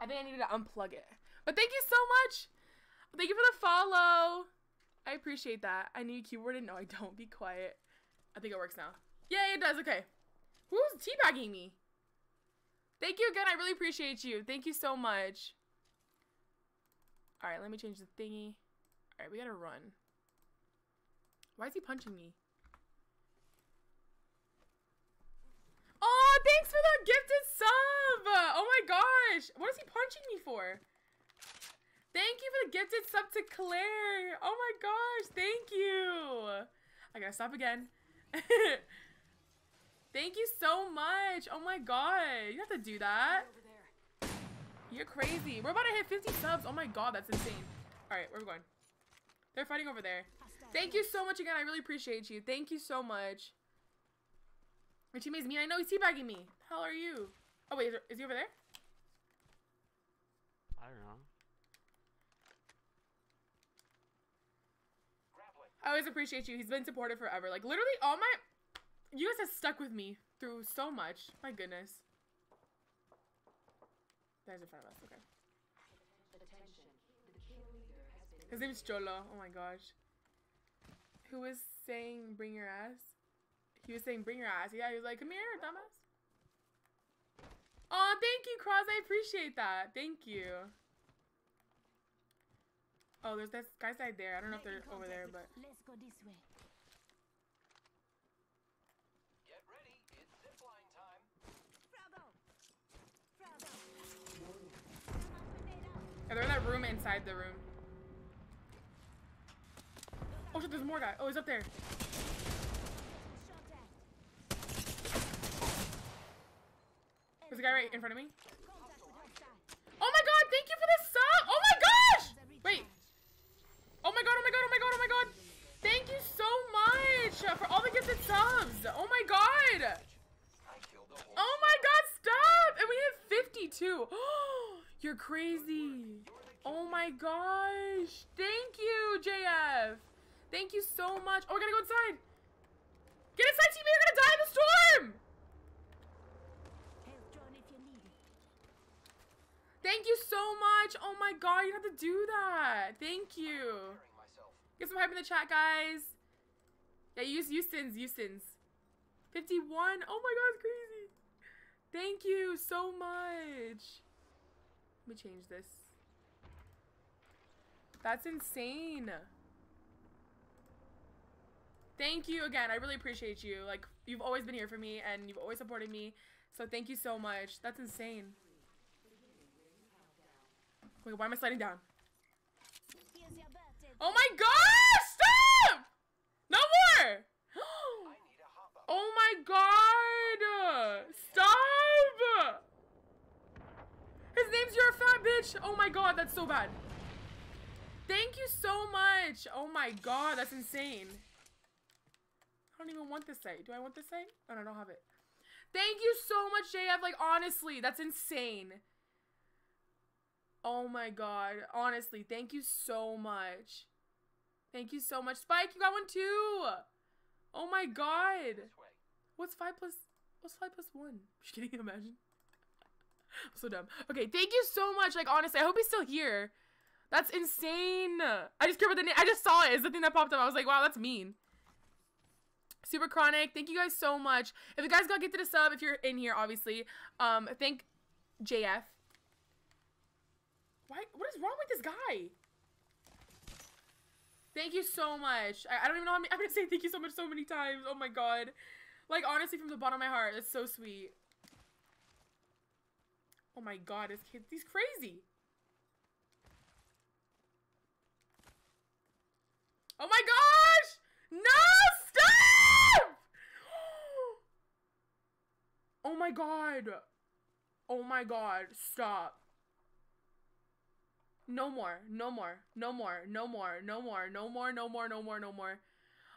I think I needed to unplug it. But thank you so much. Thank you for the follow. I appreciate that. I need a keyboard and no, I don't. Be quiet. I think it works now. Yeah, it does. Okay. Who's teabagging me? Thank you again. I really appreciate you. Thank you so much. All right, let me change the thingy. All right, we gotta run. Why is he punching me? Oh, thanks for the gifted sub! Oh my gosh! What is he punching me for? Thank you for the gifted sub to Claire! Oh my gosh, thank you! I gotta stop again. thank you so much! Oh my god, you have to do that. You're crazy. We're about to hit 50 subs. Oh my god, that's insane. Alright, where are we going? They're fighting over there. Thank you so much again. I really appreciate you. Thank you so much. Your teammate's mean. I know he's teabagging me. How are you? Oh wait, is, there, is he over there? I don't know. I always appreciate you. He's been supportive forever. Like literally all my you guys have stuck with me through so much. My goodness. There's in front of us, okay. His name's Cholo. Oh my gosh. Who was saying bring your ass? He was saying bring your ass. Yeah, he was like, come here, dumbass. Oh, thank you, Cross. I appreciate that. Thank you. Oh, there's that guy side there. I don't know if they're over there, but. Let's go this way. Get ready, it's zipline time. Bravo! Bravo! Yeah, they're in that room inside the room. Oh shit, there's more guy. Oh, he's up there. Shot at. There's a guy right in front of me. Oh my god, thank you for the sub! Oh my gosh! Wait. Oh my god, oh my god, oh my god, oh my god! Thank you so much for all the gifted subs! Oh my god! Oh my god, stop! And we hit 52! You're crazy! Oh my gosh! Thank you, JF! Thank you so much! Oh, we gotta go inside! Get inside, teammate! You're gonna die in the storm! Health drone if you need it. Thank you so much! Oh my god, you have to do that! Thank you! Get some hype in the chat, guys. Yeah, use Houston's, Houston's. 51. Oh my god, it's crazy. Thank you so much. Let me change this. That's insane. Thank you again. I really appreciate you. Like, you've always been here for me and you've always supported me. So thank you so much. That's insane. Wait, why am I sliding down? Here's your birthday. Oh my gosh! Stop! No more! I need a hop up. Oh my god! Stop! His name's You're a Fat Bitch! Oh my god, that's so bad. Thank you so much! Oh my god, that's insane. I don't even want this site. Do I want this site? Oh, no, I don't have it. Thank you so much, JF. Like, honestly, that's insane. Oh my god. Honestly, thank you so much. Thank you so much. Spike, you got one too! Oh my god! What's five plus what's five plus one? Just kidding, imagine. I'm so dumb. Okay, thank you so much. Like honestly, I hope he's still here. That's insane. I just care about the name. I just saw it. It's the thing that popped up. I was like, wow, that's mean. Super Chronic, thank you guys so much. If you guys got to get to the sub, if you're in here, obviously, um, thank JF. Why? What is wrong with this guy? Thank you so much. I, I don't even know how many. I'm gonna say thank you so much so many times. Oh my god. Like honestly, from the bottom of my heart, it's so sweet. Oh my god, this kid, he's crazy. Oh my gosh! No, stop! Oh my god. Oh my god, stop. No more, no more, no more, no more, no more, no more, no more, no more, no more.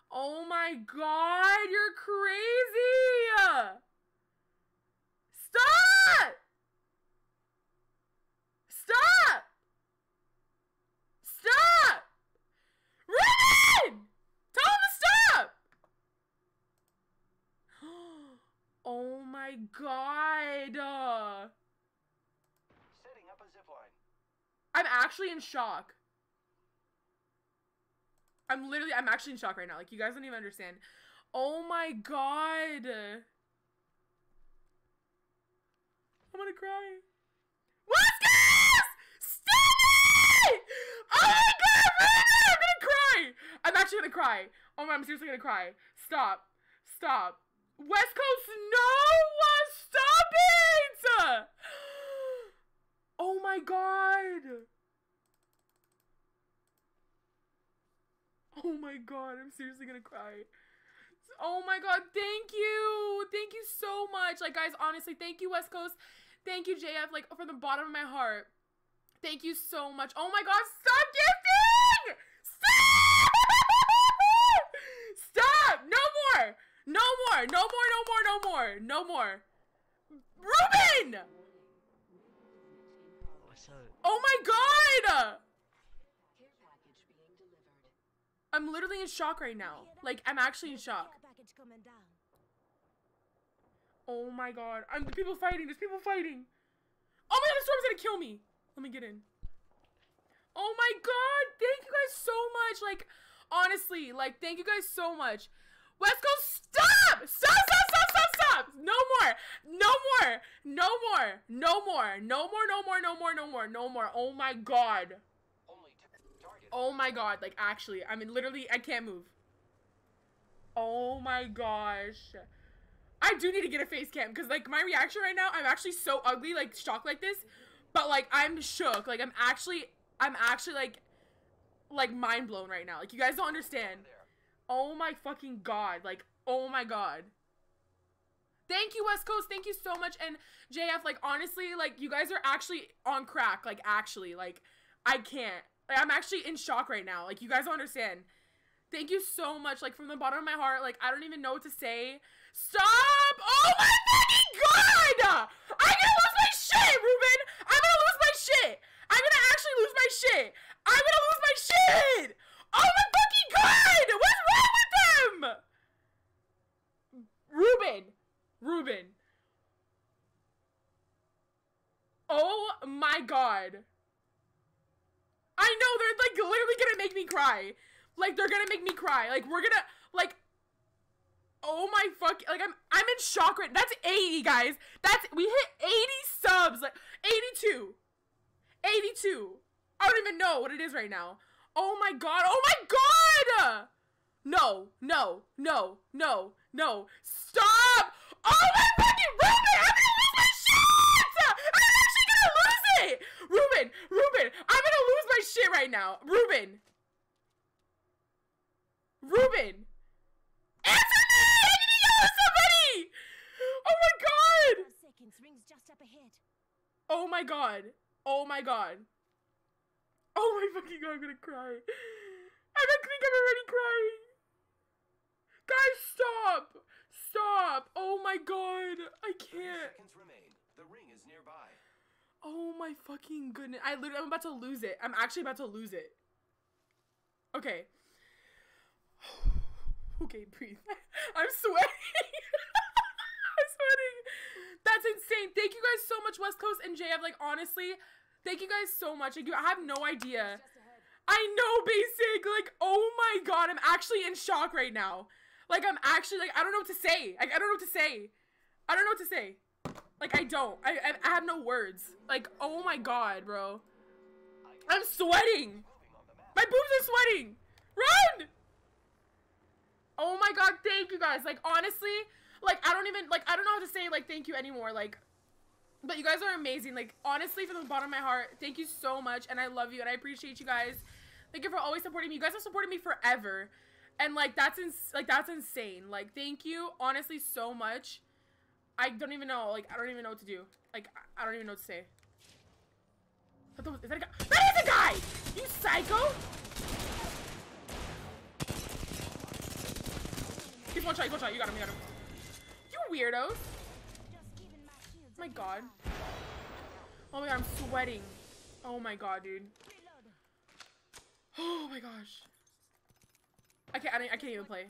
Oh my god, you're crazy! Stop! Stop! Stop! Run! Tell him to stop! Oh my god! Uh, Setting up a I'm actually in shock. I'm literally, I'm actually in shock right now. Like, you guys don't even understand. Oh my god. I'm gonna cry. Weskus! Stop it! Oh my god, I'm gonna cry! I'm actually gonna cry. Oh my, I'm seriously gonna cry. Stop. Stop. West Coast, no! Stop it! Oh my god. Oh my god, I'm seriously gonna cry. Oh my god, thank you. Thank you so much. Like, guys, honestly, thank you, West Coast. Thank you, JF, like, from the bottom of my heart. Thank you so much. Oh my god, stop gifting! Stop! Stop! No more! No more! No more, no more, no more! No more! Ruben! What's up? Oh my god! Care package being delivered. I'm literally in shock right now. Like, I'm actually in shock. Care package coming down. Oh my god. I'm the people fighting. There's people fighting. Oh my god, the storm's gonna kill me. Let me get in. Oh my god. Thank you guys so much. Like, honestly, like, thank you guys so much. West Coast, stop! Stop, stop, stop, stop, stop! No more! No more! No more! No more! No more, no more, no more, no more, no more. Oh my god. Only two target. Oh my god, like actually, I mean literally I can't move. Oh my gosh. I do need to get a face cam because like my reaction right now, I'm actually so ugly, like shocked like this. But like I'm shook. Like I'm actually I'm actually like like mind blown right now. Like you guys don't understand. Oh my fucking god. Like, oh my god. Thank you, West Coast. Thank you so much. And JF, like, honestly, like, you guys are actually on crack. Like, actually, like, I can't. Like, I'm actually in shock right now. Like, you guys don't understand. Thank you so much. Like, from the bottom of my heart, like, I don't even know what to say. Stop! Oh my fucking god! I'm gonna lose my shit, Ruben! I'm gonna lose my shit! I'm gonna actually lose my shit! I'm gonna lose my shit! Oh my fucking god! What's wrong with them? Ruben. Ruben. Oh my god. I know they're like literally gonna make me cry. Like they're gonna make me cry. Like we're gonna like Oh my fuck like I'm I'm in shock right That's 80 guys. That's we hit 80 subs. Like 82. 82. I don't even know what it is right now. Oh my god. Oh my god! No, no, no, no, no. Stop! Oh my fucking Ruben! I'm gonna lose my shit! I'm actually gonna lose it! Ruben, Ruben, I'm gonna lose my shit right now. Ruben. Ruben. Answer me! I need to yell at somebody! Oh my god! Seconds. Rings just up ahead. Oh my god. Oh my god. Oh my fucking god, I'm gonna cry. I don't think I'm already crying. Guys, stop! Stop! Oh my god, I can't. seconds remain. The ring is nearby. Oh my fucking goodness. I literally, I'm about to lose it. I'm actually about to lose it. Okay. okay, breathe. I'm sweating. I'm sweating. That's insane. Thank you guys so much, West Coast and JF. Like, honestly, thank you guys so much. Like, you, I have no idea. I know, basic. Like, oh my god, I'm actually in shock right now. Like, I'm actually like, I don't know what to say. Like, I don't know what to say. I don't know what to say. Like, I don't. I, I, I have no words. Like, oh my god, bro. I'm sweating. My boobs are sweating. Run! Oh my god, thank you guys. Like, honestly, like, I don't even, like, I don't know how to say, like, thank you anymore. Like, but you guys are amazing. Like, honestly, from the bottom of my heart, thank you so much. And I love you and I appreciate you guys. Thank you for always supporting me. You guys have supported me forever. And, like, that's, ins- like, that's insane. Like, thank you, honestly, so much. I don't even know. Like, I don't even know what to do. Like, I- don't even know what to say. Is that a guy? That is a guy! You psycho! He's one shot, he's one shot. You got him, you got him. You weirdos. Oh my god. Oh my god, I'm sweating. Oh my god, dude. Oh my gosh. I can't, I, I can't even play.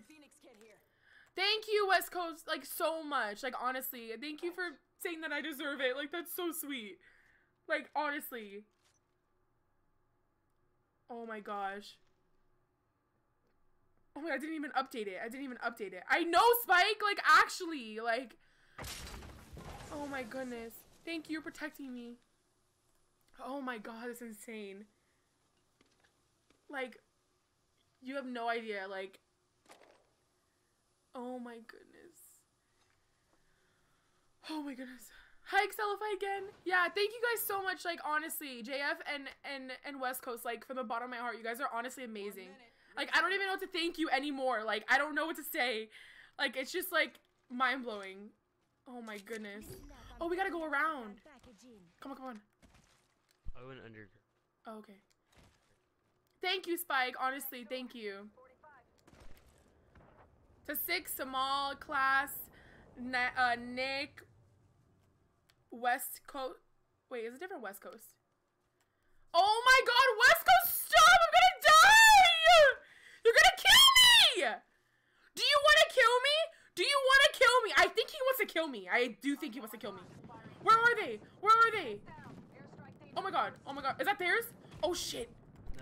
Thank you, West Coast, like, so much. Like, honestly, thank you for saying that I deserve it. Like, that's so sweet. Like, honestly. Oh my gosh. Oh my I didn't even update it. I didn't even update it. I know, Spike! Like, actually, like... Oh my goodness. Thank you for protecting me. Oh my god, it's insane. Like, you have no idea, like... Oh my goodness. Oh my goodness. Hi Excelify again. Yeah, thank you guys so much. Like honestly, JF and and and West Coast, like from the bottom of my heart, you guys are honestly amazing. Like I don't even know what to thank you anymore. Like I don't know what to say. Like it's just like mind blowing. Oh my goodness. Oh, we gotta go around. Come on, come on. I went under. Oh, okay. Thank you, Spike. Honestly, thank you. To six, Samal, class, uh, Nick, West Coast. Wait, is it different West Coast? Oh my God, West Coast, stop! I'm gonna die! You're gonna kill me! Do you want to kill me? Do you want to kill me? I think he wants to kill me. I do think he wants to kill me. Where are they? Where are they? Oh my God. Oh my God. Is that theirs? Oh shit.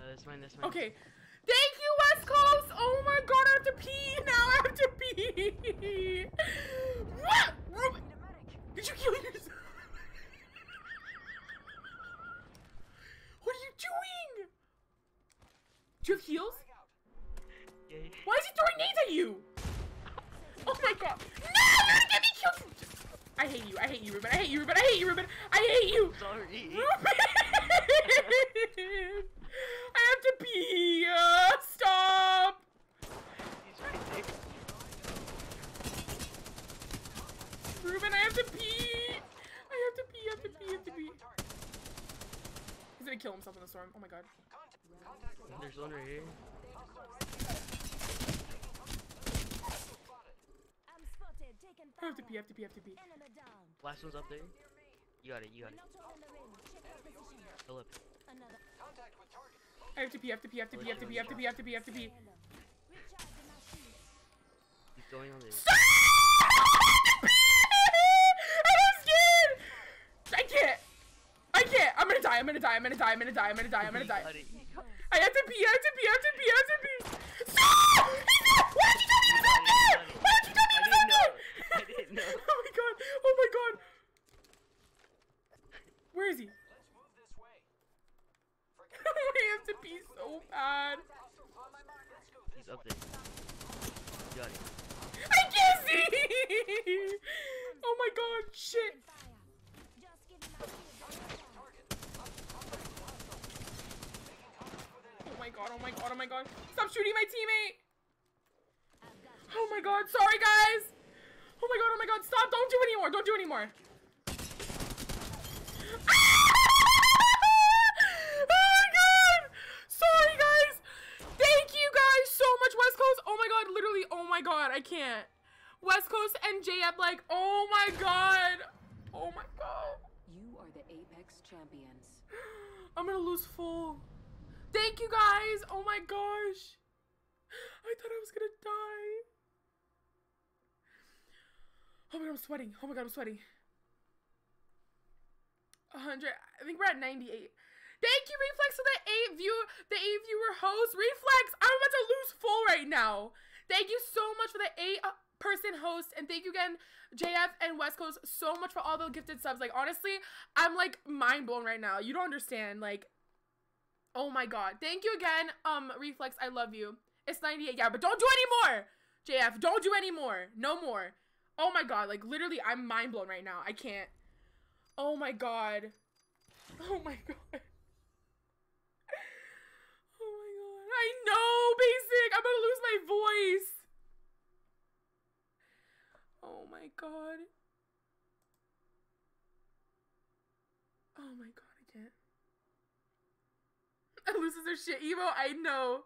No, mine. That's mine. Okay. Thank you, West Coast. Oh my god, I have to pee now. I have to pee. What? Ruben, did you kill yourself? what are you doing? Do you have yeah. Why is he throwing nades at you? Oh my god. No, you're gonna get me killed. I hate you. I hate you, Ruben. I hate you, Ruben. I hate you, Ruben. I hate you. Sorry. Ruben! I have to pee. Uh, stop. He's right there. Ruben, I have to pee. I have to pee. I have to pee. I have to pee. He's gonna kill himself in the storm. Oh my god. There's one right here. I'm spotted. Taken I have to pee. I have to pee. I have to pee. Last one's up there. You got it. You got it. Not all in the ring. Check your position. Philip. Another. Contact with target. I have to pee. I have to pee. I have to pee. I have to pee. I have to pee. I have to pee. I have to pee. Hello. Recharge the machine. He's going on there. I'm scared. I can't. I can't. I'm gonna die. I'm gonna die. I'm gonna die. I'm gonna die. I'm gonna die. I'm gonna die. I have to pee. I have to pee. I have to pee. I have to pee. Stop! Why did you tell me he was up there? Why did you tell me he was know. there? I didn't know. Oh my god. Oh my god. Where is he? Let's move this way. Forget I have to pee so bad. He's up there. Got it. I can't see. Oh my god. Shit. Fire. Just give me my shield. Oh my god. Oh my god. Oh my god. Stop shooting my teammate. I've got you. Oh my god. Sorry guys. Oh my god. Oh my god. Stop. Don't do anymore. Don't do anymore. oh my god! Sorry, guys. Thank you guys so much, West Coast. Oh my god, literally. Oh my god, I can't. West Coast and JF, like, oh my god. Oh my god. You are the Apex champions. I'm gonna lose full. Thank you guys. Oh my gosh. I thought I was gonna die. Oh my god, I'm sweating. Oh my god, I'm sweating. 100. I think we're at 98. Thank you, Reflex, for the eight view, the eight viewer host. Reflex, I'm about to lose full right now. Thank you so much for the eight uh, person host, and thank you again, JF and West Coast, so much for all the gifted subs. Like honestly, I'm like mind blown right now. You don't understand. Like, oh my god. Thank you again, um, Reflex. I love you. It's 98, yeah, but don't do any more. JF, don't do any more. No more. Oh my god, like literally, I'm mind blown right now. I can't. Oh my god. Oh my god. Oh my god. I know, basic. I'm gonna lose my voice. Oh my god. Oh my god, I can't. It loses their shit, Evo. I know.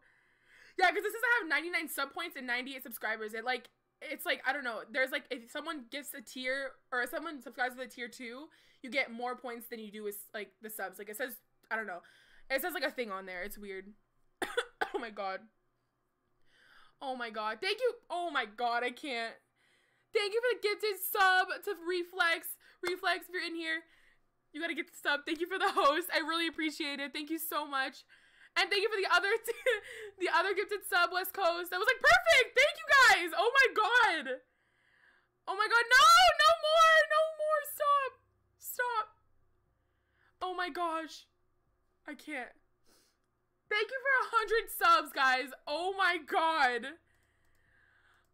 Yeah, because this is I have 99 sub points and 98 subscribers. It like it's like I don't know. There's like if someone gets a tier or if someone subscribes to the tier two, you get more points than you do with like the subs. Like it says I don't know. It says like a thing on there. It's weird. oh my god. Oh my god. Thank you. Oh my god. I can't. Thank you for the gifted sub to Reflex. Reflex, if you're in here, you gotta get the sub. Thank you for the host. I really appreciate it. Thank you so much. And thank you for the other the other gifted sub West Coast. That was like perfect. Thank you guys. Oh my god. Oh my god. No, no more. No more. Stop. Stop. Oh my gosh. I can't. Thank you for a hundred subs, guys. Oh my god.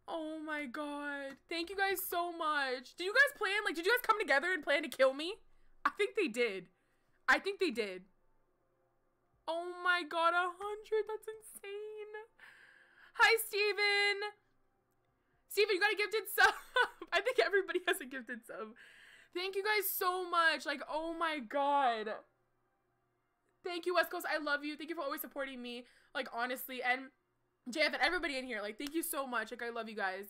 Oh my god. Thank you guys so much. Did you guys plan? Like, did you guys come together and plan to kill me? I think they did. I think they did. Oh my god, a hundred. That's insane. Hi, Steven. Steven, you got a gifted sub. I think everybody has a gifted sub. Thank you guys so much. Like, oh my god. Thank you, West Coast. I love you. Thank you for always supporting me. Like, honestly. And JF and everybody in here. Like, thank you so much. Like, I love you guys.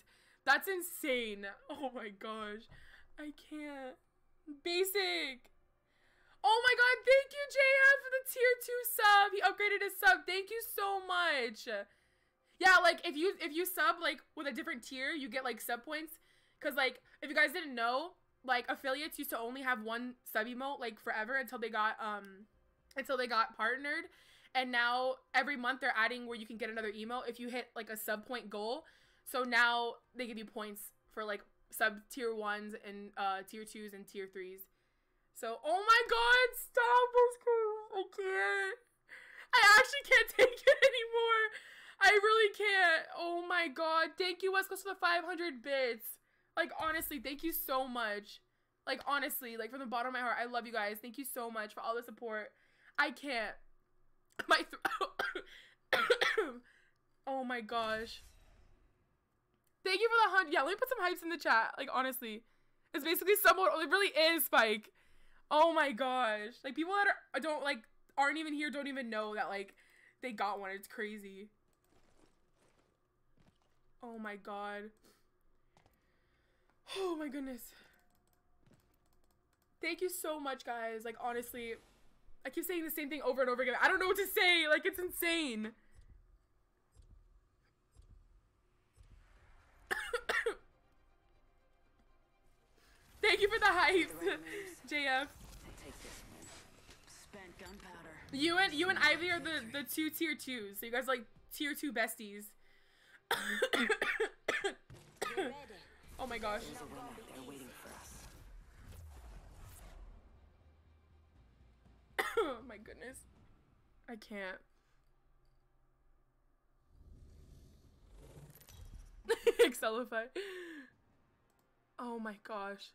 That's insane. Oh my gosh. I can't. Basic. Oh my god, thank you, JF, for the tier 2 sub. He upgraded his sub. Thank you so much. Yeah, like if you if you sub like with a different tier, you get like sub points. Cause like if you guys didn't know, like affiliates used to only have one sub emote like forever until they got um until they got partnered. And now every month they're adding where you can get another emote if you hit like a sub point goal. So now they give you points for like sub tier ones and uh tier twos and tier threes. So oh my god, stop I can't. I actually can't take it anymore. I really can't. Oh my god. Thank you, West Coast, for the 500 bits. Like, honestly, thank you so much. Like, honestly, like, from the bottom of my heart, I love you guys. Thank you so much for all the support. I can't. My throat. oh my gosh. Thank you for the hundred. Yeah, let me put some hypes in the chat. Like, honestly. It's basically someone. It really is Spike. Oh my gosh. Like, people that are, don't, like, aren't even here don't even know that, like, they got one. It's crazy. Oh my god. Oh my goodness. Thank you so much, guys. Like, honestly, I keep saying the same thing over and over again. I don't know what to say. Like, it's insane. Thank you for the hype, JF. You and you and Ivy are the the two tier twos. So you guys are like tier two besties. Oh my gosh. There's a room out there waiting for us. Oh my goodness. I can't. Excelify. Oh my gosh.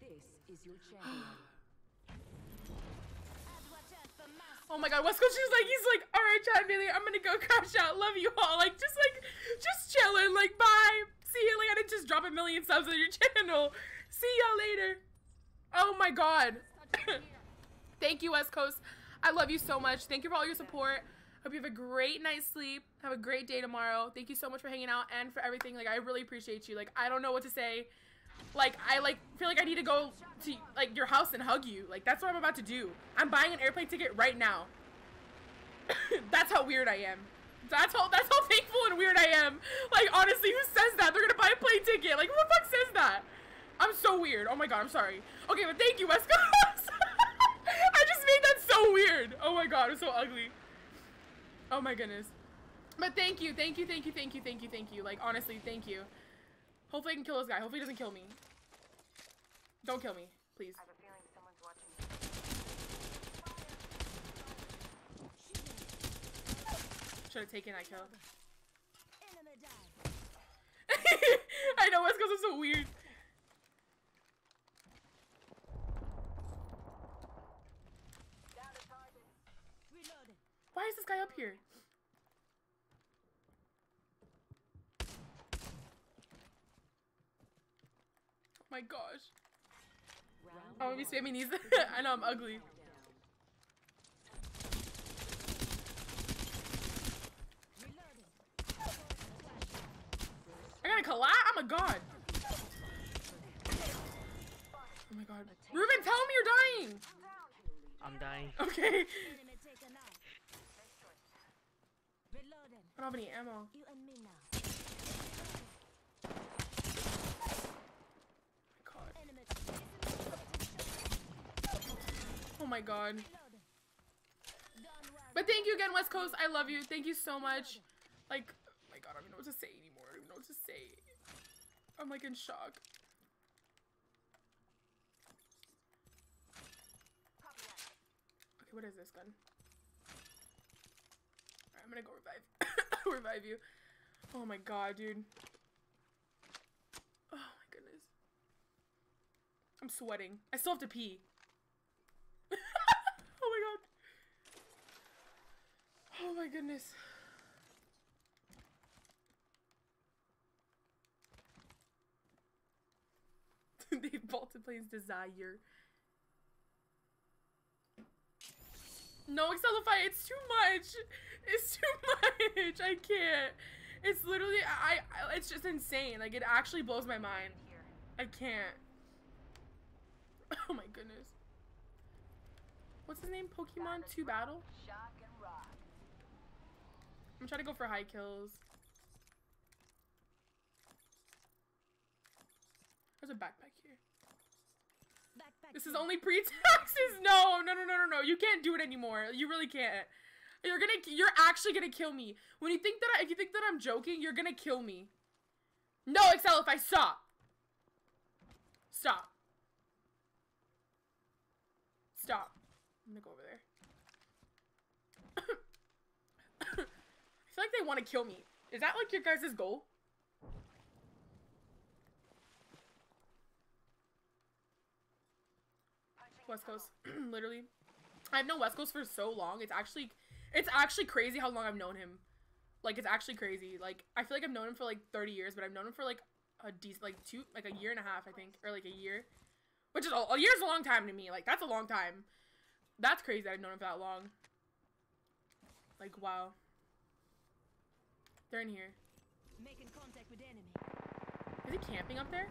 This is your champion. I'd watch out for my Oh my god, West Coast is like, he's like, alright, Chad Bailey, I'm gonna go crash out. Love you all. Like, just like, just chilling. Like, bye. See you later. Just drop a million subs on your channel. See y'all later. Oh my god. Thank you, West Coast. I love you so much. Thank you for all your support. Hope you have a great night's sleep. Have a great day tomorrow. Thank you so much for hanging out and for everything. Like, I really appreciate you. Like, I don't know what to say. Like, I like feel like I need to go to like your house and hug you. Like, that's what I'm about to do. I'm buying an airplane ticket right now. that's how weird I am. That's how that's how thankful and weird I am. Like, honestly, who says that? They're gonna buy a plane ticket. Like, who the fuck says that? I'm so weird. Oh my god, I'm sorry. Okay, but thank you, West Coast. I just made that so weird. Oh my god, I'm so ugly. Oh my goodness. But thank you, thank you, thank you, thank you, thank you, thank you. Like, honestly, thank you. Hopefully I can kill this guy. Hopefully he doesn't kill me. Don't kill me, please. Should have taken that kill. enemy down. I know, West Coast is so weird. Why is this guy up here? Oh my gosh. I'm gonna be spamming these. I know I'm ugly. I got a collab? I'm oh a god. Oh my god. Ruben, tell me you're dying. I'm dying. Okay. Enemy taken out. Reloading. I don't have any ammo. You and me now. Oh my god. But thank you again, West Coast. I love you. Thank you so much. Like, oh my god, I don't even know what to say anymore. I don't even know what to say. I'm like in shock. Okay, what is this gun? Alright, I'm gonna go revive revive you. Oh my god, dude. Oh my goodness. I'm sweating. I still have to pee. oh my god. Oh my goodness. they vaulted plays desire. No, Excelify, it's too much. It's too much. I can't. It's literally, I, I, it's just insane. Like, it actually blows my mind. I can't. Oh my goodness. What's his name? Pokemon 2 Battle? I'm trying to go for high kills. There's a backpack. Backpack This is only pre-taxes. No, no, no, no, no, no. You can't do it anymore. You really can't. You're gonna, you're actually gonna kill me. When you think that, I, if you think that I'm joking, you're gonna kill me. No, Excelify stop. Stop. Stop. I'm gonna go over there. I feel like they want to kill me. Is that like your guys' goal? West Coast, literally. I've known West Coast for so long. It's actually, it's actually crazy how long I've known him. Like it's actually crazy. Like I feel like I've known him for like 30 years, but I've known him for like a decent, like two, like a year and a half, I think, or like a year, which is a, a year's a long time to me. Like that's a long time. That's crazy. that I've known him for that long. Like wow. They're in here. Making contact with enemy. Is he camping up there?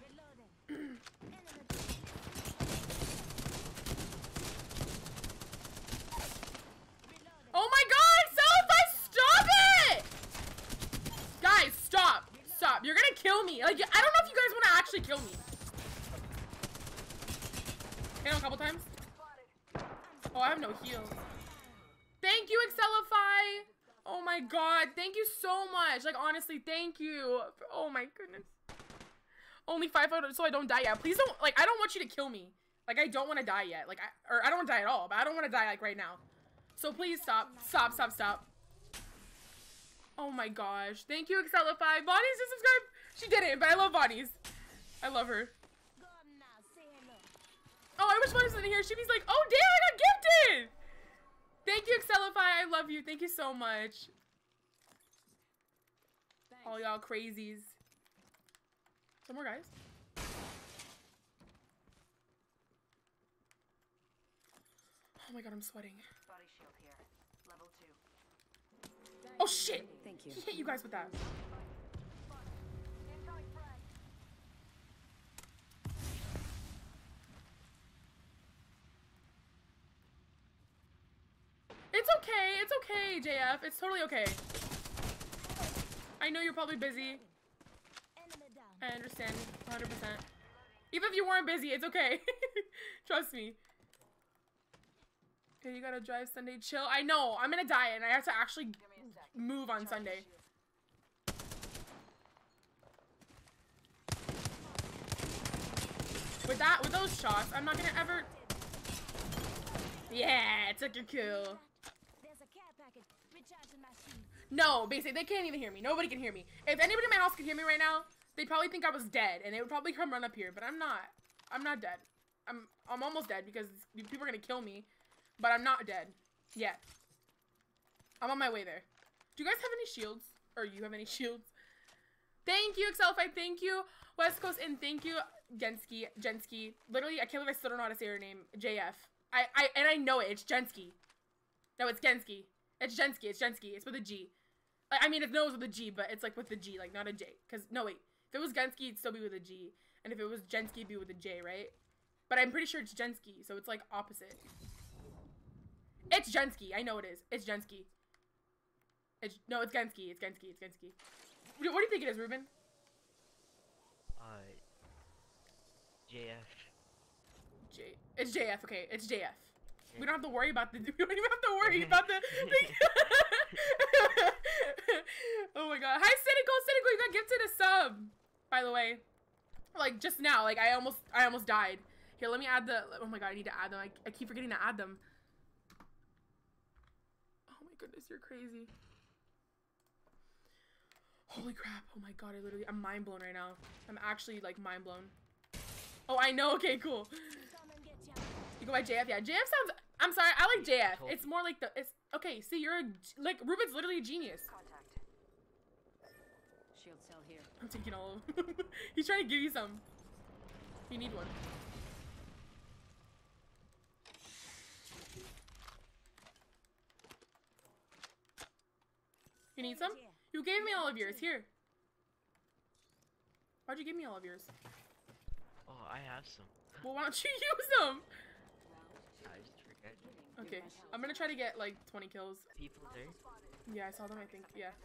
Reloading. enemy. Reloading. Oh my god, Selfie, stop it! Guys, stop. Stop. You're gonna kill me. Like, I don't know if you guys want to actually kill me. Hit him a couple times. Oh, I have no heals. Thank you, Excelify. Oh my god, thank you so much. Like, honestly, thank you. Oh my goodness. Only five photos so I don't die yet. Please don't, like, I don't want you to kill me. Like, I don't want to die yet. Like, I, or I don't want to die at all, but I don't want to die, like, right now. So please stop. Stop, stop, stop. Oh my gosh. Thank you, Excelify. Bonnie's just subscribed. She didn't, but I love Bonnie's. I love her. Oh, I wish Bonnie's in here. She'd be like, oh, damn, I got gifted. Thank you, Excelify. I love you. Thank you so much. All y'all crazies. Some more guys. Oh my god, I'm sweating. Body shield here. Level two. Oh shit! Thank you. He hit you guys with that. It's okay, it's okay, JF. It's totally okay. I know you're probably busy. I understand 100%. Even if you weren't busy, it's okay. Trust me. Okay, you gotta drive Sunday. Chill. I know. I'm gonna die and I have to actually move on Sunday. With that, with those shots, I'm not gonna ever. Yeah, took your kill. A care package. Recharging my shield. No, basically, they can't even hear me. Nobody can hear me. If anybody in my house could hear me right now, they'd probably think I was dead, and they would probably come run up here. But I'm not. I'm not dead. I'm I'm almost dead because people are gonna kill me, but I'm not dead yet. I'm on my way there. Do you guys have any shields? Or you have any shields? Thank you, Excelify. Thank you, West Coast, and thank you, Gensky. Jensky. Literally, I can't believe I still don't know how to say her name. JF. I I and I know it. It's Jensky. No, it's Gensky. It's Jensky. It's Jensky. It's with a G. I mean, it knows with a G, but it's like with the G, like not a J. Cause no wait, if it was Gensky, it'd still be with a G, and if it was Jensky, it'd be with a J, right? But I'm pretty sure it's Jensky, so it's like opposite. It's Jensky. I know it is. It's Jensky. It's no, it's Gensky. It's Gensky. It's Gensky. What do you think it is, Ruben? Uh, JF. J. It's JF. Okay, it's JF. We don't have to worry about the. We don't even have to worry about the. the- oh my god! Hi, Cynical. Cynical, you got gifted a sub. By the way, like just now, like I almost, I almost died. Here, let me add the. Oh my god, I need to add them. I, I keep forgetting to add them. Oh my goodness, you're crazy. Holy crap! Oh my god, I literally, I'm mind blown right now. I'm actually like mind blown. Oh, I know. Okay, cool. Come and get ya. You go by JF. Yeah, JF sounds. I'm sorry. I like JF. It's more like the. It's okay. See, you're a, g- like Ruben's literally a genius. Contact. Shield cell here. I'm taking all of them. He's trying to give you some. You need one. You need some? You gave me all of yours. Here. Why'd you give me all of yours? Oh, I have some. Well, why don't you use them? I just forget. Okay, I'm gonna try to get like 20 kills. People there. Yeah, I saw them. I think. Yeah.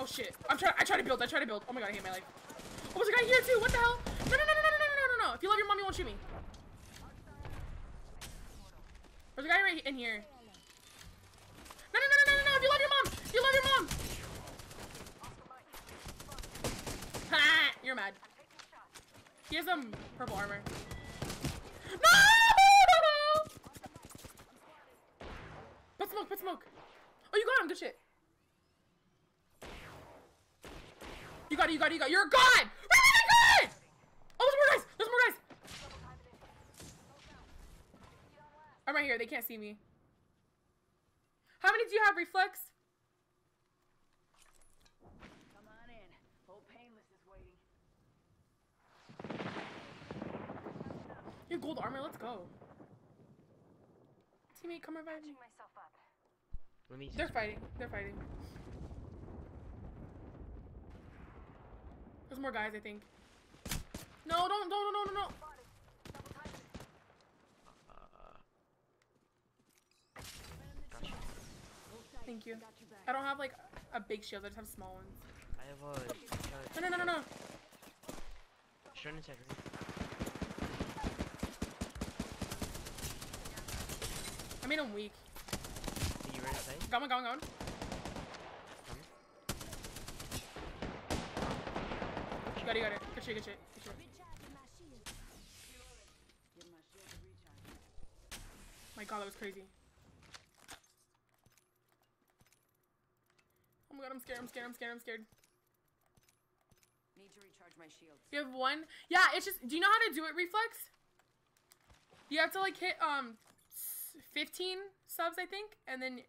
Oh shit! I'm trying. I try to build. I try to build. Oh my god, I hate my life. Oh, there's a guy here too. What the hell? No, no, no, no, no, no, no, no, no! If you love your mom, you won't shoot me. There's a guy right in here. You love your mom. Ha! You're mad. He has some purple armor. No! Put smoke. Put smoke. Oh, you got him. Good shit. You got it, you got it, you got it. You're a oh god! Oh, there's more guys! There's more guys! I'm right here, they can't see me. How many do you have, Reflex? Come on in. Old Painless is waiting. You have gold armor, let's go. Teammate, come revive me. myself up. Let me. They're fighting, they're fighting. There's more guys, I think. No, don't, no, no, no, no, no. Uh, gotcha. Thank you. Your. I don't have like a big shield, I just have small ones. I have a. No, no, no, no, no. Integrity. I made him weak. Are you ready to fight? Got one, got one, got one. Come. You got it, got it. Good shit, good shit, good shit. My shield. Give my shield a recharge. My god, that was crazy. Oh my god, I'm scared, I'm scared, I'm scared, I'm scared. Need to recharge my shields. You have one? Yeah, it's just, do you know how to do it, Reflex? You have to like hit, um, s- 15 subs, I think, and then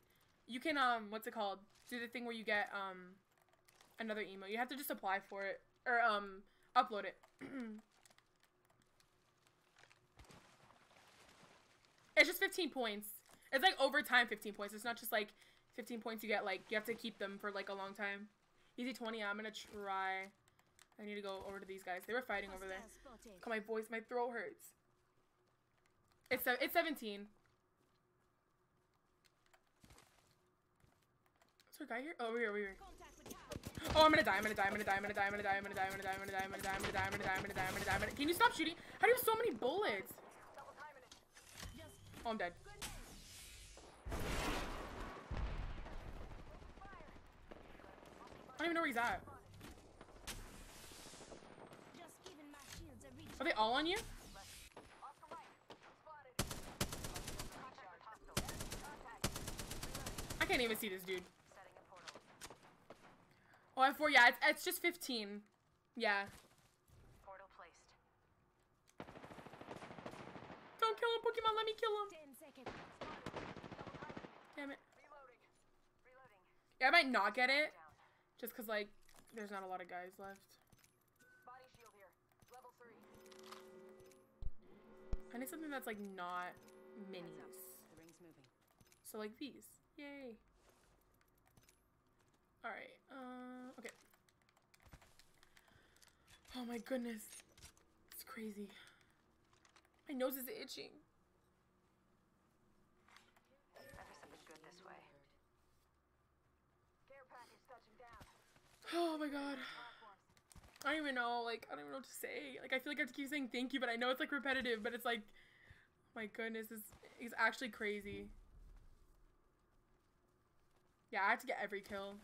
you can, um, what's it called? Do the thing where you get, um, another emo. You have to just apply for it, or, um, upload it. it's just 15 points. It's like over time 15 points. It's not just like 15 points you get, like, you have to keep them for like a long time. Easy 20, I'm gonna try. I need to go over to these guys. They were fighting over there. God, my voice, my throat hurts. It's it's 17. There a guy here? Oh, over here, over here. Oh, I'm gonna die, I'm gonna die, I'm gonna die, I'm gonna die, I'm gonna die, I'm gonna die, I'm gonna die, I'm gonna die, I'm gonna die, I'm gonna die, I'm gonna die, I'm gonna die, I'm gonna die, I'm gonna Can you stop shooting? How do you have so many bullets? Oh, I'm dead. I don't even know where he's at. Are they all on you? I can't even see this dude. Setting a portal. Oh, I have four. Yeah, it's, it's just 15. Yeah. Portal placed. Don't kill him, Pokemon. Let me kill him. Ten seconds. Damn it. Reloading. Reloading. Yeah, I might not get it. Just because, like, there's not a lot of guys left. Body shield here. Level three. I need something that's, like, not minis. The ring's moving. So, like, these. Yay. Alright. Uh, okay. Oh my goodness. It's crazy. My nose is itching. Better something good this way. Care package touching down. Oh my god. I don't even know, like, I don't even know what to say. Like, I feel like I have to keep saying thank you, but I know it's like repetitive, but it's like, my goodness, this is actually crazy. Yeah, I have to get every kill.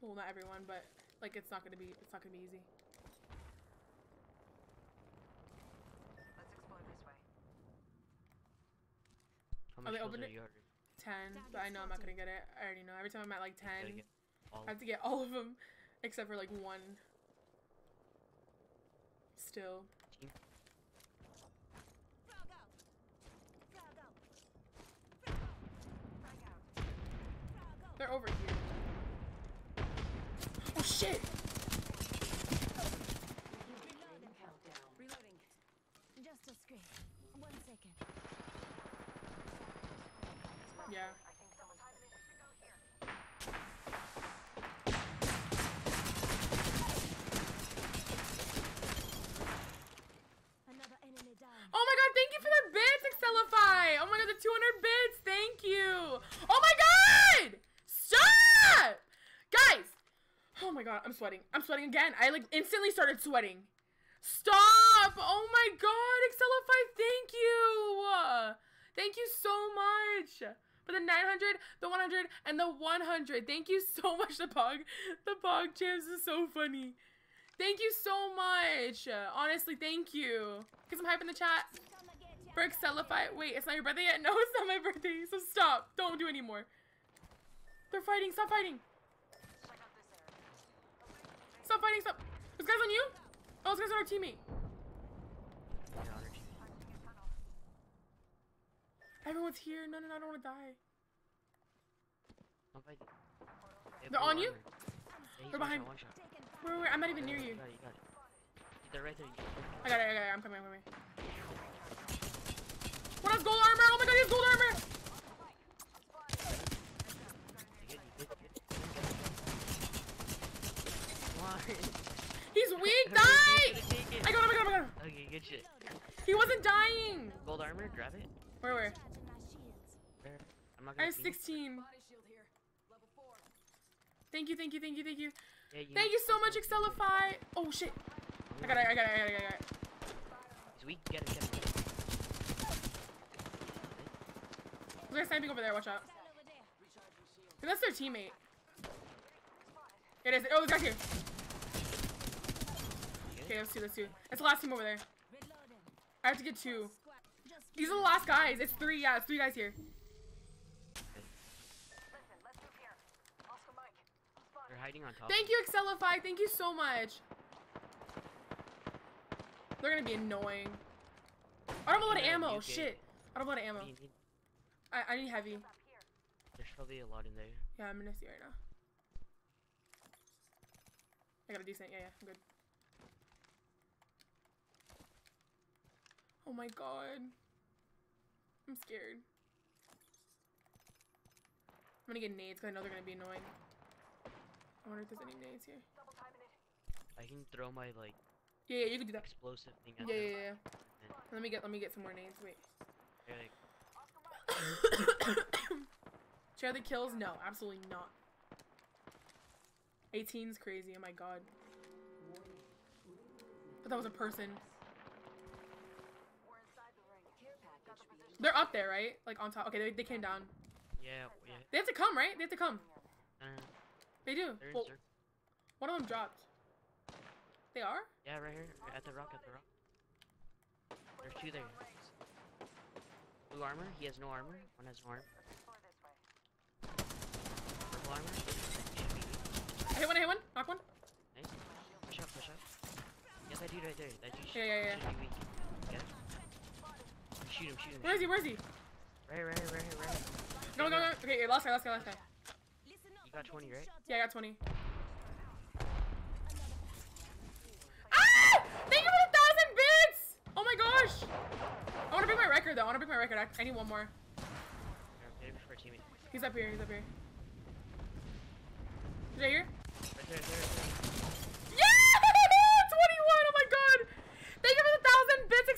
Well, not everyone, but like, it's not gonna be, it's not gonna be easy. Let's explode this way. How Are much they kills open are it? you already? 10, but I know I'm not gonna get it. I already know. Every time I'm at like 10, Gotta get all I have to get all of them, except for like one. Still. Frag out. Frag out. Frag out. Frag out. They're over here. Shit! Reloading. Reloading. Just a scrape. One second. Yeah. I think someone's hiding it. We should go here. Another enemy down. Oh my god, thank you for the bits, Excelify! Oh my god, the 200 bits, thank you! Oh my god! Stop! Guys! Oh I'm sweating. I'm sweating again. I like instantly started sweating. Stop! Oh my god, Excelify, oh thank you! Thank you so much! For the 900, the 100, and the 100. Thank you so much, the Pog. The Pog champs is so funny. Thank you so much. Honestly, thank you. Some hype in the chat. For Excelify. Oh wait, it's not your birthday yet? No, it's not my birthday. So stop. Don't do anymore. They're fighting. Stop fighting. Check out this area. Stop fighting. Stop. This guy's on you? Oh, this guy's on our teammate. Yeah, on her team. Finding a tunnel. Everyone's here. No, no, no. I don't want to die. Don't fight them. They have They're on you? armor. Yeah, he's They're behind- shot, one shot. Taken fire. Wait, wait, wait. I'm not even near you. You got it, you got it. They're right there. I got it. I got it. I'm coming. I'm coming. What has gold armor? Oh my god, he has gold armor. You good, you good, you good. On. He's weak. Die. you gotta take it. I got him. I got him. I got him. Okay, good shit. He wasn't dying. Gold armor, grab it. Where, where? Charging my shields. There. I'm not gonna I have 16. Body shield here. Level four. Thank you, thank you, thank you, thank you. Yeah, you Thank you so much, Excelify. Oh shit. I got it, I got it, I got it, I got it. He's weak. Get it, get it. There's a sniping over there, watch out. Stand over there. Recharging shield. That's their teammate. It is. Oh, this guy's here. Okay, let's two, let's two. It's the last team over there. I have to get two. These are the last guys. It's three, yeah, it's three guys here. Listen, let's move here. Oscar Mike. Spot. They're hiding on top. Thank you, Excelify. Thank you so much. They're gonna be annoying. I don't have a lot of ammo. Shit. I don't have a lot of ammo. What do you need? I, I need heavy. There's probably a lot in there. Yeah, I'm gonna see right now. I got a decent. Yeah, yeah, I'm good. Oh my god. I'm scared. I'm gonna get nades because I know they're gonna be annoying. I wonder if there's any nades here. Double timing it. I can throw my like Yeah, yeah, you can do that. explosive thing Yeah, yeah, yeah. yeah. Let me get, let me get some more nades. Wait. Like. Share the kills? No, absolutely not. 18's crazy. Oh my god. But that was a person. We're inside the ring. Care package. Got the position. They're up there, right? Like on top. Okay, they, they came down. yeah, yeah. They have to come, right? They have to come. Uh, They do. Well, one of them dropped. They are? Yeah, right here. At the rock, at the rock. There's two there. Blue armor. He has no armor. One has no armor. Let's explore this way. Purple armor. Should be weak. I hit one, I hit one. Knock one. Nice. Push up, push up. Yeah, that dude right there. That dude Yeah, yeah, yeah. should be weak. Get it? Shoot him, shoot him. Where is he? Where is he? Right, right, right, right, right. Go, go, go. Okay, last guy, last guy, last guy. You got 20, right? Yeah, I got 20. Ah! Thank you for the thousand bits! Oh my gosh! I want to break my record though. I want to break my record. I, I need one more. Here, Get it for a teammate. He's up here. He's up here. Is right here? Right there, there, there. Yeah! 21! Oh my god! Thank you for the thousand bits,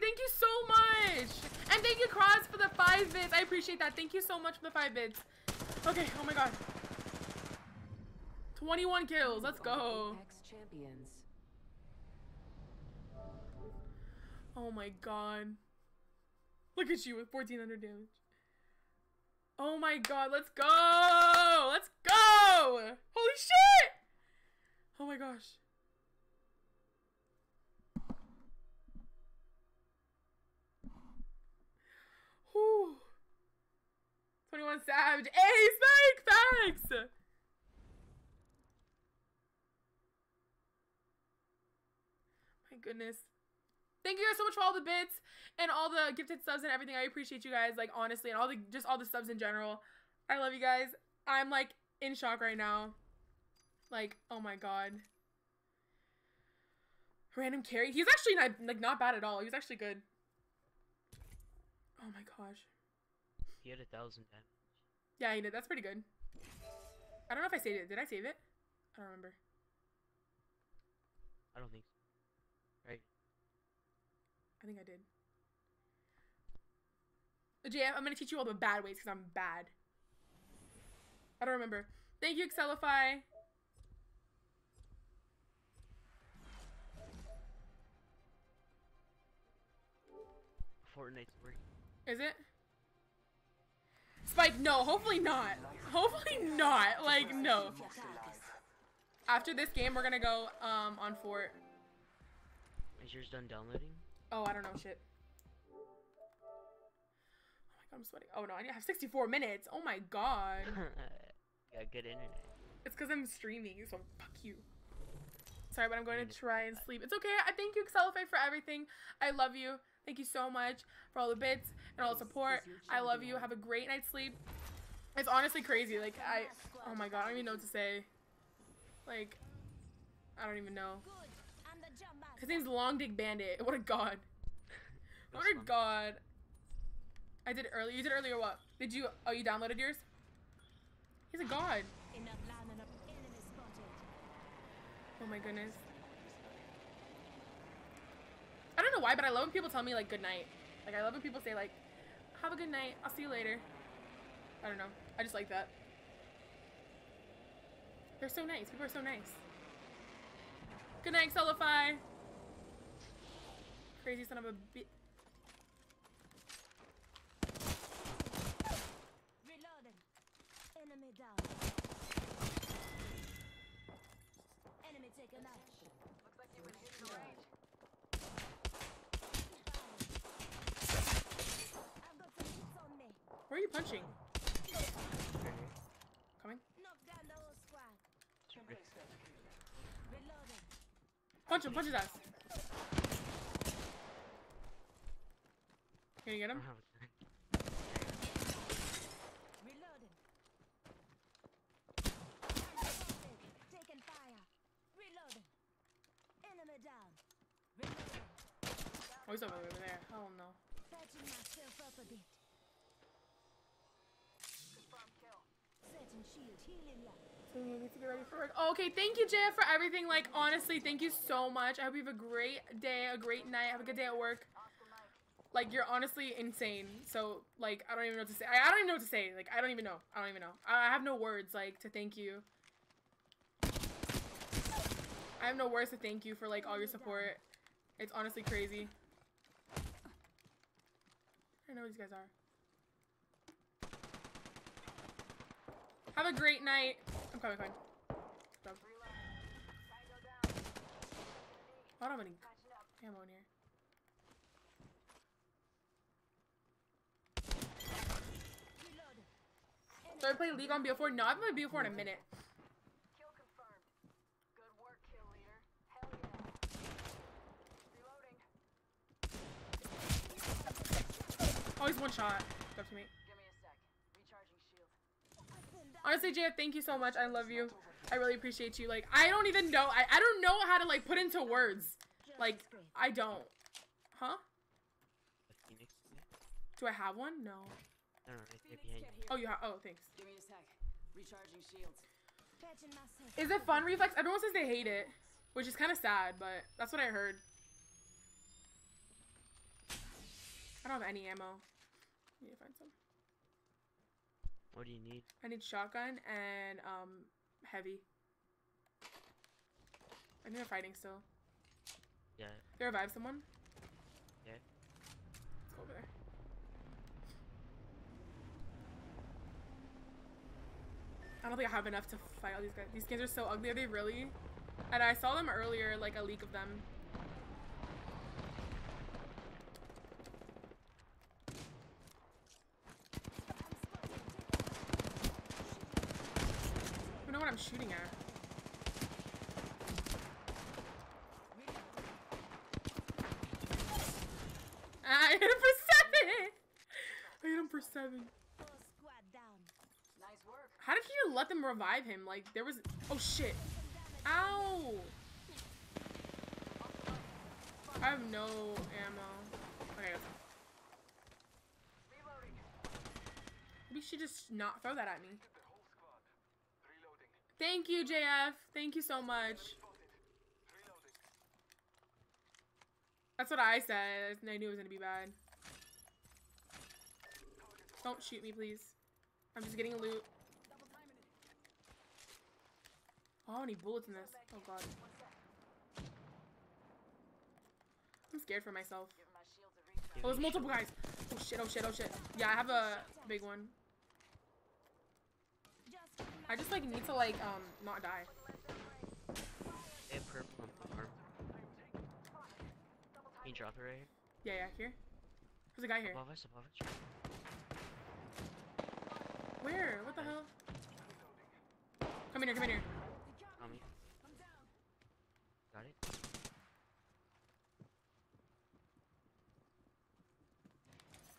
Thank you so much! And thank you, Cross, for the five bits. I appreciate that. Thank you so much for the five bits. Okay, oh my god. 21 kills. Let's go. Oh my god. Look at you with 1400 damage. Oh my god, let's go! Let's go! Holy shit! Oh my gosh. Whew. 21 Savage. Hey, Spike! Thanks! My goodness. Thank you guys so much for all the bits and all the gifted subs and everything. I appreciate you guys, like honestly, and all the just all the subs in general. I love you guys. I'm like in shock right now. Like, oh my god. Random carry. He's actually not like not bad at all. He was actually good. Oh my gosh. He had a thousand damage. Yeah, he did. That's pretty good. I don't know if I saved it. Did I save it? I don't remember. I don't think so. Right. I think I did. JF, I'm gonna teach you all the bad ways because I'm bad. I don't remember. Thank you, Excelify. Fortnite's working. Is it? Spike, no, hopefully not. Hopefully not. Like, no. After this game, we're gonna go um on Fort. Is yours done downloading? Oh, I don't know shit. Oh my god, I'm sweating. Oh no, I have 64 minutes. Oh my god. Got good internet. It's because I'm streaming, so fuck you. Sorry, but I'm going to try and sleep. It's okay. I thank you, Excelify, for everything. I love you. Thank you so much for all the bits and all the support. I love you. Have a great night's sleep. It's honestly crazy. Like, I. Oh my god, I don't even know what to say. Like, I don't even know. Good. I'm the jump master. His name's Long Dick Bandit. What a god. What a god. I did earlier. You did earlier what? Did you? Oh, you downloaded yours? He's a god. Enough lining up. Enemy spotted. Oh my goodness. I don't know why, but I love when people tell me like good night. Like I love when people say like, have a good night. I'll see you later. I don't know. I just like that. They're so nice. People are so nice. Good night, Solify. Crazy son of a bit. Reloading. Enemy down. Enemy taken out. Looks like you've been hitting the range. I've got some hits on me. Where are you punching? Coming. Knock down the whole Punch him. Punch his ass. Can you get him? don't have a thing. Reloading. Spotted. Taking fire. Reloading. Enemy down. Reloading. Oh, he's over there. Oh no. Patching myself up a bit. Confirmed kill. Setting shield. Healing ya. So we need to get ready for work. Oh, okay, thank you, Jaya, for everything. Like, honestly, thank you so much. I hope you have a great day, a great night. Have a good day at work. Like, you're honestly insane. So, like, I don't even know what to say. I, I don't even know what to say. Like, I don't even know. I don't even know. I, I have no words, like, to thank you. I have no words to thank you for, like, all your support. It's honestly crazy. I know who these guys are. Have a great night. I'm coming, coming. Stop. I don't have any ammo in here. So I play League on BO4? No, I haven't played BO4 in a minute. Kill confirmed. Good work, kill leader. Hell yeah. Reloading. Oh, he's one shot. Up to me. Give me a sec. Recharging shield. I think that Honestly, JF, thank you so much. I love you. I really appreciate you. Like, I don't even know. I, I don't know how to, like, put into words. Like. I don't. Huh? A phoenix. Yeah. Do I have one? No. No, no, right there behind you. Oh, you have. Oh, thanks. Give me a sec. Recharging shields. Is it fun, Reflex? Everyone says they hate it, which is kind of sad, but that's what I heard. I don't have any ammo. Need to find some. What do you need? I need shotgun and um heavy. I think they're fighting still. Yeah. They revive someone? Yeah. Let's go over there. I don't think I have enough to fight all these guys. These skins are so ugly. Are they really? And I saw them earlier, like a leak of them. I don't know what I'm shooting at. Ah, I hit him for seven! I hit him for seven. How did he let them revive him? Like, there was. Oh shit. Ow! I have no ammo. Okay, Maybe she just not throw that at me. The whole squad. Reloading. Thank you, JF. Thank you so much. That's what I said. I knew it was gonna be bad. Don't shoot me, please. I'm just getting a loot. Double timing it. Oh, I need bullets in this. Oh god. I'm scared for myself. Give my shield a recharge. Oh, there's multiple guys. Oh shit, oh shit, oh shit. Yeah, I have a big one. Just give me I just like need to like um not die. They have purple on the arm. Can you drop it right here? Yeah, yeah, here. There's a guy here. Above us, above us. Where? What the hell? Come in here, come in here. On me. I'm down. Got it?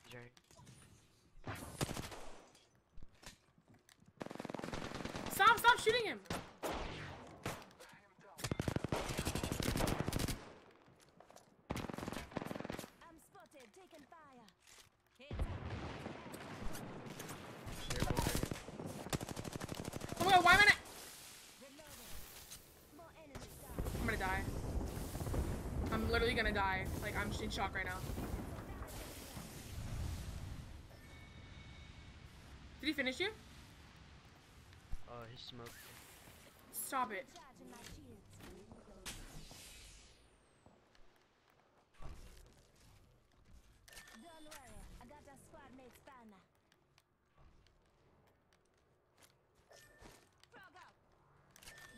He's right. Stop, stop shooting him! I'm spotted. Taking fire. Heads They're both right Oh my god, why am I not? Reloading. More enemies down. I'm gonna die. I'm literally gonna die. Like, I'm just in shock right now. Did he finish you? here. Oh, his smoke. Stop it. Charging my shields. Don't worry. I got a squad mate's banner. Frag out.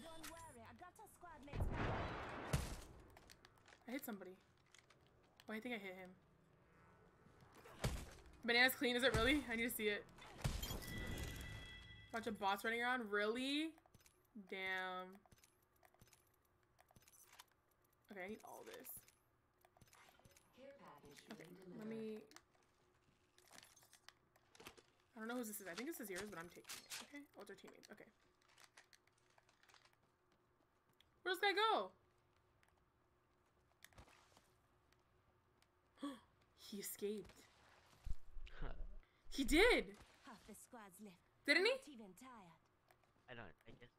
Don't worry. I got a squad mate's banner. I hit somebody. Oh, I think I hit him. Banana's clean, is it really? I need to see it. Bunch of bots running around. Really? Damn. Okay, I need all this. Okay, let me... I don't know whose this is. I think this is yours, but I'm taking it. Okay? Our teammates. Okay. Where's this guy go? He escaped. He did! Half the squad's left. Didn't he? Not even tired. I don't, I guess.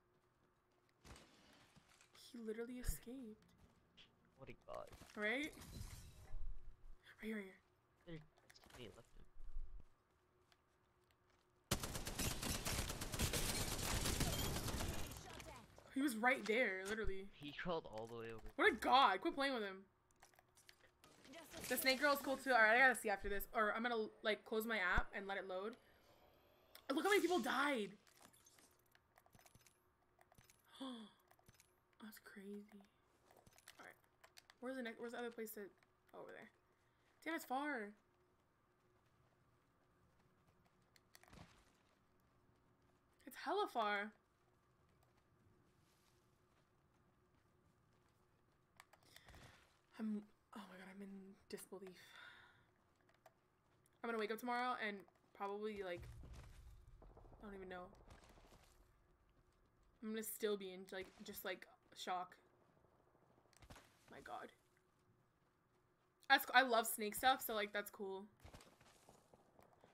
He literally escaped. What a god. Right? Right here, right here. There's somebody left him. He was right there, literally. He crawled all the way over. What a god! Quit playing with him. The snake girl is cool too. Alright, I gotta see after this. Or I'm gonna, like, close my app and let it load. Look how many people died! That's crazy. Alright. Where's the next, where's the other place to, oh, over there. Damn, it's far. It's hella far. I'm, oh my god, I'm in disbelief. I'm gonna wake up tomorrow and probably, like, I don't even know. I'm gonna still be in, like, just, like, shock. My god. That's, I love snake stuff, so, like, that's cool.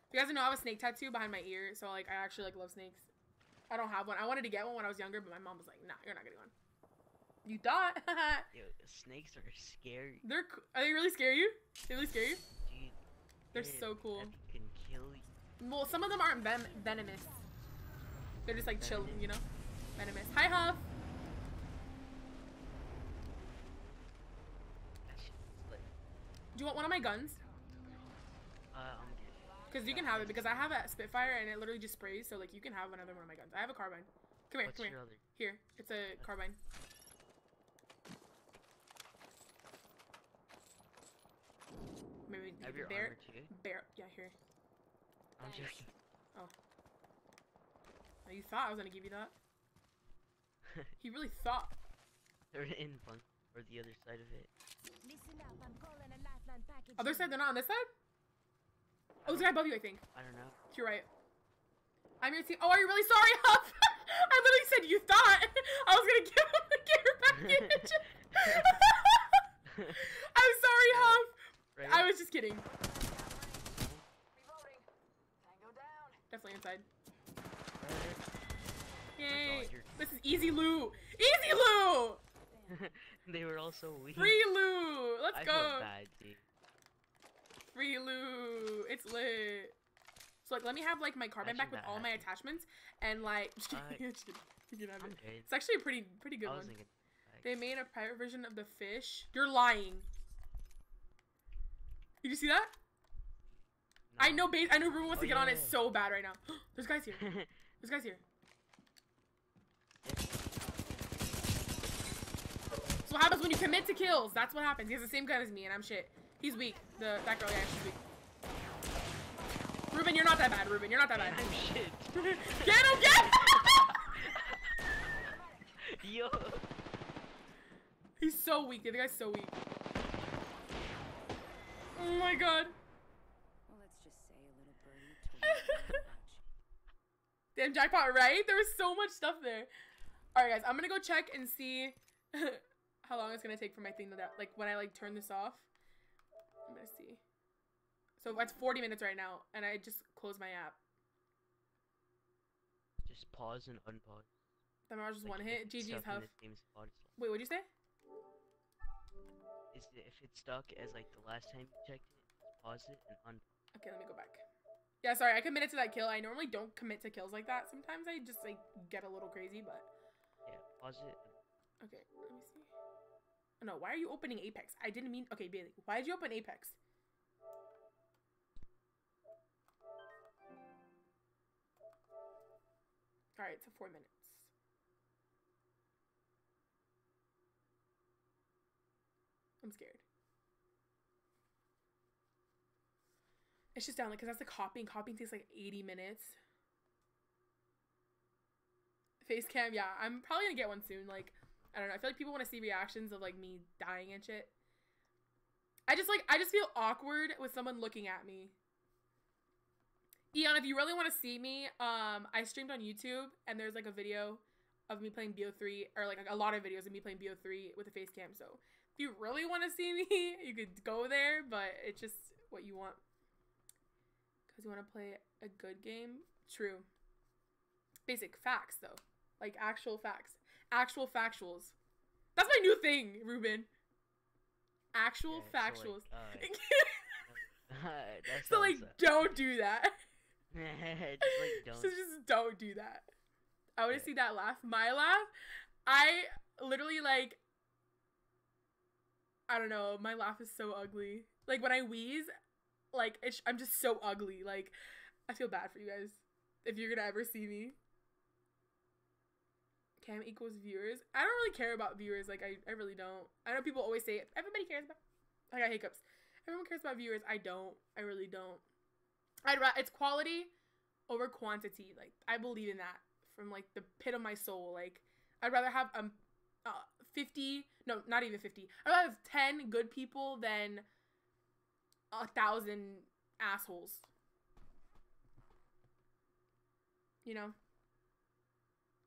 If you guys know, I have a snake tattoo behind my ear, so, like, I actually, like, love snakes. I don't have one. I wanted to get one when I was younger, but my mom was like, nah, you're not getting one. You thought? Yo, snakes are scary. They're are they really scare you? They really scare you? Dude, they're so cool. Can kill you. Well, some of them aren't ven venomous. They're just like venomous. chill, you know? Venomous. Hi, Huff. Do you want one of my guns? Uh, because you can have it because I have a Spitfire and it literally just sprays. So like you can have another one of my guns. I have a carbine. Come here, What's come here. Other? Here, it's a carbine. Maybe you Have your bear, armor too? bear. Yeah, here. I'm Thanks. joking. Oh. oh, you thought I was gonna give you that? He really thought. They're in fun or the other side of it. Listen up, I'm calling a lifeline package. Other side, they're not on this side. Oh, there's a guy above you, I think. I don't know. You're right. I'm your team. Oh, are you really sorry, Huff? I literally said you thought I was gonna give him the care package. I'm sorry, Huff. Right? I was just kidding. Reloading. Tango down. Definitely inside. Yay! This is easy loo. Easy loo. they were all so weak. Free loo. Let's I go. bad. Free loo. It's lit. So like, let me have like my carbine back with all my attachments and like. Just kidding. Uh, just kidding. You can have it. It's actually a pretty pretty good one. thinking. like, They made a private version of the fish. You're lying. Did you see that? I know. Ba- I know. Ruben wants Oh, to get on it oh, so bad right now. There's guys here. There's guys here. So what happens when you commit to kills? That's what happens. He has the same gun as me, and I'm shit. He's weak. The that girl, yeah, she's weak. Ruben, you're not that bad. Ruben, you're not that bad. I'm shit. get him! Get him! Yo. He's so weak. The other guy's so weak. Oh my god. Well, let's just say a little birdie told me much. Damn jackpot, right? There was so much stuff there. Alright guys, I'm gonna go check and see how long it's gonna take for my thing to that like when I like turn this off. I'm gonna see. So that's 40 minutes right now, and I just closed my app. Just pause and unpause. The Mars just Like, one if hit. GG's stuck in Huff. the same spot, it's like- Wait, what'd you say? Is it, if it's stuck as like the last time you checked it, just pause it and unpause. Okay, let me go back. Yeah, sorry, I committed to that kill. I normally don't commit to kills like that. Sometimes I just like get a little crazy, but Yeah, pause it. Okay, let me see. Oh, no, why are you opening Apex? I didn't mean. Okay, Bailey, why did you open Apex? All right, so four minutes. I'm scared. It's just down like because that's the copying. Copying takes like 80 minutes. Face cam, yeah. I'm probably gonna get one soon. Like, I don't know. I feel like people want to see reactions of like me dying and shit. I just like I just feel awkward with someone looking at me. Eon, if you really want to see me, um, I streamed on YouTube and there's like a video of me playing BO3 or like a lot of videos of me playing BO3 with a face cam. So if you really want to see me, you could go there, but it's just what you want. Because you want to play a good game? True. Basic facts, though. Like actual facts. Actual factuals. That's my new thing, Ruben. Actual Yeah, so, factuals. like, uh, that so, like, uh, don't do that. just like don't. So just don't do that. I want to Yeah. see that laugh. My laugh, I literally like. I don't know. My laugh is so ugly. Like when I wheeze, like it's, I'm just so ugly. Like I feel bad for you guys if you're gonna ever see me. Cam equals viewers. I don't really care about viewers. Like I, I really don't. I know people always say everybody cares about. I got hiccups. Everyone cares about viewers. I don't. I really don't. I'd ra- it's quality over quantity. Like I believe in that from like the pit of my soul. Like I'd rather have um uh, 50 no not even 50 i'd rather have 10 good people than a thousand assholes you know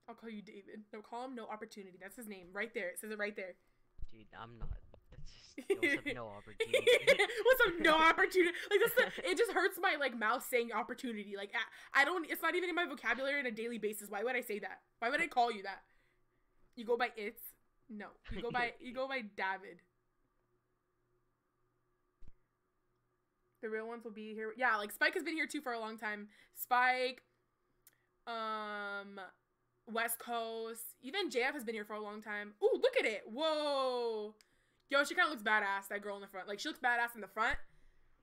i'll call you david no call him no opportunity that's his name right there it says it right there Dude, I'm not. No, what's up, no opportunity. What's up? No opportunity. Like that's the. It just hurts my like mouth saying opportunity. Like I, I don't. It's not even in my vocabulary on a daily basis. Why would I say that? Why would I call you that? You go by it's. No, you go by you go by David. The real ones will be here. Yeah, like Spike has been here too for a long time. Spike, um, West Coast, even JF has been here for a long time. Ooh, look at it! Whoa, Yo, she kind of looks badass. That girl in the front, like she looks badass in the front,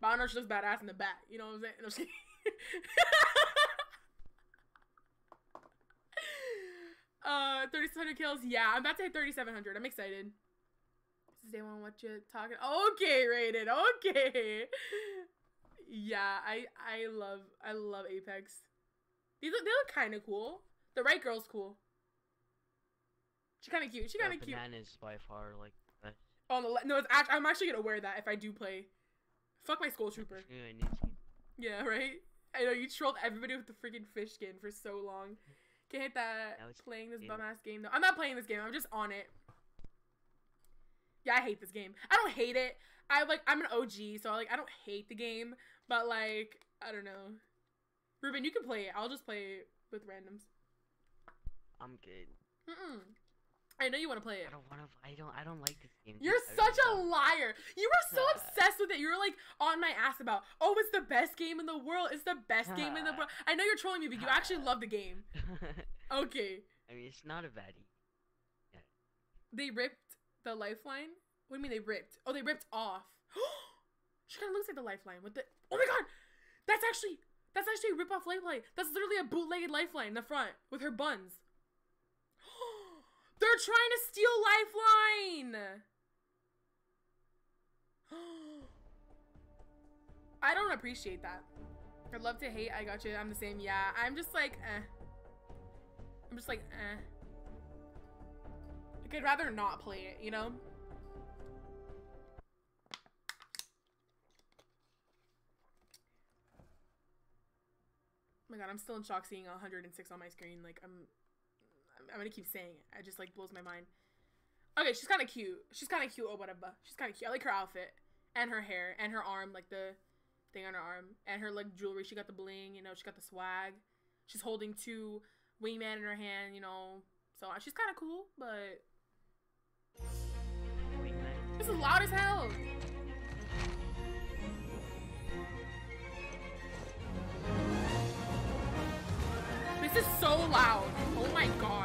but I don't know if she looks badass in the back. You know what I'm saying? No, I'm just kidding. Uh, 3,600 kills. Yeah, I'm about to hit 3,700. I'm excited. This is day one. What you talking? Okay, rated. Okay. Yeah, I I love I love Apex. These look they look kind of cool. The right girl's cool. She kind of cute. She kind of cute. Banana is by far like. On the no, it's actually, I'm actually gonna wear that if I do play. Fuck my skull trooper. Yeah, Yeah, right. I know you trolled everybody with the freaking fish skin for so long. Can't hit that. Playing this bum ass game though. I'm not playing this game. I'm just on it. Yeah, I hate this game. I don't hate it. I like. I'm an OG, so like I don't hate the game, but like I don't know. Ruben, you can play it. I'll just play it with randoms. I'm good. Mm-mm. I know you want to play it. I don't want to. I don't. I don't like this game. You're. I such a liar. You were so obsessed with it. You were like on my ass about, oh, it's the best game in the world. It's the best game in the world. I know you're trolling me, but you actually love the game. Okay. I mean, it's not a baddie. They ripped the lifeline? What do you mean they ripped? Oh, they ripped off. she kind of looks like the lifeline with the. Oh my god! That's actually. That's actually a rip off lifeline. That's literally a bootlegged lifeline in the front with her buns. They're trying to steal lifeline! I don't appreciate that. I'd love to hate. I got you. I'm the same. Yeah. I'm just like, eh. I'm just like, eh. Like, I'd rather not play it, you know? Oh my god, I'm still in shock seeing 106 on my screen. Like, I'm, I'm, I'm gonna keep saying it. It just, like, blows my mind. Okay, she's kind of cute. She's kind of cute or whatever. She's kind of cute. I like her outfit. And her hair. And her arm, like, the thing on her arm. And her, like, jewelry. She got the bling, you know, she got the swag. She's holding two wingman in her hand, you know. So, uh, she's kind of cool, but... Wingman. This is loud as hell. This is so loud. Oh my god.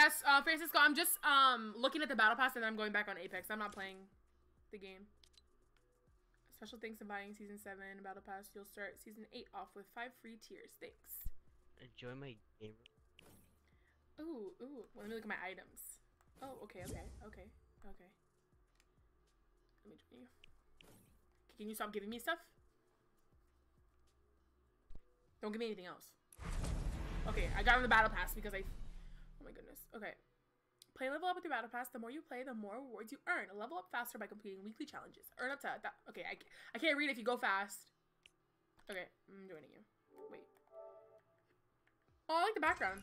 Yes, uh, Francisco, I'm just um looking at the battle pass and then I'm going back on Apex. I'm not playing the game. Special thanks to buying season seven battle pass. You'll start season eight off with five free tiers. Thanks. Enjoy my game. Ooh, ooh. Well, let me look at my items. Oh, okay, okay, okay, okay. Let me join you. Can you stop giving me stuff? Don't give me anything else. Okay, I got on the battle pass because I. Oh my goodness. Okay. Play level up with your battle pass. The more you play, the more rewards you earn. Level up faster by completing weekly challenges. Earn up to that. Okay, I, I can't read if you go fast. Okay, I'm joining you. Wait. Oh, I like the background.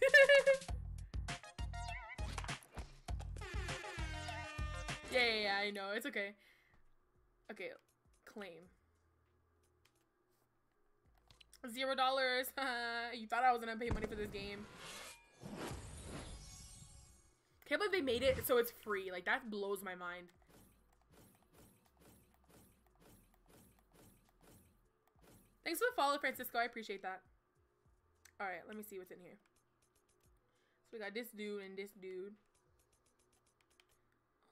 yeah, yeah, yeah, I know. It's okay. Okay, claim. Zero dollars. you thought I was gonna pay money for this game. Can't believe they made it so it's free. Like, that blows my mind. Thanks for the follow, Francisco. I appreciate that. Alright, let me see what's in here. So we got this dude and this dude.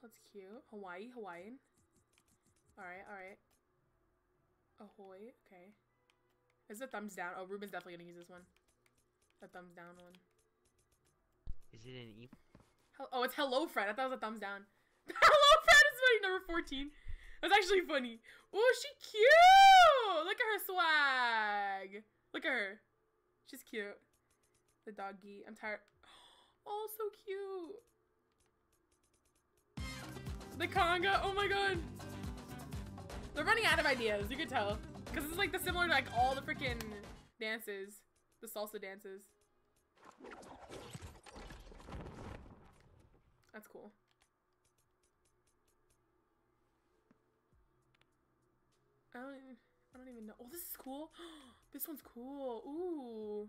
Oh, that's cute. Hawaii, Hawaiian. Alright, alright. Ahoy, okay. Is a thumbs down. Oh, Ruben's definitely gonna use this one. A thumbs down one. Is it an e? Oh, it's Hello Fred. I thought it was a thumbs down. Hello Fred is funny. Number 14. That's actually funny. Oh, she cute. Look at her swag. Look at her. She's cute. The doggy. I'm tired. Oh, so cute. The conga. Oh my god. They're running out of ideas. You can tell because it's like the similar to like all the freaking dances, the salsa dances. That's cool. I don't even, I don't even know. Oh, this is cool. this one's cool. Ooh.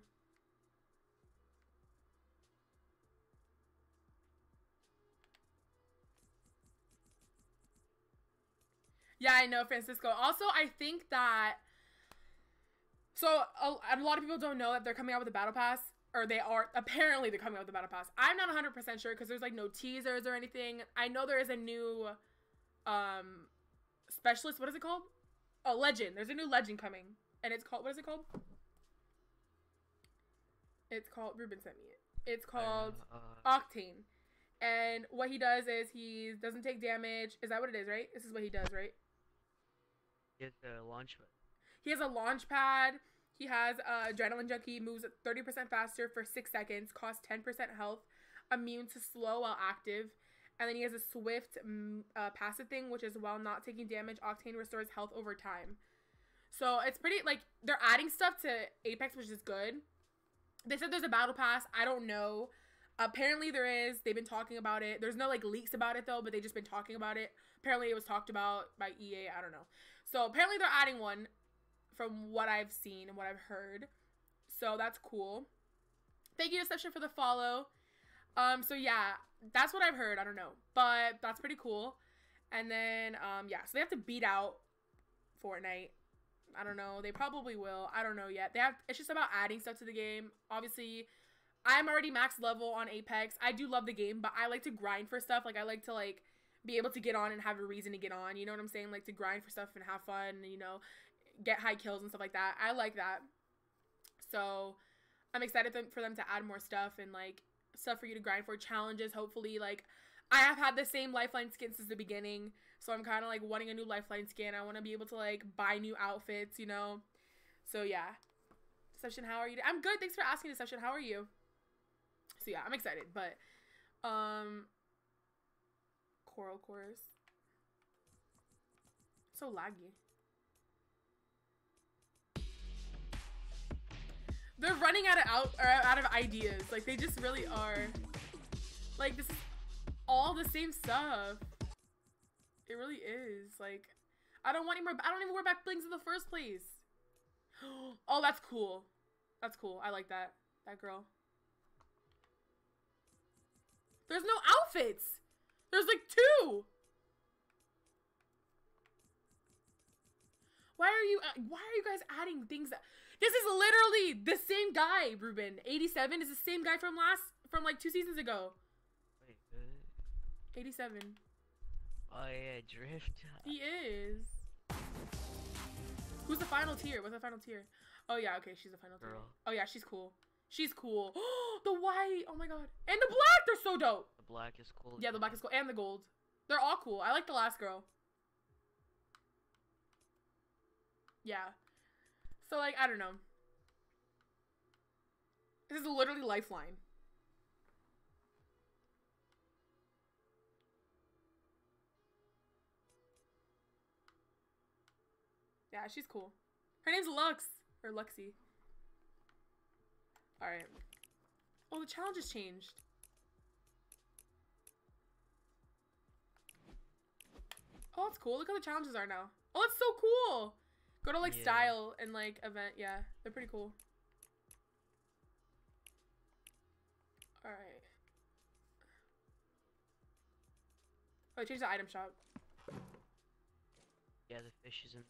Yeah, I know, Francisco. Also, I think that. So, a, a lot of people don't know that they're coming out with a battle pass, or they are. Apparently, they're coming out with a battle pass. I'm not 100% sure because there's like no teasers or anything. I know there is a new um specialist. What is it called? A legend. There's a new legend coming, and it's called. What is it called? It's called. Ruben sent me it. It's called Uh, Octane. And what he does is he doesn't take damage. Is that what it is, right? This is what he does, right? Get the launch pad. He has a launch pad. He has uh, adrenaline junkie, moves 30% faster for 6 seconds, costs 10% health, immune to slow while active. And then he has a swift mm, uh, passive thing, which is while not taking damage, Octane restores health over time. So it's pretty, like, they're adding stuff to Apex, which is good. They said there's a battle pass. I don't know. Apparently there is. They've been talking about it. There's no, like, leaks about it, though, but they've just been talking about it. Apparently it was talked about by EA. I don't know. So apparently they're adding one from what I've seen and what I've heard. So that's cool. Thank you, Deception, for the follow. Um, so yeah, that's what I've heard. I don't know. But that's pretty cool. And then, um, yeah, so they have to beat out Fortnite. I don't know. They probably will. I don't know yet. They have it's just about adding stuff to the game. Obviously, I'm already max level on Apex. I do love the game, but I like to grind for stuff. Like I like to like be able to get on and have a reason to get on. You know what I'm saying? Like to grind for stuff and have fun, and, you know, get high kills and stuff like that. I like that. So I'm excited for them to add more stuff and like stuff for you to grind for challenges. Hopefully, like I have had the same lifeline skin since the beginning, so I'm kind of like wanting a new lifeline skin. I want to be able to like buy new outfits, you know. So yeah, Deception, how are you? I'm good. Thanks for asking, Deception. How are you? So yeah, I'm excited, but um, Coral Cruiser. So laggy. They're running out of out or out of ideas. Like they just really are. Like this is all the same stuff. It really is. Like I don't want any more. I don't even wear back blings in the first place. Oh, that's cool. That's cool. I like that. That girl. There's no outfits. There's like two. Why are you? uh, Why are you guys adding things that? This is literally the same guy, Ruben. 87 is the same guy from last, from like two seasons ago. Wait, uh, 87. oh yeah, drift. He is. Who's the final tier? What's the final tier? Oh yeah, okay, she's the final tier. Oh yeah, she's cool. She's cool. the white. Oh my god. And the black. They're so dope. Black is cool. Yeah, the black is cool. And the gold. They're all cool. I like the last girl. Yeah. So like, I don't know. This is literally lifeline. Yeah, she's cool. Her name's Lux or Luxie. All right. Oh, the challenge has changed. Oh, that's cool. Look how the challenges are now. Oh, that's so cool. Go to like Yeah. style and like event. Yeah, they're pretty cool. All right. Oh, I changed the item shop. Yeah, the fish is in.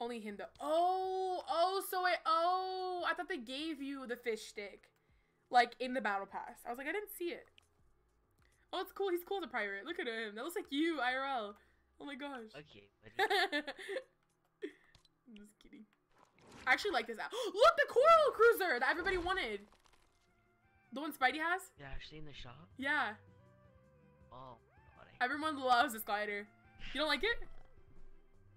Only him though. Oh, oh, so it. Oh, I thought they gave you the fish stick, like in the battle pass. I was like, I didn't see it. Oh, it's cool. He's cool as a pirate. Look at him. That looks like you, IRL. Oh my gosh. Okay, buddy. I'm just kidding. I actually like this app. Look, the Coral Cruiser that everybody wanted. The one Spidey has? You're actually in the shop? Yeah. Oh, God, Everyone loves the glider. You don't like it?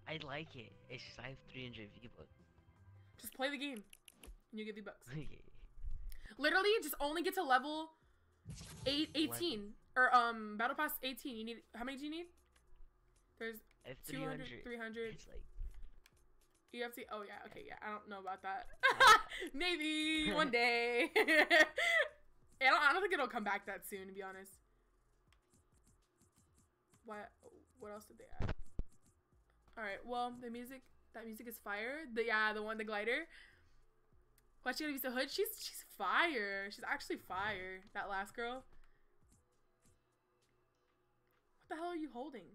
I like it. It's just I have 300 V-Bucks. Just play the game. And you get V-Bucks. Okay. Literally, just only get to level eight, 18. Or, um, Battle Pass 18. You need, how many do you need? There's F 200, 300. 300. It's like, UFC. Oh yeah, okay, yeah. I don't know about that. Maybe one day. I don't, I don't think it'll come back that soon, to be honest. What? What else did they add? All right. Well, the music. That music is fire. The yeah, the one, the glider. Why she gotta be so hood? She's she's fire. She's actually fire. That last girl. The hell are you holding?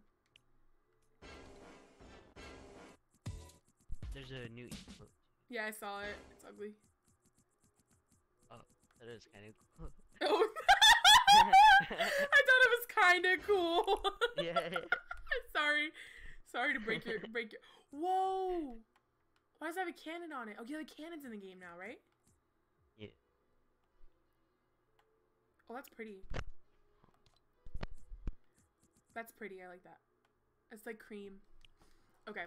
there's a new emote. Oh. Yeah, I saw it. It's ugly. Oh, that is kind of cool. Oh. I thought it was kind of cool. yeah. Sorry. Sorry to break your break your. Whoa. Why does it have a cannon on it? Oh, yeah, the cannon's in the game now, right? Yeah. Oh, that's pretty. That's pretty. I like that. It's like cream. Okay.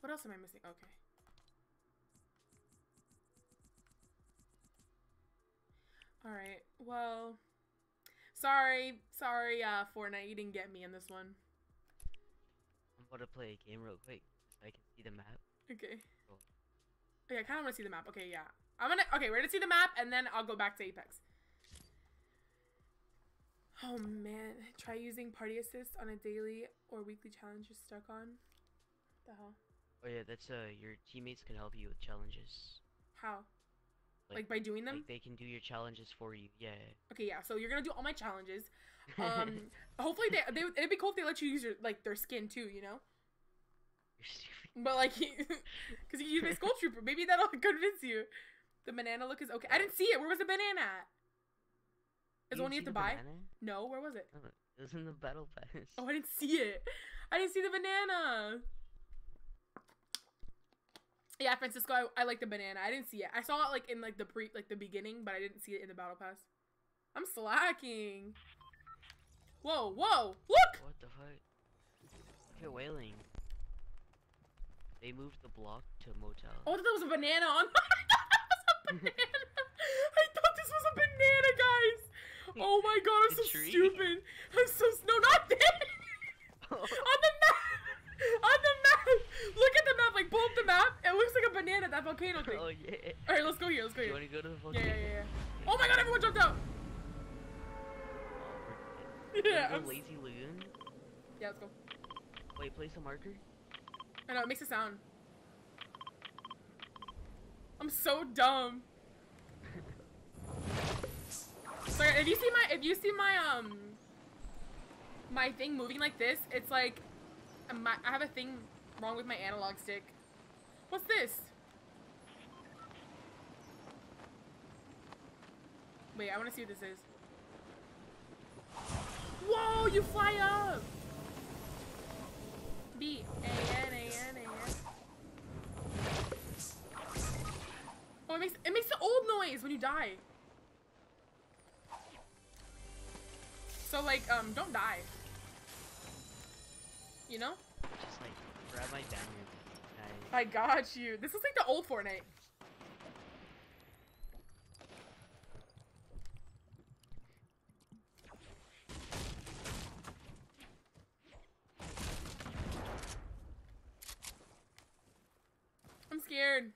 What else am I missing? Okay. All right. Well, sorry, sorry, uh, Fortnite, you didn't get me in this one. I'm about to play a game real quick so I can see the map. Okay. Cool. Okay, I kind of want to see the map. Okay, yeah. I'm gonna. Okay, we're gonna see the map, and then I'll go back to Apex. Oh man, try using party assist on a daily or weekly challenge you're stuck on. What the hell? Oh yeah, that's uh your teammates can help you with challenges. How? Like, Like- by doing them? Like they can do your challenges for you. Yeah. okay, yeah. So you're gonna do all my challenges. Um, hopefully they, they it'd be cool if they let you use your like their skin too, you know. You're stupid. But like, because you use my skull trooper, maybe that'll convince you. The banana look is okay. I didn't see it. Where was the banana at? Is the one you have to buy? banana? No, where was it? It was in the battle pass. Oh, I didn't see it. I didn't see the banana. Yeah, Francisco, I, I like the banana. I didn't see it. I saw it like in like the pre like the beginning, but I didn't see it in the battle pass. I'm slacking. Whoa, whoa! Look! What the fuck? Look at whaling. They moved the block to motel. Oh, I thought that was a banana on. I thought that was a banana. I thought this was a banana, guys. Oh my god, I'm so tree? stupid. I'm so no, not this. on the map. On the map. Look at the map. Like pull up the map. It looks like a banana. That volcano thing. oh yeah. All right, let's go here. Let's go You here. want to go to the Yeah, volcano? yeah, yeah, yeah. Oh my god, everyone jumped out. Oh, Yeah. Wanna I'm lazy lagoon. Yeah, let's go. Wait, place a marker. I know it makes a sound. I'm so dumb. Sorry, if you see my if you see my um my thing moving like this, it's like um, my, I have a thing wrong with my analog stick. What's this? Wait, I want to see what this is. Whoa, you fly up! B A N A N A N. Oh, it makes it makes the old noise when you die. So like, um, don't die. You know? Just like grab my. Nice. I got you. This is like the old Fortnite. I'm scared.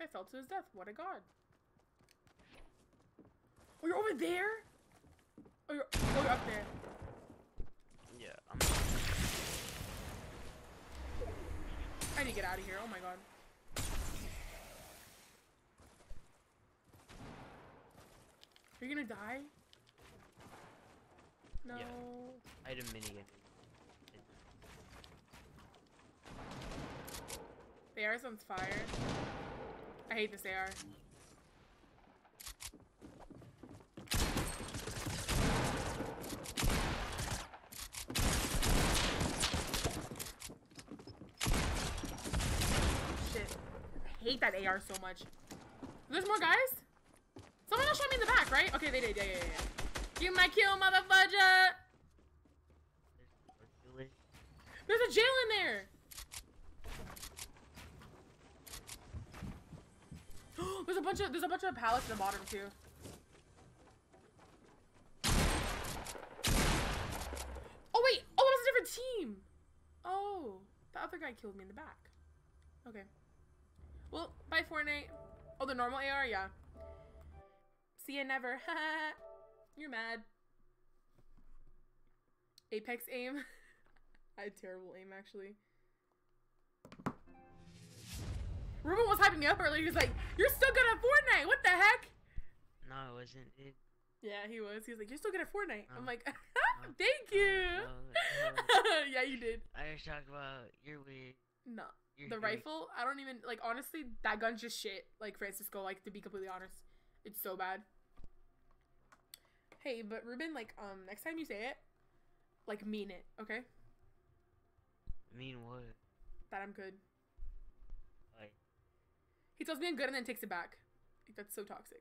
I fell to his death. What a god. Oh, you're over there? Oh, you're, oh, you're up there. Yeah. I'm. I need to get out of here. Oh my god. Are you gonna die? No. Yeah. I had a minigun. The AR sounds fire. I hate this AR. hate that AR so much. There's more guys? Someone else shot me in the back, right? Okay, they did. Yeah, yeah, yeah. You my kill, motherfucker. There's a jail in there! there's a bunch of there's a bunch of pallets in the bottom too. Oh wait! Oh, that was a different team! Oh, the other guy killed me in the back. Okay. Well, bye Fortnite. Oh, the normal AR, yeah. See you never. You're mad. Apex aim. I had terrible aim actually. Ruben was hyping me up earlier. He was like, "You're still good at Fortnite. What the heck?" No, it wasn't. It. Yeah, he was. He was like, "You're still good at Fortnite." I'm like. "Thank you." yeah, you did. I was talking about you're weird. No, You're the rifle. I don't even like. Honestly, that gun's just shit. Like Francisco. Like to be completely honest, it's so bad. Hey, but Ruben, like, um, next time you say it, like, mean it, okay? Mean what? That I'm good. Like, He tells me I'm good and then takes it back. Like, that's so toxic.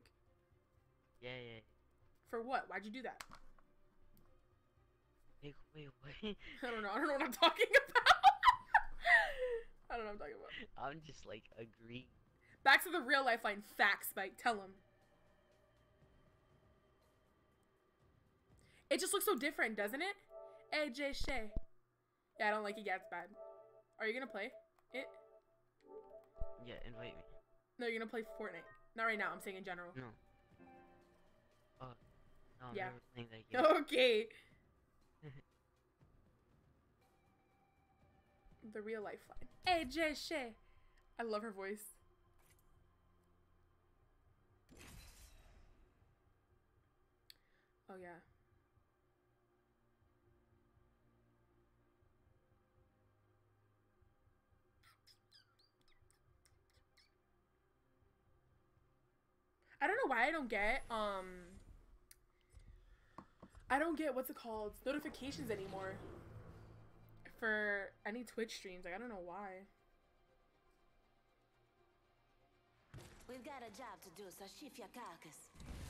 yeah, yeah. For what? Why'd you do that? Wait, wait, what? I don't know. I don't know what I'm talking about. I don't know what I'm talking about. I'm just like agreeing. Back to the real lifeline. Facts, Spike. Tell him. It just looks so different, doesn't it? AJ Shay. Yeah, I don't like it. Yeah, it's bad. Are you gonna play it? Yeah, invite me. No, you're gonna play Fortnite. Not right now. I'm saying in general. No. Oh, no, I'm Yeah. never playing that game. Okay. The real lifeline. AJ. I love her voice. Oh yeah. I don't know why I don't get um I don't get what's it called notifications anymore for any Twitch streams. Like I don't know why. We've got a job to do, so shift your carcass.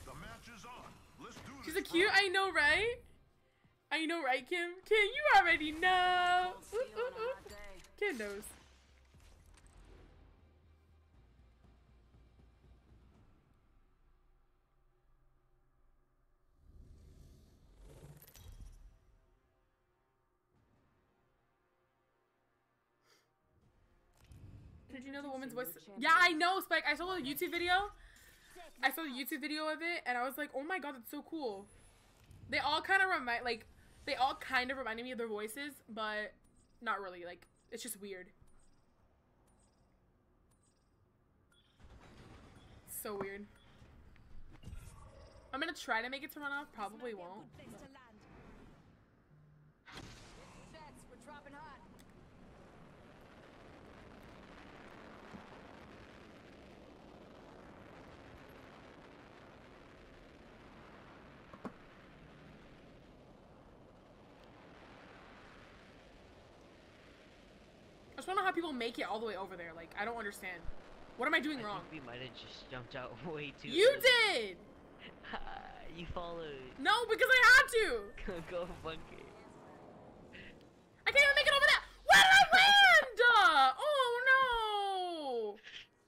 The match is on. Let's do She's this. a cute. I know, right? I know, right, Kim? Kim, you already know. Ooh, you on a ooh, ooh. Kim knows. Know the woman's voice? Yeah, I know, Spike. I saw the YouTube video. I saw the YouTube video of it, and I was like, "Oh my god, that's so cool." They all kind of remind, like, they all kind of reminded me of their voices, but not really. Like, it's just weird. So weird. I'm gonna try to make it to run off. Probably won't. Good place to land. Bets, we're dropping hot. I to know how people make it all the way over there. Like, I don't understand. What am I doing I wrong? think we might have just jumped out way too. You early. did. you followed. No, because I had to. Go, bunker. I can't even make it over there. Where did I land? Uh, oh no.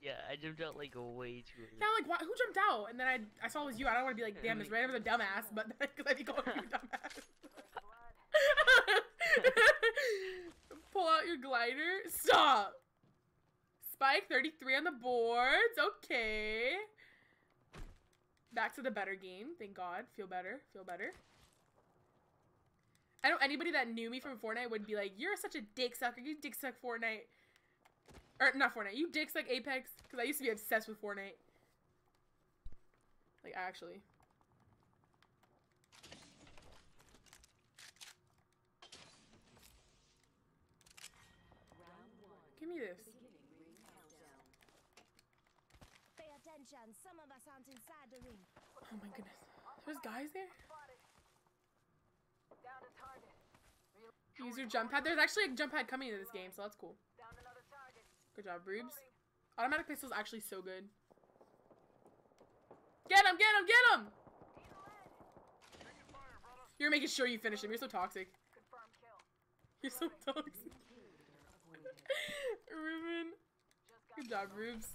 Yeah, I jumped out like way too early. Yeah, like, why, who jumped out? And then I, I saw it was you. I don't want to be like, damn, this random dumbass, but because I'd be calling you a dumbass. Pull out your glider. Stop. Spike 33 on the boards. Okay. Back to the better game. Thank God. Feel better. Feel better. I know anybody that knew me from Fortnite would be like, "You're such a dick sucker. You dick suck Fortnite." Or not Fortnite. You dick suck Apex because I used to be obsessed with Fortnite. Like actually. Give me this. Pay attention, some of us aren't inside the ring. Oh my goodness. There's guys there? Down to target. Use your jump pad. There's actually a jump pad coming into this game, so that's cool. Down another target. Good job, Rubes. Automatic pistol's actually so good. Get him, get him, get him! You're making sure you finish him. You're so toxic. You're so toxic. Ruben. Good job, Rubes.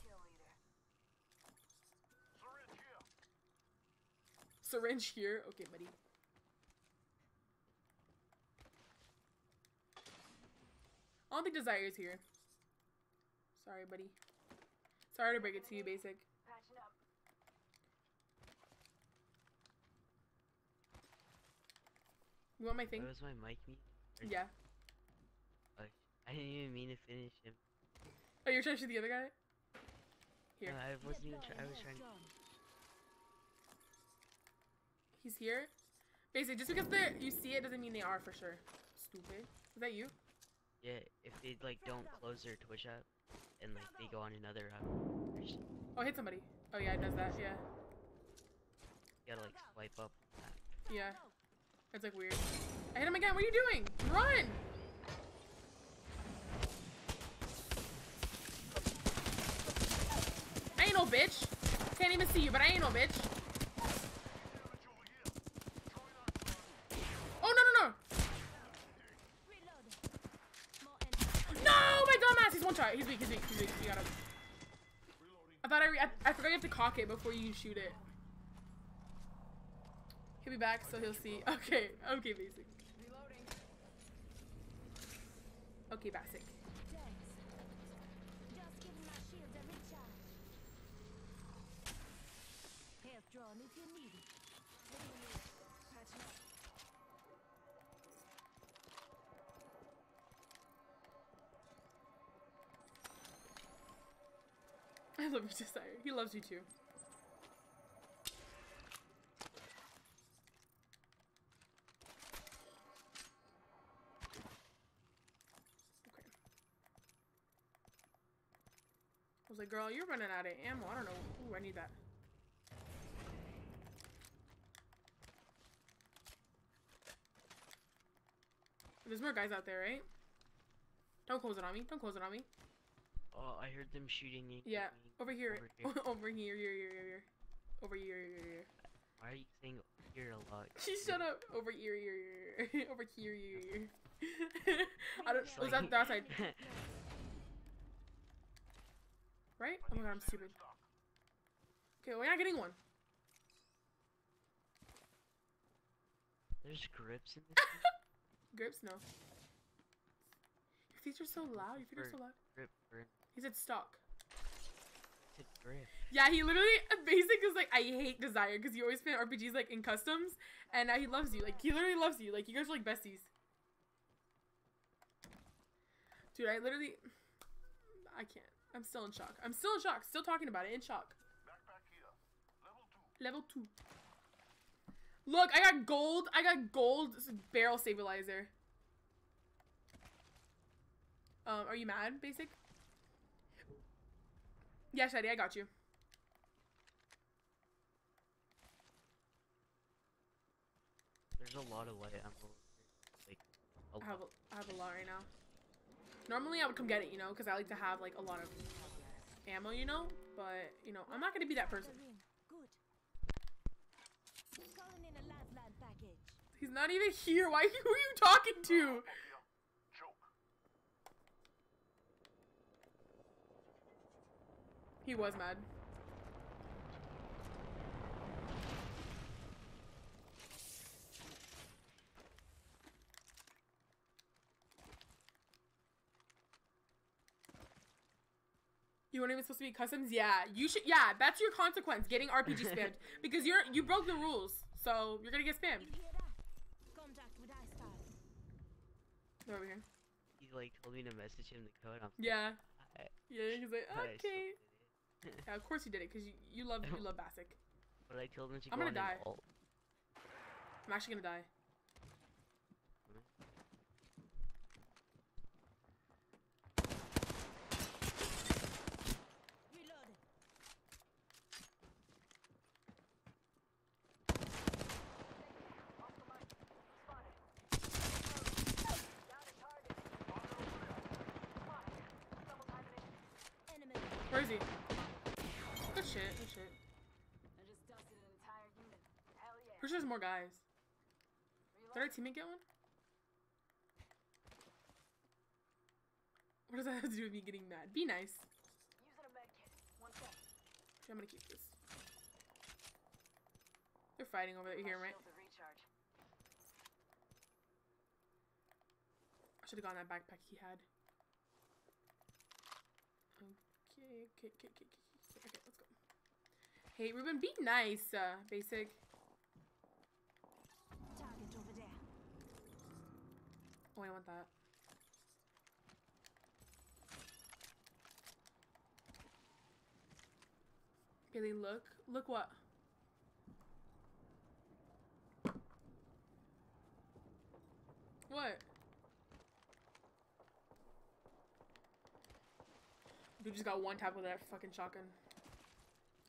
Syringe here. Okay, buddy. I don't think Desire's here. Sorry, buddy. Sorry to break it to you, basic. You want my thing? Was my mic? Or- Yeah. I didn't even mean to finish him. Oh, you're trying to shoot the other guy? Here. No, I wasn't even trying. I was trying. He's here. Basically, just because they you see it doesn't mean they are for sure. Stupid. Is that you? Yeah, if they like don't close their Twitch app and like they go on another app, there's- you Oh, hit somebody. Oh yeah, it does that. Yeah. You gotta like swipe up. that. Yeah. It's like weird. I hit him again. What are you doing? Run! I ain't no bitch. Can't even see you, but I ain't no bitch. Oh no no no! No, oh my dumbass! He's one shot. He's weak. He's weak. He's weak. You got him. I thought I, I I forgot you have to cock it before you shoot it. He'll be back, so he'll see. Okay, okay, basic. Okay, basic. I love you, Desire. He loves you too. Okay. I was like, girl, you're running out of ammo. I don't know. Ooh, I need that. There's more guys out there, right? Don't close it on me. Don't close it on me. Oh, I heard them shooting me. Yeah, over here. Over here. Over here, here, here, here. Over here, here, here. Why are you saying here a lot? She shut up. Over here, here, here. Over here, here, here. I don't. Was that that side? Right? Oh my god, I'm stupid. Okay, we're not getting one. There's grips in this. Grips, no. Your feet are so loud. Your feet are so loud. grip for He said stock. it's a grip. Yeah, he literally basic is like I hate desire because he always play RPGs like in customs, and now he loves you. Like he literally loves you. Like you guys are like besties. Dude, I literally, I can't. I'm still in shock. I'm still in shock. Still talking about it. In shock. Backpack here. Level two. Level two. Look, I got gold. I got gold barrel stabilizer. Um, are you mad, basic? Yeah, Eddie, I got you. There's a lot of light ammo. Like a I have lot. a, I have a lot right now. Normally I would come get it, you know, because I like to have like a lot of ammo, you know. But you know, I'm not gonna be that person. Good. Calling in a lifeline package. He's not even here. Why? Who are you talking to? Here. Choke. He was mad. You weren't even supposed to be customs? Yeah, you should. Yeah, that's your consequence. Getting RPG spammed because you're you broke the rules, so you're gonna get spammed. You hear that? Contact with iStar. They're over here. He like told me to message him the code. I'm Yeah, I- yeah. He's like, but I still okay. Yeah, of course you did it because you, you love you love Basic. But I told him to I'm gonna on die. I'm actually gonna die. Reloaded. Off the mic. Spotted. Down to target. Spotted. Double timing it. Enemy. Where is he? Good shit. Good shit. I just dusted an entire unit. Hell yeah. Pretty sure there's more guys. Did our teammate get one? What does that have to do with me getting mad? Be nice. I'm gonna keep this. They're fighting over 'em, right? I should have gotten that backpack he had. Okay, okay, okay, okay, okay. Okay, let's go. Hey, Ruben, be nice, uh, basic. Target over there. I want that. Bailey, look. Look what? What? Dude just got one tap with that fucking shotgun.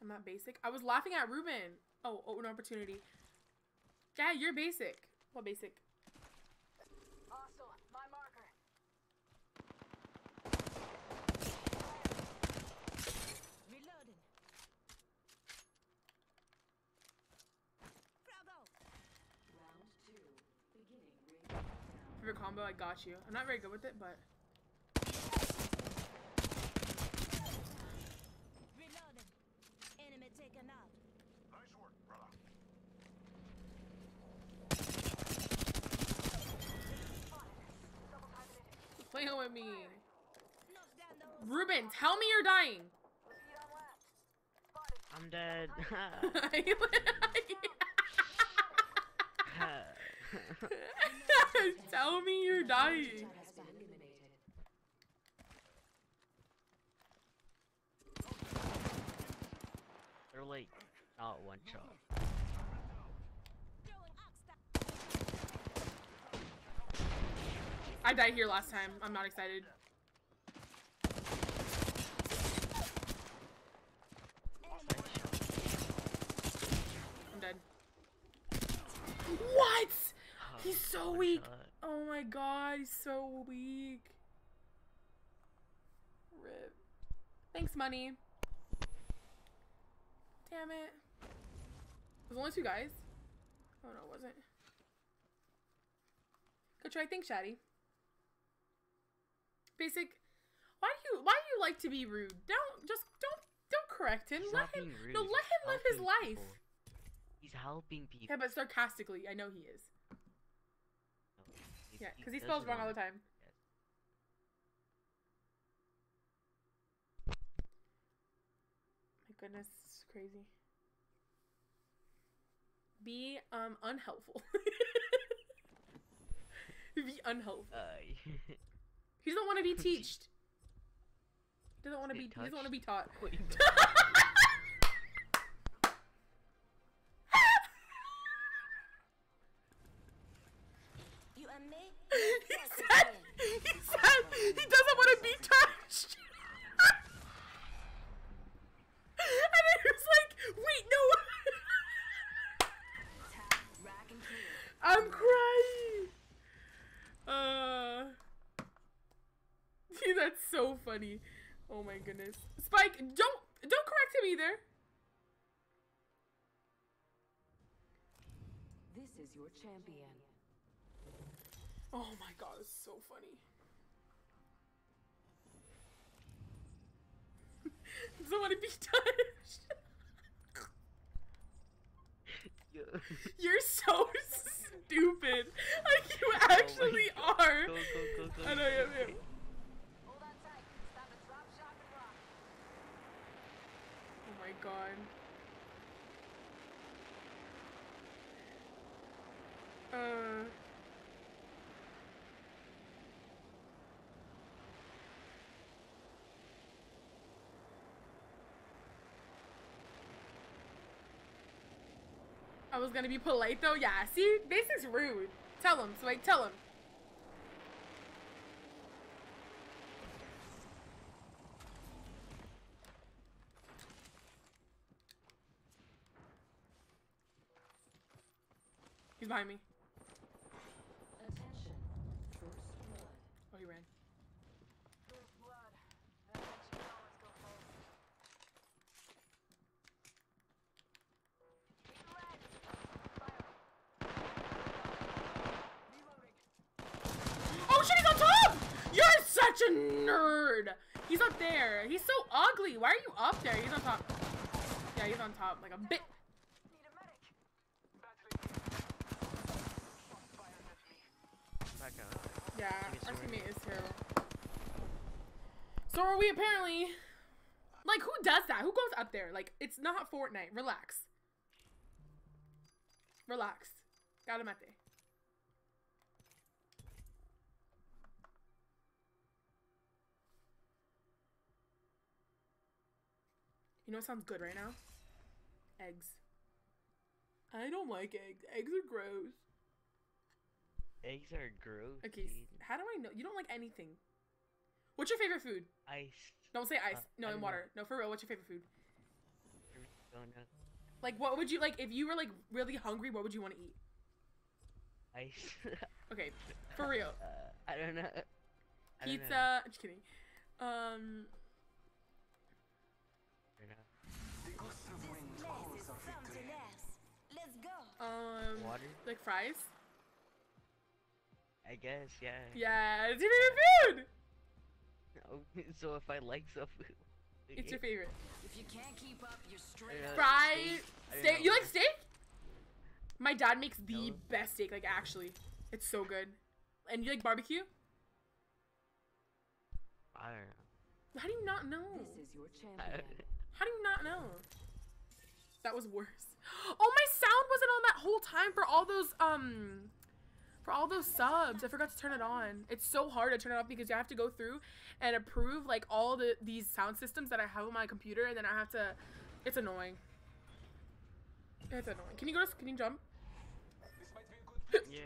I'm not basic. I was laughing at Ruben. Oh, open opportunity. Yeah, you're basic. What basic? Hostile. My marker. Reloading. Froggo. Favorite combo, I got you. I'm not very good with it, but Reloading. Enemy taken out. Nice work, brother. playing with me. Knock down those. Ruben, tell me you're dying. Repeat on left. Spotted. I'm dead. tell me you're dying. They're like not one shot. I died here last time. I'm not excited. I'm dead. What? He's so weak. shot. Oh my god, he's so weak. Rip. Thanks, money. Damn it. There's only two guys. Oh no, it wasn't. Go try. Thanks, Shaddy. Basic. Why do you Why do you like to be rude? Don't just don't don't correct him. He's let him. No, let him live his helping life. people. He's helping people. Yeah, but sarcastically, I know he is. Yeah, because he spells wrong all the time. My goodness, it's crazy. Be um unhelpful. be unhelpful. Uh, He doesn't want to be teached. He doesn't want to Be be. He doesn't want to be taught. Wait, You and me? He said. He said he doesn't want to be touched. and was like, "Wait, no." I'm crying. Uh, that's so funny. Oh my goodness. Spike, don't don't correct him either. This is your champion. Oh my god, it's so funny. Doesn't want to be touched. Yo. You're so stupid. Like you actually are. Go, go, go, go. I know, yeah, yeah. Hold on tight. It's time to drop, shot, and rock. Oh my god. Uh. Was gonna be polite though. Yeah, see, Basic's rude. Tell him, like, tell him. He's behind me. Attention. First blood. Oh, he ran. First blood. That makes you know let's go forward. Hit the red. Fire. Reloading. Oh shit, he's on top! You're such a nerd! He's up there. He's so ugly. Why are you up there? He's on top. Yeah, he's on top like a bit. Need a medic. Back up. Yeah, our teammate is terrible. So are we apparently. Like, who does that? Who goes up there? Like, it's not Fortnite. Relax. Relax. Calmate. You know what sounds good right now? Eggs. I don't like eggs. Eggs are gross. Eggs are gross. Okay, dude. how do I know? You don't like anything. What's your favorite food? Ice. Don't say ice. Uh, no, in water. No, for real. What's your favorite food? Donut. Like, what would you like if you were like really hungry? What would you want to eat? Ice. Okay, for real. uh, I don't know. I don't know. Pizza. Just kidding. Um, um, Water? like fries. I guess, yeah. Yeah, it's your favorite food. Oh, so if I like something, It's your favorite. If you can't keep up, you're straight. Fry steak. Steak. You like steak? My dad makes the No. best steak. Like actually, it's so good. And you like barbecue? I don't know. How do you not know? This is your champion. How do you not know? That was worse. Oh, my sound wasn't on that whole time for all those um for all those subs. I forgot to turn it on. It's so hard to turn it off because you have to go through and approve like all the these sound systems that I have on my computer and then I have to it's annoying. It's annoying. Can you go to, can you jump? yeah.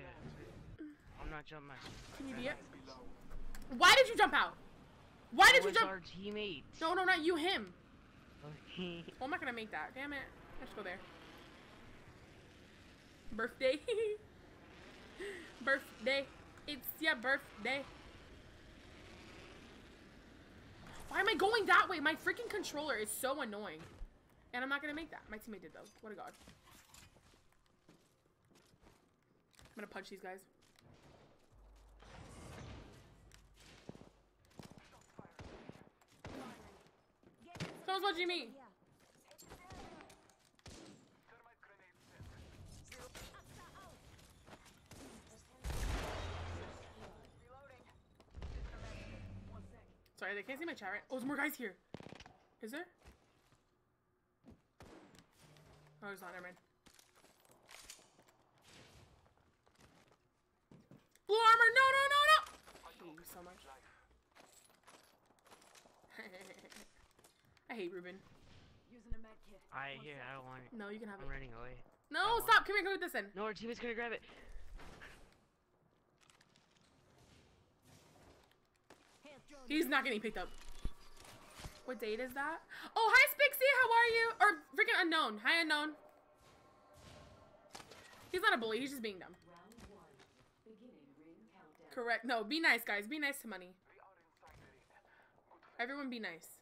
I'm not jumping. Can you be it? Why did you jump out? Why did you jump? our teammate? No, no, not you, him. Okay. I'm not gonna make that. Damn it. Let's go there. Birthday. birthday. It's your birthday. Why am I going that way? My freaking controller is so annoying. And I'm not gonna make that. My teammate did though. What a god. I'm gonna punch these guys. Someone's watching me. Sorry, they can't see my chat, right? Oh, there's more guys here. Is there? Oh, there's not. Never mind. Blue armor! No, no, no, no! I hate you so much. I hate Ruben. Using a med kit. I here. I don't want it. No, you can have I'm it. running away. No, stop! Come here, come with this in. No, our teammate's gonna grab it. Health drone. He's not getting picked up. What date is that? Oh, hi Spixie, how are you? Or freaking unknown. Hi unknown. He's not a bully, he's just being dumb. Correct. No, be nice, guys. Be nice to money. Everyone be nice.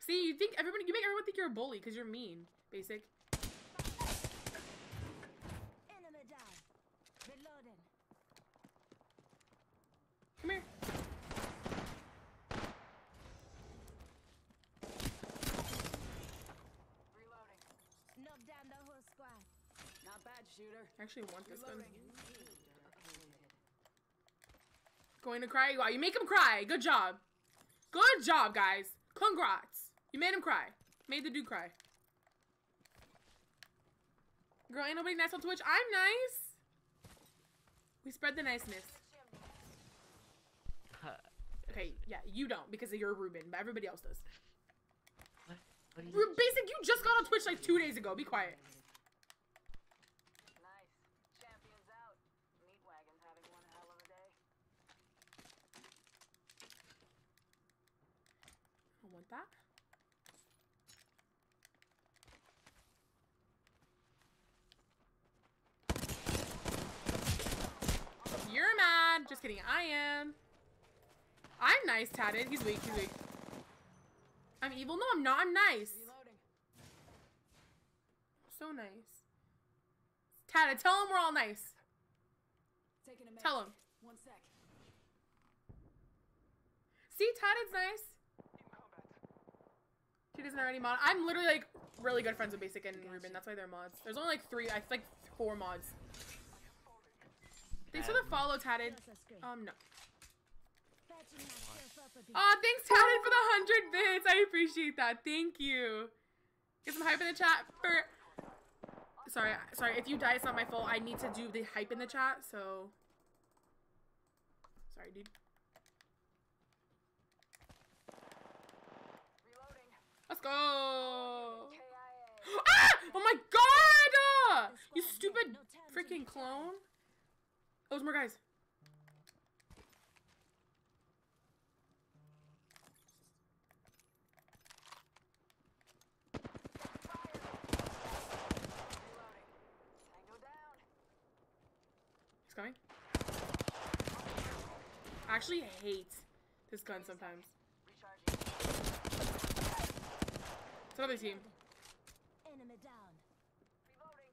See, you think everybody you make everyone think you're a bully because you're mean. Basic. Enemy down. Reloading. Come here. Knock down the whole squad. Not shooter. I actually want this one. Reloading. Going to cry? Wow, you make him cry. Good job. Good job, guys. Congrats. You made him cry. Made the dude cry. Girl, ain't nobody nice on Twitch. I'm nice. We spread the niceness. Okay, yeah, you don't because you're Ruben, but everybody else does. What? What you? Basic, you just got on Twitch like two days ago. Be quiet. Nice. Champions out. Meat wagon's having one hell of a day. I want that. You're mad. Just kidding. I am. I'm nice, Tatted. He's weak. He's weak. I'm evil. No, I'm not. I'm nice. So nice. Tatted, tell him we're all nice. Tell him. One sec. See, Tatted's nice. She doesn't have any mod. I'm literally like really good friends with Basic and Ruben. That's why they're mods. There's only like three. I think like four mods. Thanks for the follow, Tatted. Plus a screen. Um, no. Patching myself up for this. Aw, thanks, Tatted, for the 100 bits. I appreciate that. Thank you. Get some hype in the chat for... Sorry, sorry. If you die, it's not my fault. I need to do the hype in the chat, so... Sorry, dude. Let's go! Ah! Oh my god! Uh, you stupid dead. No time to freaking clone. Oh, there's more guys. He's coming. I actually hate this gun sometimes. It's another team. Enemy down. Reloading.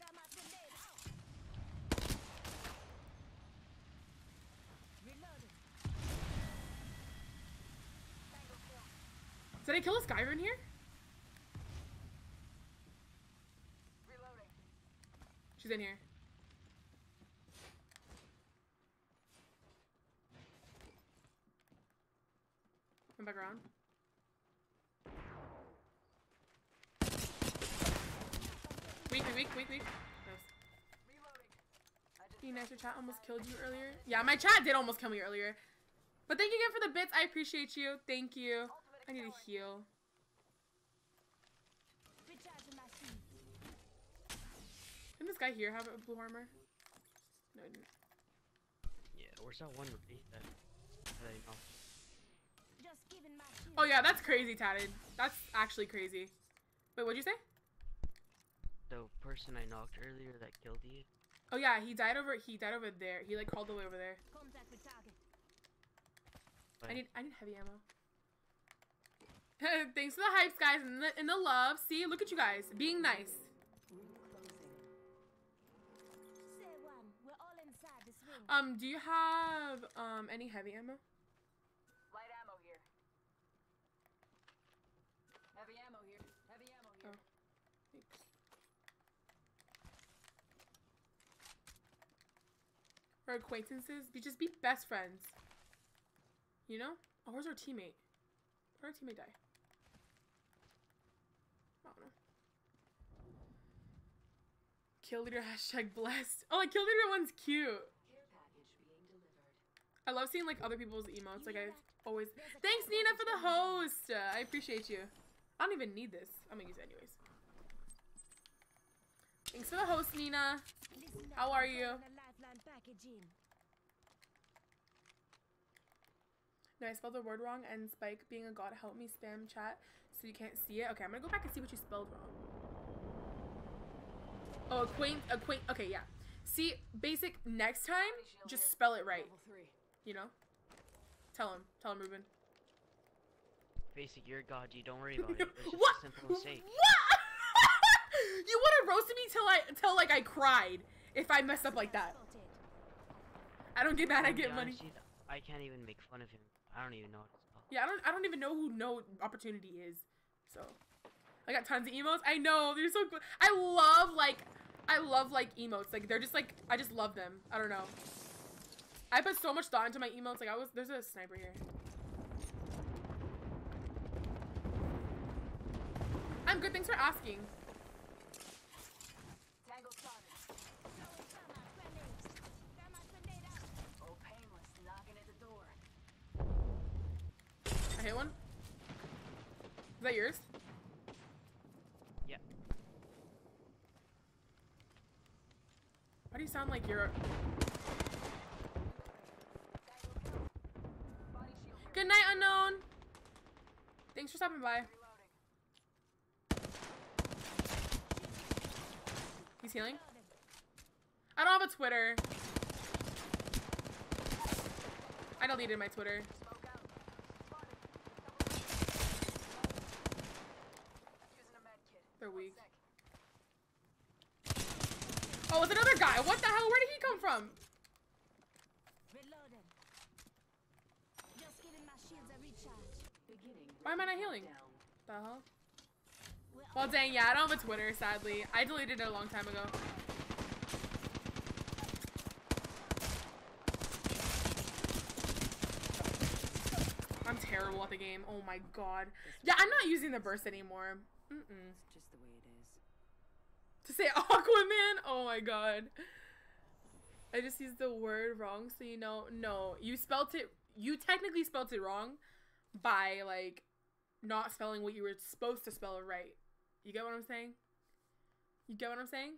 Thermite grenade out. Reloading. Tango kill. Did I kill a Skyrim here? Reloading. She's in here. Come back around. Weak, weak, weak, weak. Nice. Nice, your chat almost killed you earlier. Yeah, my chat did almost kill me earlier. But thank you again for the bits. I appreciate you. Thank you. I need to heal. Recharging my shields. Didn't this guy here have a blue armor? No, didn't. Yeah, where's that one rookie that, that I know? Just giving. Oh yeah, that's crazy, Tatted. That's actually crazy. Wait, what'd you say? The person I knocked earlier that killed you. Oh yeah, he died over. He died over there. He like crawled away over there. Contact with target. I need. I need heavy ammo. Thanks for the hypes, guys, and the, and the love. See, look at you guys being nice. Say one. We're all inside this ring. Um, do you have um any heavy ammo? Light ammo here. Heavy ammo here. Heavy ammo here. Oh. Thanks. Or acquaintances, be just be best friends. You know? Oh, where's our teammate? Where'd our teammate die? I don't know. Kill leader hashtag blessed. Oh, like kill leader one's cute. I love seeing like other people's emotes. Like I always. Thanks, Nina, for the host. Uh, I appreciate you. I don't even need this. I'm gonna use it anyways. Thanks for the host, Nina. How are you? No, I spelled the word wrong, and Spike, being a god, help me spam chat so you can't see it. Okay, I'm gonna go back and see what you spelled wrong. Oh, acquaint, acquaint. Okay, yeah. See, basic. Next time, just spell it right. You know. Tell him. Tell him, Ruben. Basic, you're a god. You don't worry about it. It's just what? a simple mistake. What? you would have roasted me till I till like I cried if I messed up like that. I don't get mad. I get money. honest, dude, I can't even make fun of him. I don't even know what to spell. Yeah, I don't. I don't even know who no opportunity is. So, I got tons of emotes. I know they're so good. I love like, I love like emotes. Like they're just like I just love them. I don't know. I put so much thought into my emotes. Like I was there's a sniper here. I'm good. Thanks for asking. I hit one. Is that yours? Do sound like you're? Good night, unknown. Thanks for stopping by. He's healing. I don't have a Twitter. I deleted my Twitter. They're weak. Oh, it's another guy. What the hell? Where did he come from? Why am I not healing? The hell? Well, dang, yeah, I don't have a Twitter, sadly. I deleted it a long time ago. I'm terrible at the game. Oh my god. Yeah, I'm not using the burst anymore. Mm-mm. It's just the way it is. To say Aquaman? Oh my god. I just used the word wrong, so you know. No, you spelt it. You technically spelt it wrong by like not spelling what you were supposed to spell right. You get what I'm saying? You get what I'm saying?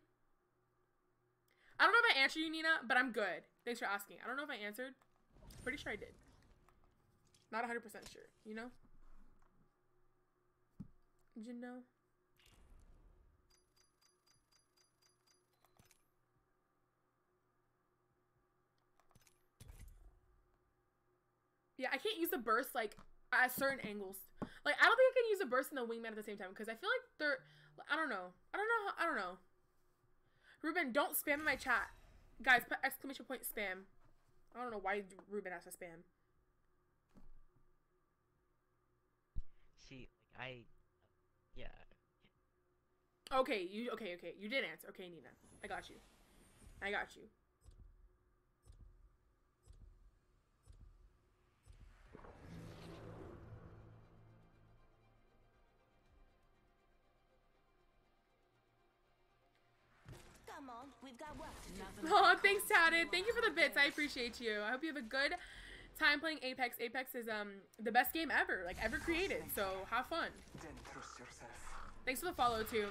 I don't know if I answered you, Nina, but I'm good. Thanks for asking. I don't know if I answered. Pretty sure I did. Not 100% sure, you know? Did you know? Yeah, I can't use the burst like at certain angles. Like I don't think I can use the burst and the wingman at the same time because I feel like they're I don't know. I don't know. How, I don't know. Ruben, don't spam in my chat. Guys, put exclamation point spam. I don't know why Ruben has to spam. See, like I, yeah. Okay, you okay, okay. You did answer. Okay, Nina. I got you. I got you. Oh, thanks, Tatted. Thank you for the bits. I appreciate you. I hope you have a good time playing Apex. Apex is um the best game ever, like ever created. So have fun. Then trust yourself. Thanks for the follow too.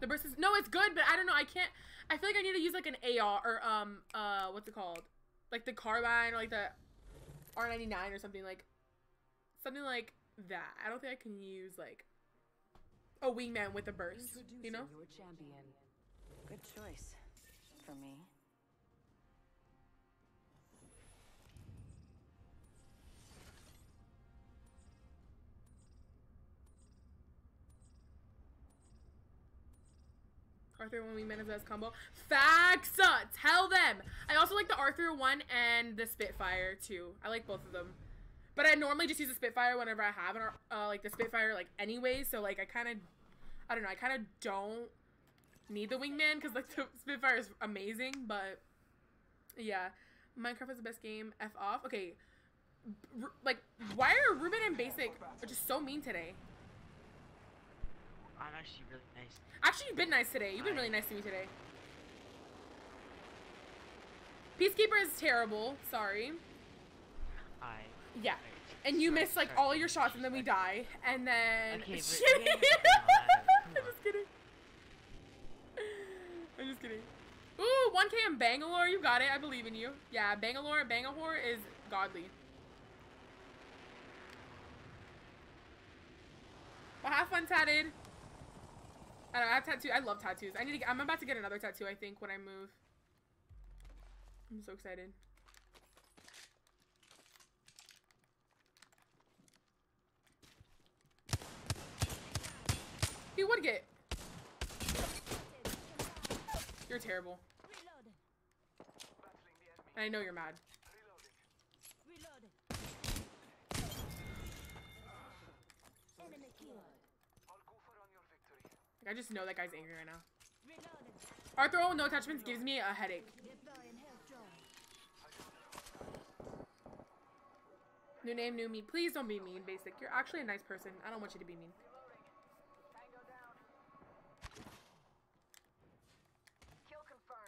The burst is no, it's good, but I don't know. I can't. I feel like I need to use like an AR or um uh what's it called, like the carbine or like the R99 or something like something like that. I don't think I can use like a wingman with a burst. You know? Good choice. For me. Arthur one we best combo. Facts! Uh, Tell them! I also like the Arthur one and the Spitfire too. I like both of them. But I normally just use the Spitfire whenever I have an, uh, like the Spitfire like anyways. So like I kind of, I don't know. I kind of don't need the wingman because like the Spitfire is amazing. But yeah, Minecraft is the best game. F off. Okay, R- like why are Ruben and Basic are just so mean today? I'm actually really nice. Actually, you've been nice today. You've been really nice to me today. Peacekeeper is terrible. Sorry. I. Yeah. And you miss like all your shots and then we die. And then. Okay, but Shit. you ain't gonna do that. I'm Come just kidding. I'm just kidding. Ooh, 1K in Bangalore. You got it. I believe in you. Yeah, Bangalore, Bangalore is godly. Well, have fun, tatted. I don't know, I have tattoo. I love tattoos. I need to. Get, I'm about to get another tattoo. I think when I move. I'm so excited. He would get. You're terrible. I know you're mad. Like, I just know that guy's angry right now. Reloading. Arthur with no attachments gives me a headache. New name, new me. Please don't be mean, basic. You're actually a nice person. I don't want you to be mean.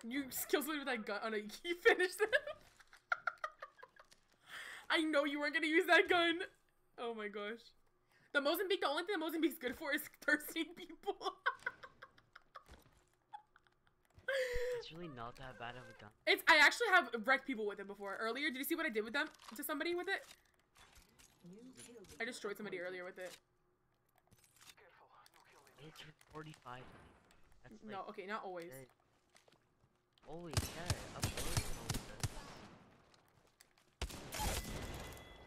You kill somebody with that gun. Oh no, you finished them. I know you weren't gonna use that gun. Oh my gosh. The Mozambique, the only thing the Mozambique's good for is thirsty people. It's really not that bad of a gun. it's I actually have wrecked people with it before. Earlier, did you see what I did with them to somebody with it? I destroyed somebody earlier with it. No. It's 45. That's like. No, okay, not always. good. Always, yeah. Up close, it always does.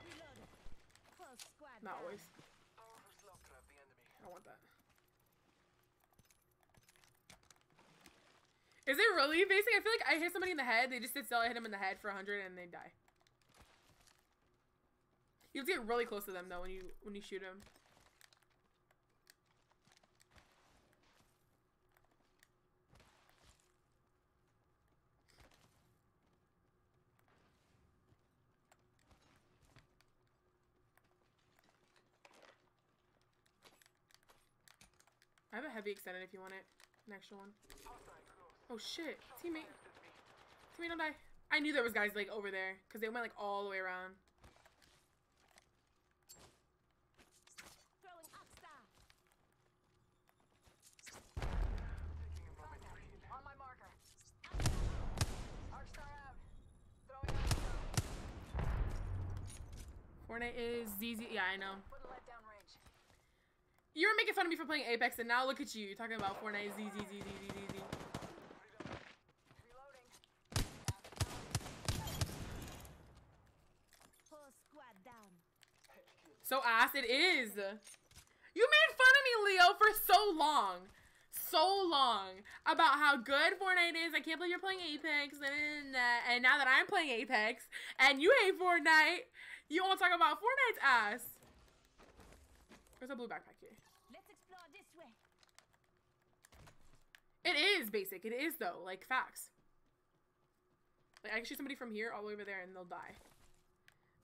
Reloading. Not down. always. I want that. Is it really basic? I feel like I hit somebody in the head, they just sit still, I hit them in the head for 100 and they die. You have to get really close to them though when you when you shoot them. Heavy extended if you want it. An extra one. Oh shit, teammate. Teammate, don't die. I knew there was guys like over there because they went like all the way around. Throwing up star. Taking a moment to heal. On my marker. Arcstar out. Throwing out. Fortnite is ZZ. Yeah, I know. Put a let down range. You were making fun of me for playing Apex, and now look at you talking about Fortnite Z Z Z Z Z Z Z. So ass it is. You made fun of me, Leo, for so long. So long about how good Fortnite is. I can't believe you're playing Apex. And, and uh, now that I'm playing Apex and you hate Fortnite, you won't talk about Fortnite's ass. There's a blue backpack here. Let's explore this way. It is basic. It is, though. Like, facts. Like, I can shoot somebody from here all the way over there and they'll die.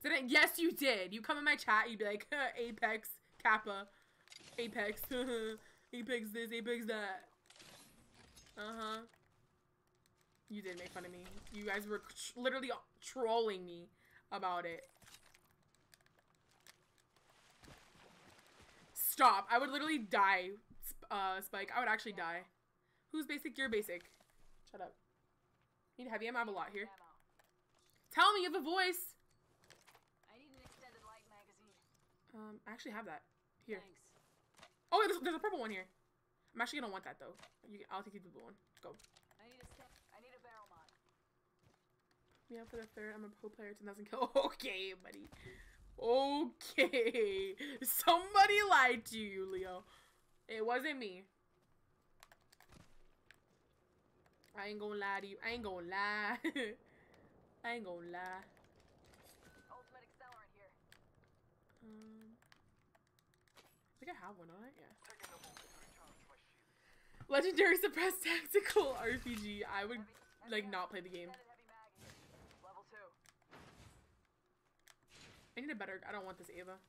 Did I? Yes, you did. You come in my chat, you'd be like, Apex, Kappa, Apex, Apex this, Apex that. Uh-huh. You did make fun of me. You guys were literally trolling me about it. Stop. I would literally die, uh, Spike. I would actually die. Who's basic? You're basic. Shut up. Need heavy ammo. I have a lot here. Tell me you have a voice. I need an extended light magazine. Um, I actually have that. Here. Thanks. Oh, there's, there's a purple one here. I'm actually gonna want that though. You, I'll take you the blue one. Go. I need a step. I need a barrel mod. Yeah, for the third, I'm a pro player, 10,000 kill. Okay, buddy. Okay. Somebody lied to you, Leo. It wasn't me. I ain't gonna lie to you. I ain't gonna lie. I ain't gonna lie. Ultimate accelerant here. Um, I think I have one on it. Yeah. Taking a moment to recharge my shield. Legendary suppressed tactical RPG. I would like not play the game. Extended heavy mag here. Level two. I need a better. I don't want this Ava.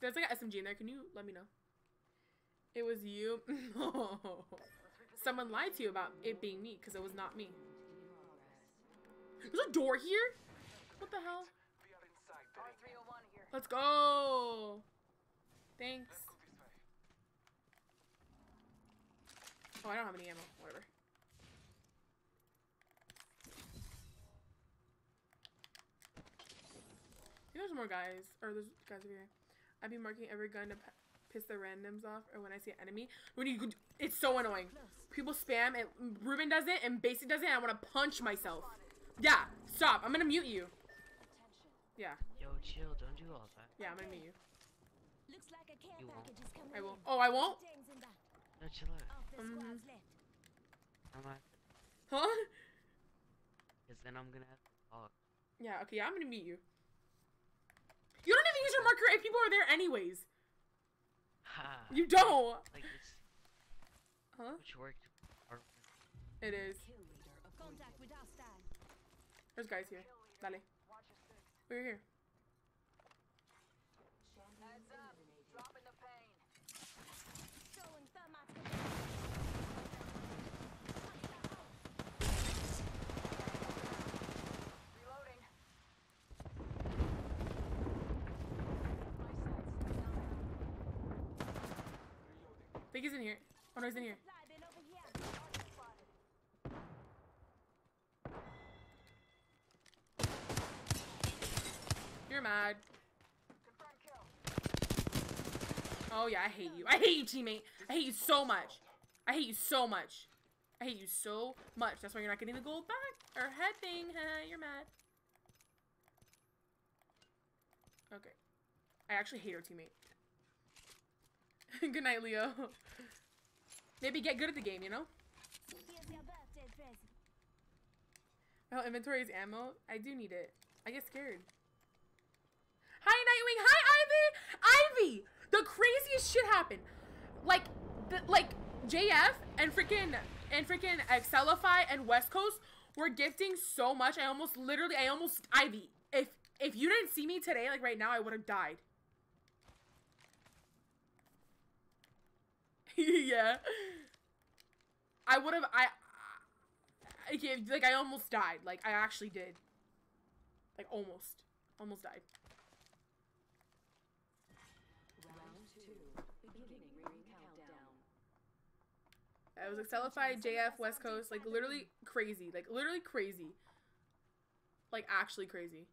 There's like an SMG in there. Can you let me know? It was you. no. Someone lied to you about it being me because it was not me. There's a door here. What the hell? We are inside the ring. R301 here. Let's go. Thanks. Oh, I don't have any ammo. Whatever. There's more guys. Or there's guys over here. I'd be marking every gun to piss the randoms off. Or when I see an enemy. When you, it's so annoying. People spam it. Ruben does it and Basic does it. And I want to punch myself. Yeah. Stop. I'm gonna mute you. Yeah. Yo, chill, don't do all that. Yeah. I'm gonna mute you. Looks like a care You won't. package is coming I will. Oh, I won't. Things in. No, chill out. Half the um, squad's left. I'm not, Huh? because then I'm gonna have to talk. Yeah. Okay. Yeah. I'm gonna mute you. You don't even use your marker if people are there anyways. Ha! You don't. Like, it's Huh? which worked. It is. Kill leader of contact with hostile. There's guys here. Dale. Watch. We're here. Heads up. Dropping the pain. Throwing thermite. Reloading. My sights. Reloading. Think he's in here. Oh no, he's in here. You're mad. Oh yeah, I hate you. I hate you, teammate. I hate you so much. I hate you so much. I hate you so much. That's why you're not getting the gold back or head thing. you're mad. Okay. I actually hate our teammate. Good night, Leo. Maybe get good at the game, you know? Oh, inventory is ammo. I do need it. I get scared. Hi, Nightwing. Hi, Ivy. Ivy. The craziest shit happened. Like, the, like JF and freaking and freaking Excelify and West Coast were gifting so much. I almost literally, I almost Ivy. If if you didn't see me today, like right now, I would have died. yeah. I would have. I. I can't- like I almost died. Like I actually did. Like almost, almost died. I was Excelify, JF, West Coast, like literally crazy, like literally crazy, like actually crazy.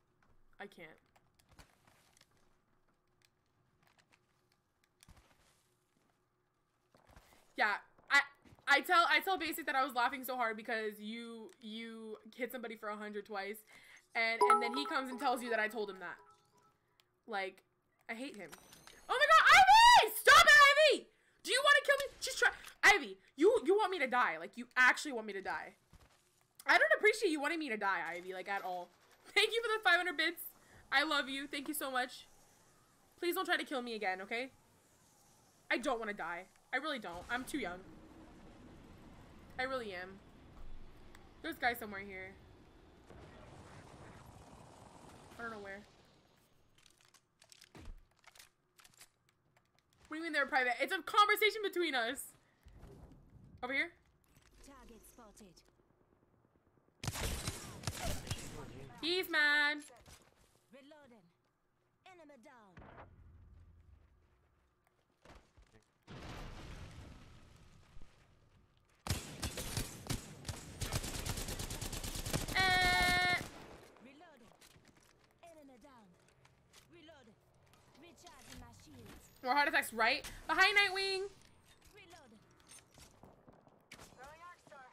I can't. Yeah, I I tell I tell Basic that I was laughing so hard because you you hit somebody for a hundred twice, and and then he comes and tells you that I told him that. Like, I hate him. Oh my God, Ivy! Stop it, Ivy! Do you want to kill me? She's trying. Ivy, you you want me to die? Like you actually want me to die? I don't appreciate you wanting me to die, Ivy, like at all. Thank you for the 500 bits. I love you. Thank you so much. Please don't try to kill me again, okay? I don't want to die. I really don't. I'm too young. I really am. There's a guy somewhere here. I don't know where. What do you mean they're private? It's a conversation between us. Over here? Target spotted. He's mad. Reloading. Enemy down. Eh. Reloading. Enemy down. Reloading. Recharging my shields. More heart attacks right. Behind Nightwing. Reloading. Throwing arc star.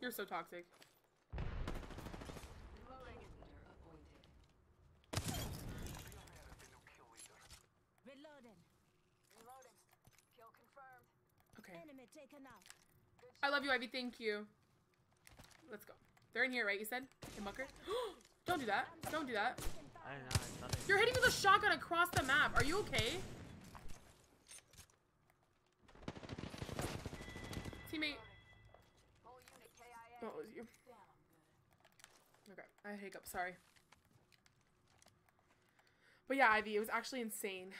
You're so toxic. Reloading. Reloading. Kill confirmed. Okay. Enemy taken out. I love you, Ivy. Thank you. Let's go. They're in here, right? You said? In Mucker? don't do that. Don't do that. I know. I. You're hitting with a shotgun across the map. Are you okay? Teammate. It was you. Okay. I hiccup. Sorry. But yeah, Ivy, it was actually insane.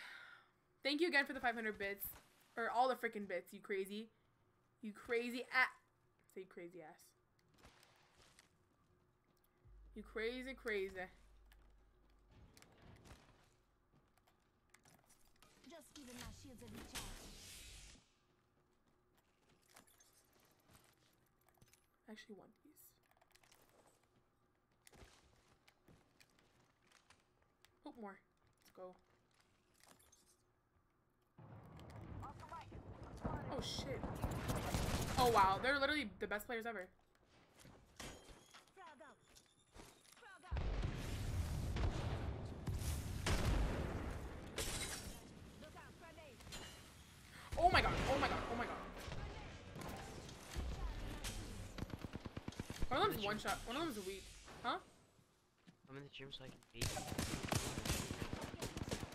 Thank you again for the 500 bits. Or all the freaking bits, you crazy. You crazy ass. Say crazy ass. You crazy, crazy. Just my shields. I actually want these. Oh, more. Let's go. Off the right. Oh, shit. Oh, wow. They're literally the best players ever. Frag out. Frag out. Look out, grenade. Oh my god. Oh my god. Oh my god. One of them's one shot. One of them's weak. Huh? I'm in the gym so I can beat.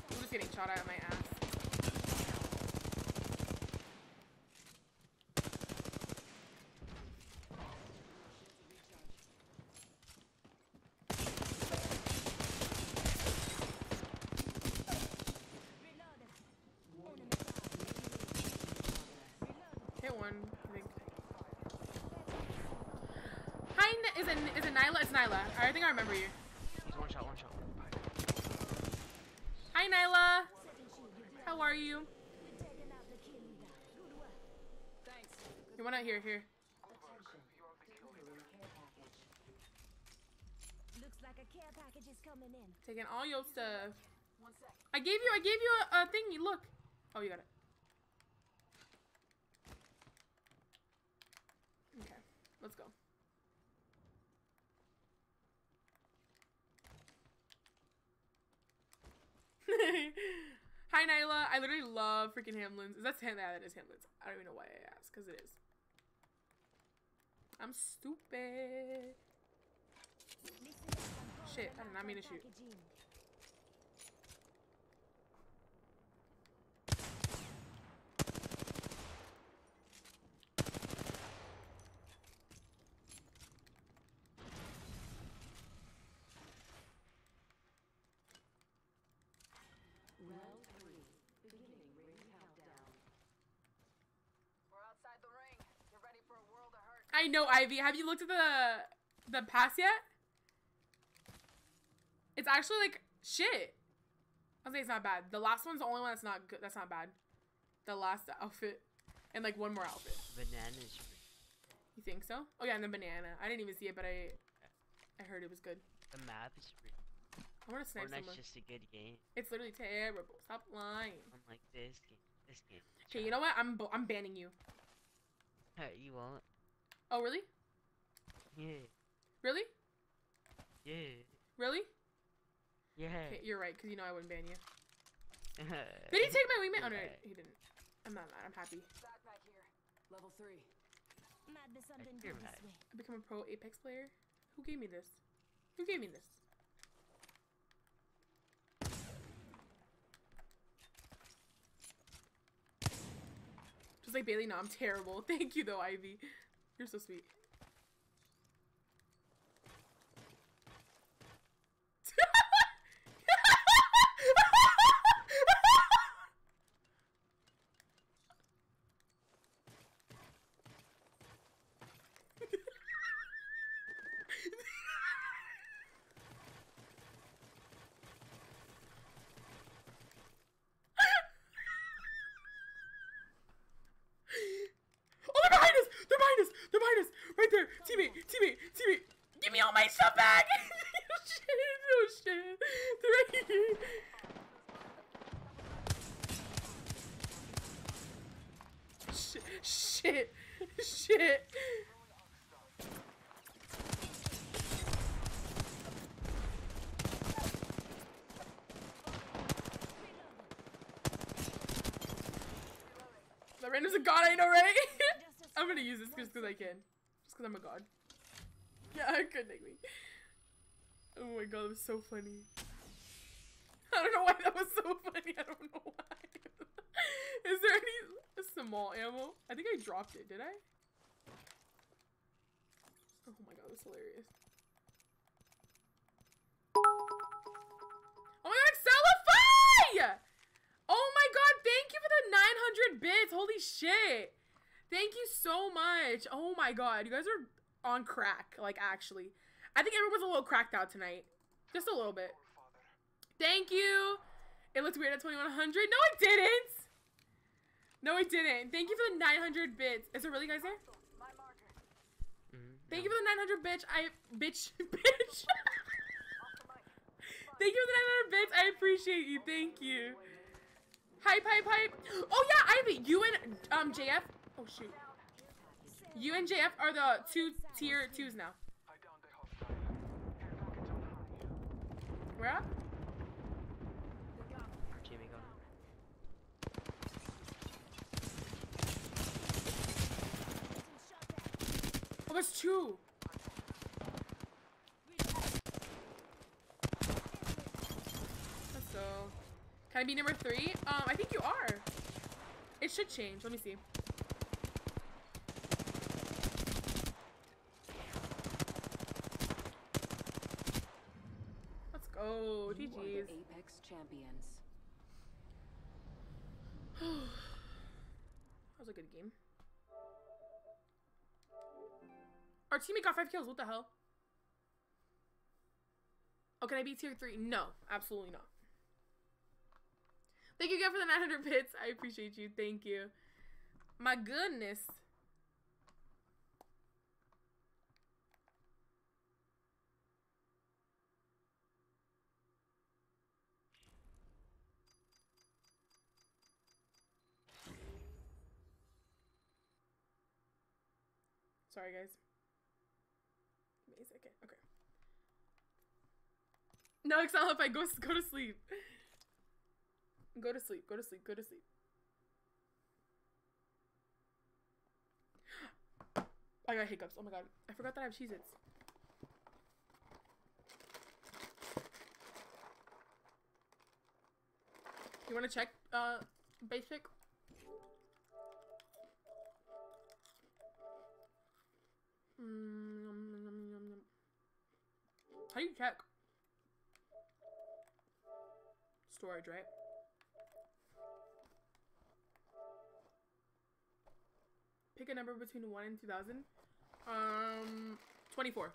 I'm just getting shot at my ass. Reloading. Enemy down. Reloading. Hit one, I think. Hi, N- is it is it Nyla? It's Nyla. I think I remember you. He's one shot, one shot. Hi, Nyla. Setting shield. You down. How are you? We're out the kill leader. Good work. Thanks. You wanna here here? Looks like a care package is coming in. Taking all your stuff. One sec. I gave you I gave you a, a thingy. Look. Oh, you got it. Okay, let's go. Hi Nyla, I literally love freaking Hamlins. Is that Ham? Yeah, that is Hamlins. I don't even know why I asked, cause it is. I'm stupid. Shit, I did not mean to shoot. I know, Ivy. Have you looked at the the pass yet? It's actually like shit. I'll say it's not bad. The last one's the only one that's not good. That's not bad. The last outfit, and like one more outfit. Bananas. You think so? Oh yeah, and the banana. I didn't even see it, but I I heard it was good. The map is free. I want to snipe Fortnite's someone. just a good game. It's literally terrible. Stop lying. I'm like this game. This game. Okay, you know what? I'm I'm banning you. trash. you won't. Oh really? Yeah. Really? Yeah. Really? Yeah. Okay, you're right, because you know I wouldn't ban you. Did Did he take my wingman? Oh no, Okay. he didn't. I'm not mad. I'm happy. Backpack here. Level three. Madness I undone hear good that. this way. I become a pro Apex player. Who gave me this? Who gave me this? Just like Bailey, no, I'm terrible. Thank you though, Ivy. You're so sweet. Oh, they're behind us! They're behind us! They're behind us! Right there! Teammate! Teammate! Teammate! Give me all my stuff back! oh shit! Oh shit! They're right here! Shit! Shit! Shit! The random's a god, I know, right? Justice I'm gonna use this just because I can. Just because I'm a god. Yeah, I could make me. Oh my god, that was so funny. I don't know why that was so funny. I don't know why. Is there any small ammo? I think I dropped it. Did I? Oh my god, that's hilarious. Thank you so much. Oh my god, you guys are on crack. Like, actually. I think everyone's a little cracked out tonight. Just a little bit. Thank you. It looks weird at 2100. No, it didn't. No, it didn't. Thank you for the 900 bits. Is it really, guys, there? My. Thank no. you for the 900 bitch. I bitch bitch. Off the mic. Thank you for the 900 bits. I appreciate you. Thank you. Hype, hype, hype. Oh yeah, Ivy. You and um JF. Oh shoot. You and JF are the two tier twos now. Where him. Oh, there's two. Let's. Can I be number three? Um, I think you are. It should change. Let me see. Let's. You are the GG's. Apex champions. That was a good game. Our teammate got five kills. What the hell? Oh, can I be tier three? No, absolutely not. Thank you again for the 900 bits. I appreciate you. Thank you. My goodness. Sorry, guys. Give me a second. Okay. No, Excel, if I go go to sleep. Go to sleep. Go to sleep. Go to sleep. I got hiccups. Oh my god. I forgot that I have Cheez Its. You want to check, uh, basic? Mm, yum, yum, yum. How do you check? Storage, right? Pick a number between 1 and 2000. Um, 24.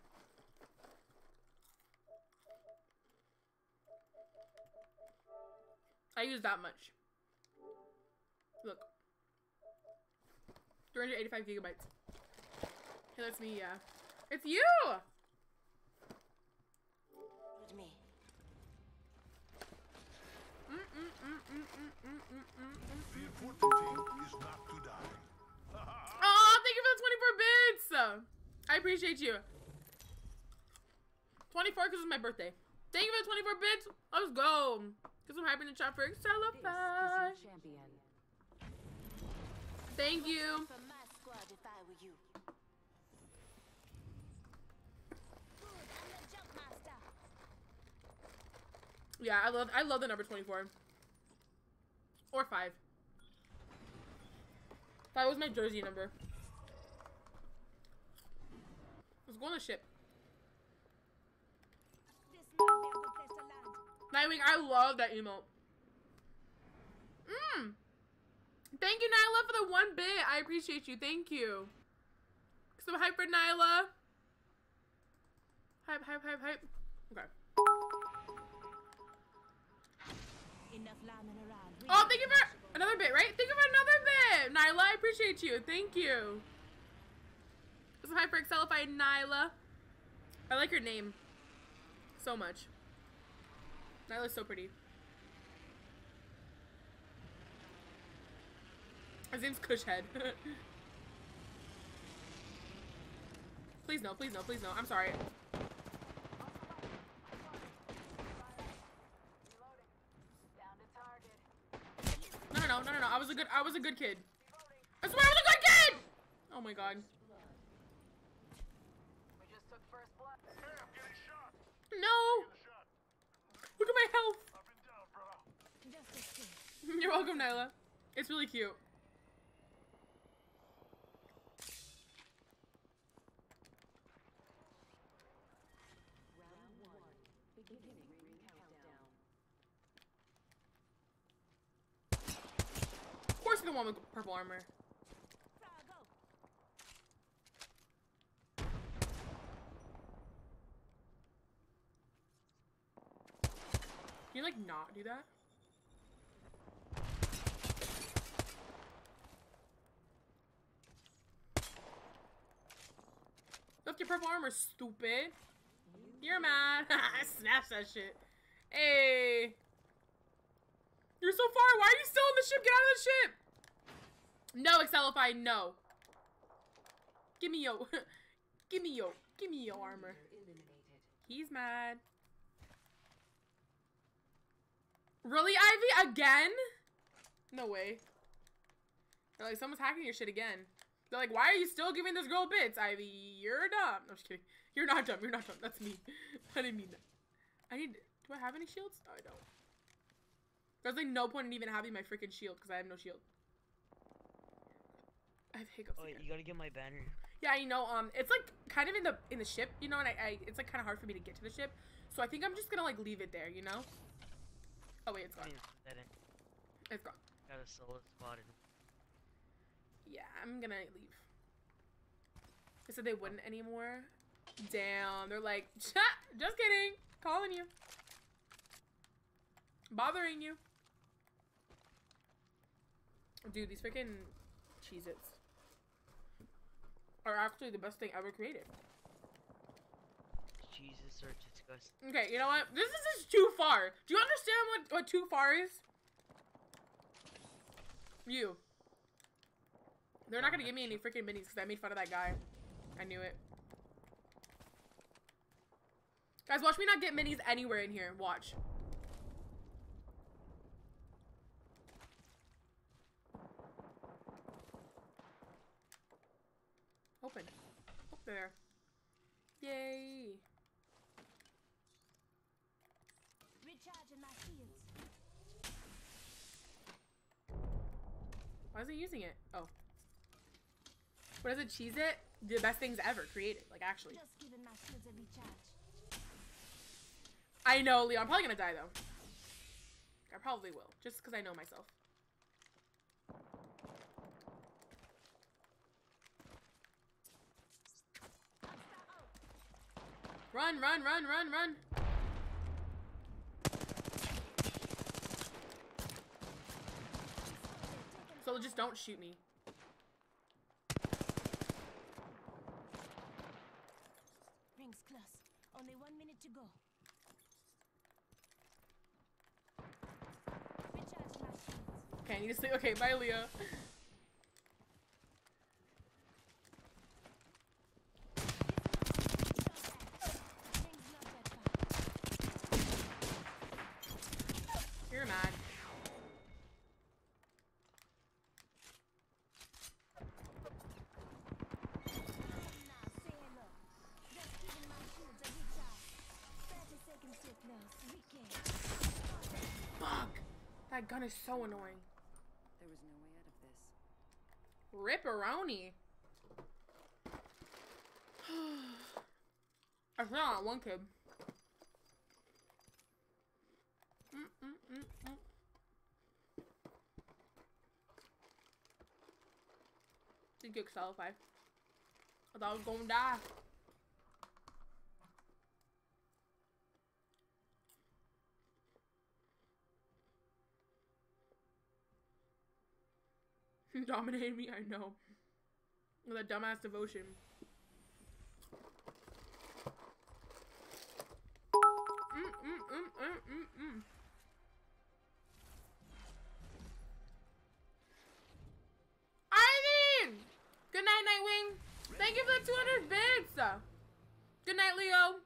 I use that much. Look. 385 gigabytes. Hey, that's me, yeah. It's you! It's me. The oh, thank you for the 24 bits! I appreciate you. 24 because it's my birthday. Thank you for the 24 bits. Let's go. because I'm in the chat for Excelify. Thank you. Yeah, I love I love the number 24. Or 5. 5 was my jersey number. Let's go on the ship. Nightwing, I love that emote. Mmm. Thank you, Nyla, for the one bit. I appreciate you. Thank you. Some hype for Nyla. Hype, hype, hype, hype. Okay. Oh, thank you for another bit, right? Thank you for another bit. Nyla, I appreciate you. Thank you. Some hype for Excelified Nyla. I like your name so much. Nyla's so pretty. His name's Cushhead. please no, please no, please no. I'm sorry. Reloading. Down to target. No, no, no. I was a good, I was a good kid. I swear I was a good kid. Oh my god. We just took first blood. Hey, I'm getting shot. No. Look at my health. Up and down, bro. Just a skin. You're welcome, Nyla. It's really cute. Round one. Beginning ring countdown. Of course, you're the one with purple armor. Can you like not do that? Lift your purple armor, stupid. You're mad. Snaps that shit. Hey. You're so far. Why are you still in the ship? Get out of the ship. No, Excelify, no. Give me yo. Give me yo. Give me yo armor. He's mad. Really, Ivy? Again? No way. They're like, someone's hacking your shit again. They're like, why are you still giving this girl bits, Ivy? You're dumb. No, I'm just kidding. You're not dumb. You're not dumb. That's me. I didn't mean that. I need. Do I have any shields? No, I don't. There's like no point in even having my freaking shield because I have no shield. I have hiccups. Oh, wait, you gotta get my banner. Yeah, you know, um, it's like kind of in the in the ship, you know, and I, I it's like kind of hard for me to get to the ship, so I think I'm just gonna like leave it there, you know. Oh wait, it's I gone. didn't put that in. It's gone. Got a solo spot in. Yeah, I'm gonna leave. They said they wouldn't anymore. Damn, they're like, just kidding, calling you, bothering you. Dude, these freaking Cheez-Its are actually the best thing ever created. Jesus are disgusting. Okay, you know what? This is just too far. Do you understand what, what too far is? You. They're not gonna give me any freaking minis because I made fun of that guy. I knew it. Guys, watch me not get minis anywhere in here. Watch. Open. Up there. Yay. Recharging my shields. Why is it using it? Oh. What does it cheese it? The best things ever created. Like actually. Just giving my shields a recharge. I know, Leo. I'm probably gonna die though. I probably will. Just because I know myself. Run, run, run, run, run. So just don't shoot me. Rings close. Only one minute to go. Recharge my shields. Okay, I need to sleep. Okay, bye, Leah. Rings not that far. You're mad. Now say hello. Just giving my shields a recharge. 30 seconds to close. Wicked. Fuck. That gun is so annoying. There was no way out of this. Ripperoni. I saw one kid. Mm, mm, mm, mm. Did you qualify? I thought I was gonna die. Dominated me, I know. With a dumbass devotion. Mm, mm, mm, mm, mm, mm. Irene! Good night, Nightwing. Thank you for the 200 bits. Good night, Leo.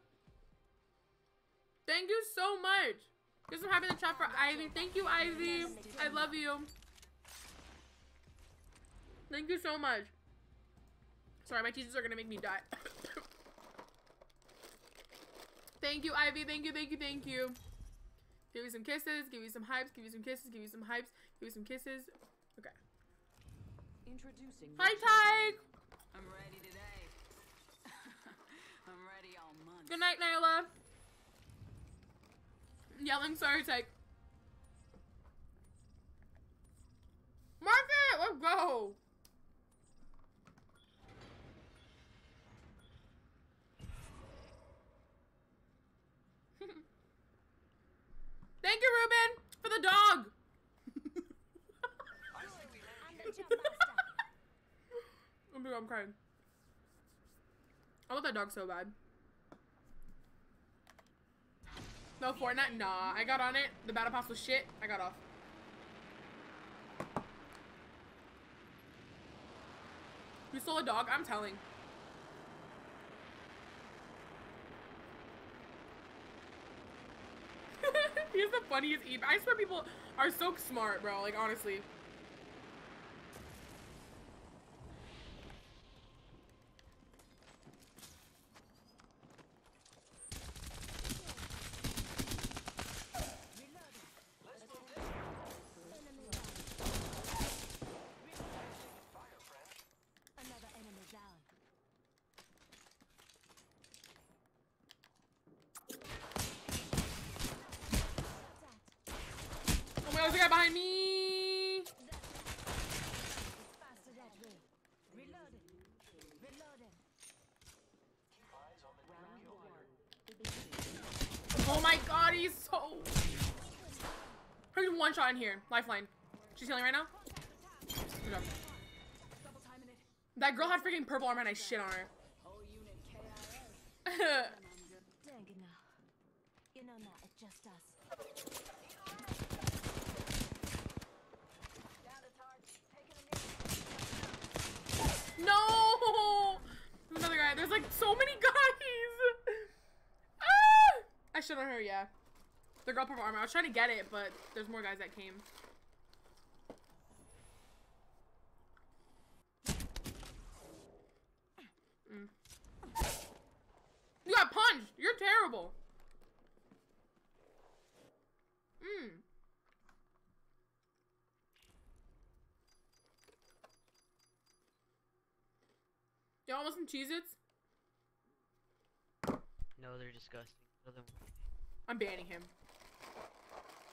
Thank you so much. Get some happy the chat for Ivy. Thank you, Ivy. I love you. Thank you so much. Sorry, my teachers are gonna make me die. thank you, Ivy. Thank you, thank you, thank you. Give me some kisses. Give me some hypes. Give me some kisses. Give me some hypes. Give me some kisses. Okay. Introducing Hi, Tyke. I'm ready today. I'm ready all month. Good night, Nyla. Yelling, sorry, Tyke. Market, let's go. Thank you, Ruben, for the dog. I'm the jump master. Oh my God, I'm crying. I love that dog so bad. No, Fortnite? Nah, I got on it. The battle pass was shit. I got off. You stole a dog? I'm telling. He's the funniest eat. I swear people are so smart, bro. Like, honestly. Enemy down. Another enemy down. Shot Oh my god, there's a guy behind me! at. It's faster that way. Reloading. Reloading. Oh my god, he's so. There's one shot in here. Lifeline. She's healing right now. That girl had freaking purple armor and I shit on her. Whole unit KIA. Dang it now. You know now, it's just us. Down to target. Taking a knee. no! There's another guy. There's like so many guys. ah! I shit on her, yeah. Purple armor. I was trying to get it, but there's more guys that came. Mm. You got punched. You're terrible. Mm. Y'all want some Cheez-Its? No, they're disgusting. I'm banning him.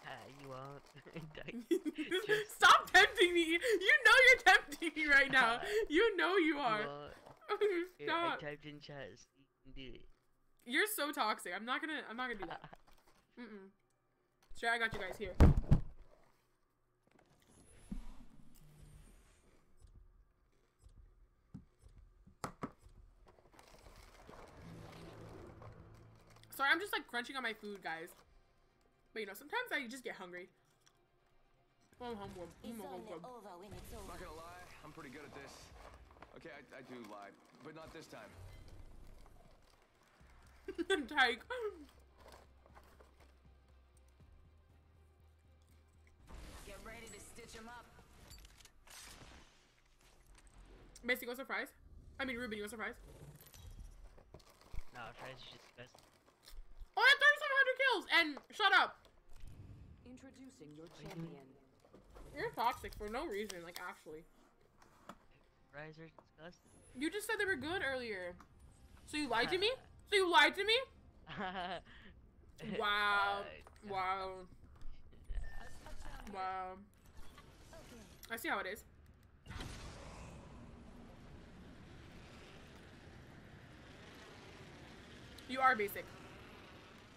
Ah, you won't. Just- Stop tempting me. You know you're tempting me right now. You know you You are. I Stop. typed in chat you can do it. You're so toxic. I'm not gonna. I'm not gonna do that. Mm-mm. Sure, I got you guys here. Sorry, I'm just like crunching on my food, guys. But you know, sometimes I just get hungry. I'm hungry. I'm only hungry. over when it's over. Not gonna lie, I'm pretty good at this. Okay, I, I do lie, but not this time. Tyke. Get ready to stitch him up. Macy, you want some fries? I mean, Ruben, you want some fries? No, try to just best. Oh, I had 3,700 kills! And shut up! Introducing your What are you doing? champion. You're toxic for no reason, like, actually. Fries are disgusting. You just said they were good earlier. So you lied to me? So you lied to me? Wow. Uh, Wow. Wow. I see how it is. You are basic.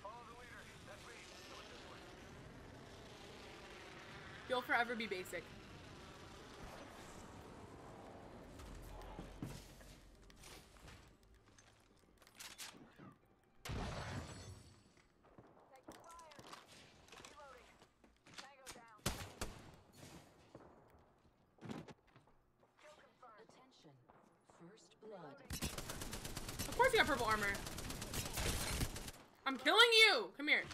Follow the leader. That's me. Do it this way. You'll forever be basic. Taking fire. Reloading. Tango down. Kill confirmed. Attention. First blood. Of course you got purple armor. I'm killing you! Come here.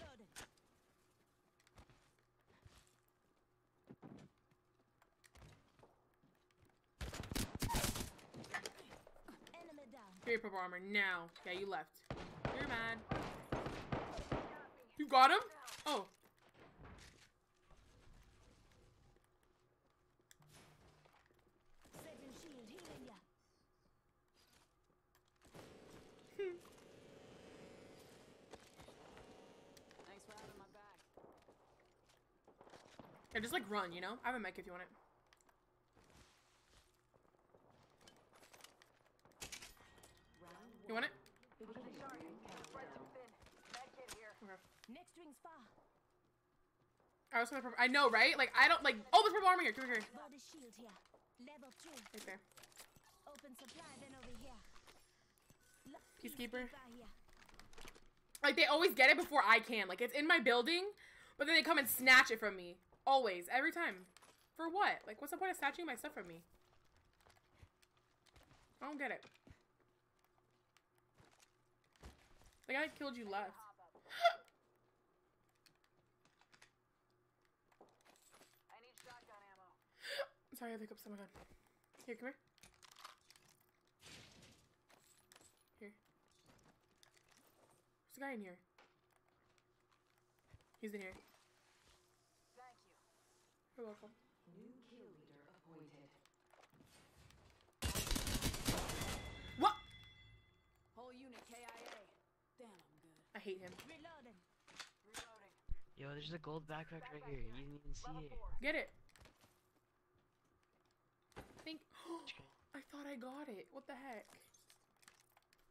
Enemy down. Give me purple armor now. Yeah, you left. You're mad. You got him? Oh. Thanks for having my back. Yeah, just like run, you know? I have a mic if you want it. Round You want it? Spread some thin. Med kit here. Next ring's far. I also have purple. I know, right? Like, I don't like. Oh, there's purple armor here. Come here. Body shield here. Level two. Right there. Open supply then over here. Peacekeeper. Like, they always get it before I can. Like, it's in my building, but then they come and snatch it from me. Always. Every time. For what? Like, what's the point of snatching my stuff from me? I don't get it. The guy killed you left. I need shotgun ammo. Sorry, I have hiccups. Oh my god. Here, come here. Here. There's a guy in here. He's in here. Thank you. You're welcome. New kill leader appointed. What? Whole unit KIA. Damn, I'm good. I hate him. Reloading. Reloading. Yo, there's a gold backpack right here. You didn't even see Level it. four. Get it. Think. I thought I got it. What the heck?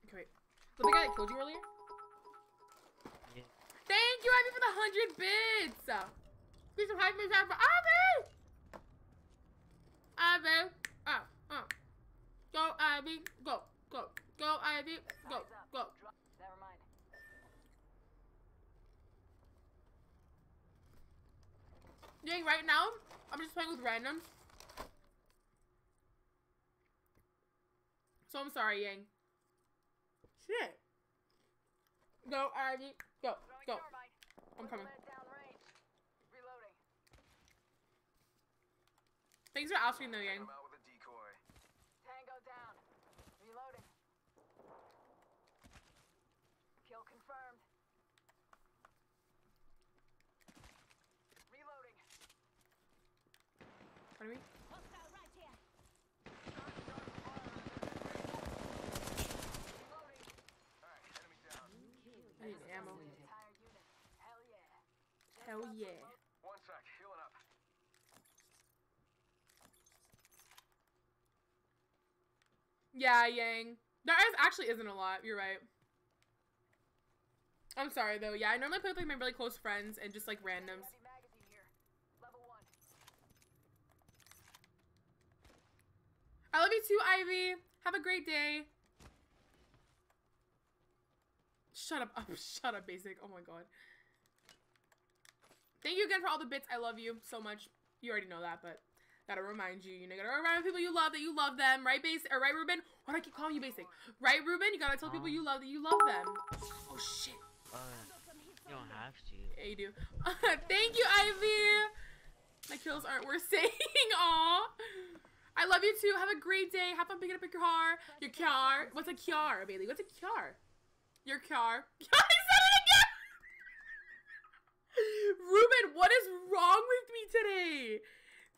Okay, wait. Was the guy that killed you earlier? Yeah. Thank you, Ivy, for the hundred bits. Please don't hype me back for Ivy. Ivy. Oh, oh. Go, Ivy. Go, go, go, Ivy. Go, Eyes up. go. Drop. Never mind. Yang, right now, I'm just playing with randoms. So I'm sorry, Yang. Shit. Go, Ivy. Go, go. I'm coming. Lead down range. Reloading. Thanks for asking, though, Yang. I'm out with a decoy. Tango down. Reloading. Kill confirmed. Reloading. Pardon me? Hostile right here. Reloading. Alright, enemy down. I need ammo. Entire unit. Hell yeah. Hell yeah. One sec, healing up. Yeah, Yang. There is, actually isn't a lot. You're right. I'm sorry though. Yeah, I normally play with like my really close friends and just like randoms. Heavy magazine here. Level one. I love you too, Ivy. Have a great day. Shut up. Oh, shut up, basic. Oh my god. Thank you again for all the bits. I love you so much. You already know that, but gotta remind you. You know, gotta remind people you love that you love them, right, basic? Or right, Ruben? Why do I keep calling you basic? Right, Ruben? You gotta tell people you love that you love them. Oh shit. Uh, you don't have to. Yeah, you do. Thank you, Ivy. My kills aren't worth saying. Aw. I love you too. Have a great day. Have fun picking up your car. Your car. What's a car, Bailey? What's a car? Your car. I said it again. Ruben, what is wrong with me today?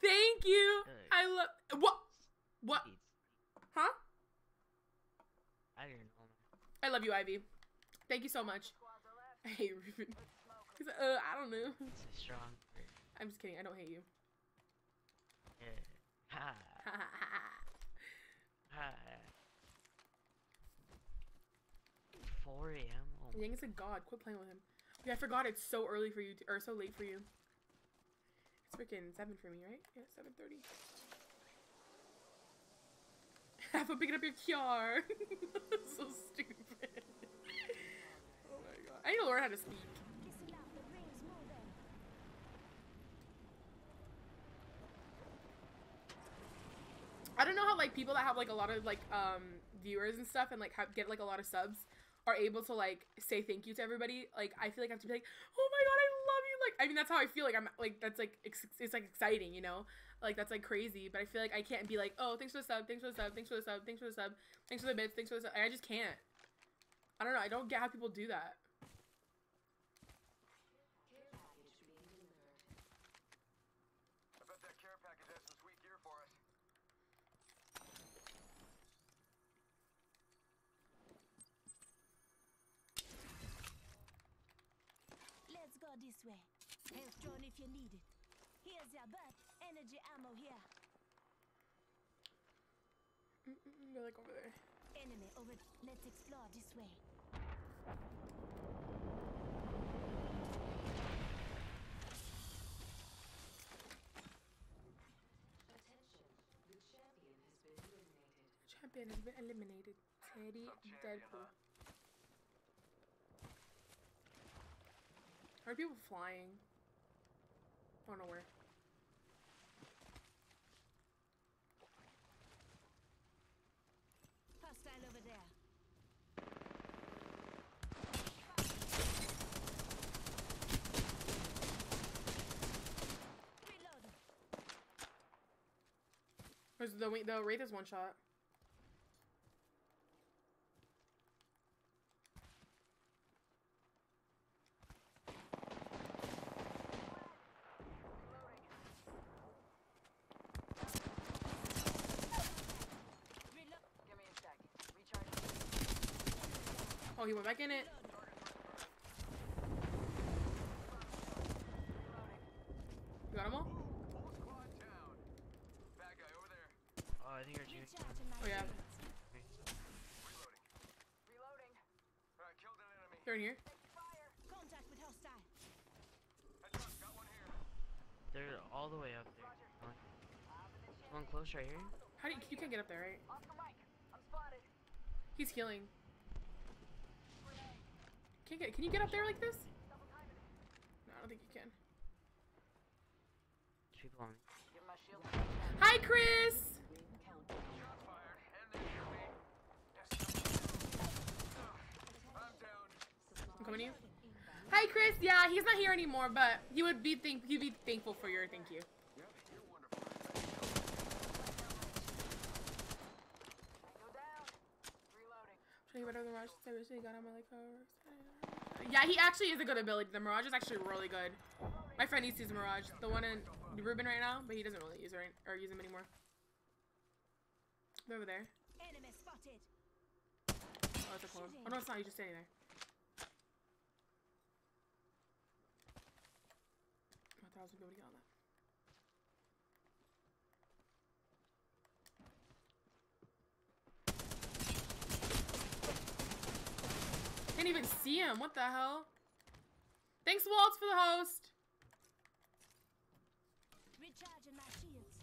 Thank you. I love. What? What? Huh? I don't know. I love you, Ivy. Thank you so much. Squads are left. I hate Ruben. Like, uh, I don't know. It's strong. I'm just kidding. I don't hate you. Yeah. Ha. Ha. 4 a.m. Oh my Yang is a god. Quit playing with him. Yeah, I forgot it's so early for you, to, or so late for you. It's freaking seven for me, right? Yeah, seven thirty. Have fun picking up your QR. so stupid. oh my god. I need to learn how to speak. I don't know how like people that have like a lot of like um viewers and stuff and like have, get like a lot of subs are able to like say thank you to everybody. Like I feel like I have to be like, oh my god, I love you. Like I mean that's how I feel. Like I'm like that's like ex- it's like exciting, you know. Like that's like crazy. But I feel like I can't be like, oh thanks for the sub, thanks for the sub, thanks for the sub, thanks for the sub, thanks for the bits, thanks for the sub. I just can't. I don't know. I don't get how people do that. I bet that care package has some sweet gear for us. Let's this way. Health drone if you need it. Here's your butt. Energy ammo here. Mm-mm, They're like over there. Enemy over. Let's explore this way. Champion has been eliminated. Teddy Deadpool. Are people flying? I don't know where. Hostile over there. Reload. The the Wraith is one shot. Reload. Give me a sec. Recharge. Oh, he went back in it. You got them all? Whole squad down. Bad guy over there. Oh, I think you're doing Oh, yeah. Reloading. Reloading. Alright, killed an enemy. They're in here. Fire. Contact with hostile. Heads got one here. They're all the way up there. One, one close right here. How do you, you can't get up there, right? Oscar Mike. I'm spotted. He's healing. Can't get. Can you get up there like this? No, I don't think you can. Hi, Chris. I'm. Coming to you. Hi, Chris. Yeah, he's not here anymore, but he would be think he'd be thankful for your thank you. Yep, you're wonderful. Go down. Reloading. Should he better than Mirage? I wish he got on my like her. Yeah, he actually is a good ability. The Mirage is actually really good. My friend needs to use Mirage. The one in Ruben right now, but he doesn't really use it right, or use him anymore. They're over there. Enemy spotted. Oh, it's a close. Oh no, it's not. He's just standing there. I thought I was gonna be able to get on Can't even see him. What the hell? Thanks, Waltz, for the host. Recharging my shields.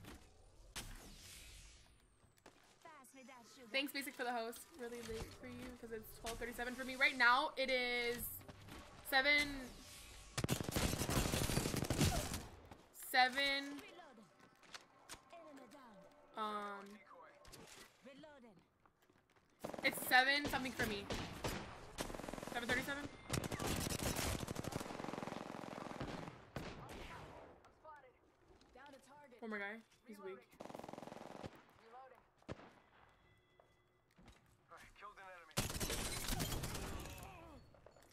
Fast with that sugar. Thanks, Basic, for the host. Really late for you because it's 12:37 for me right now. It is seven. Seven. Reloading. Enemy down. Um, it's seven something for me. 7:37. Down. One more guy. He's weak.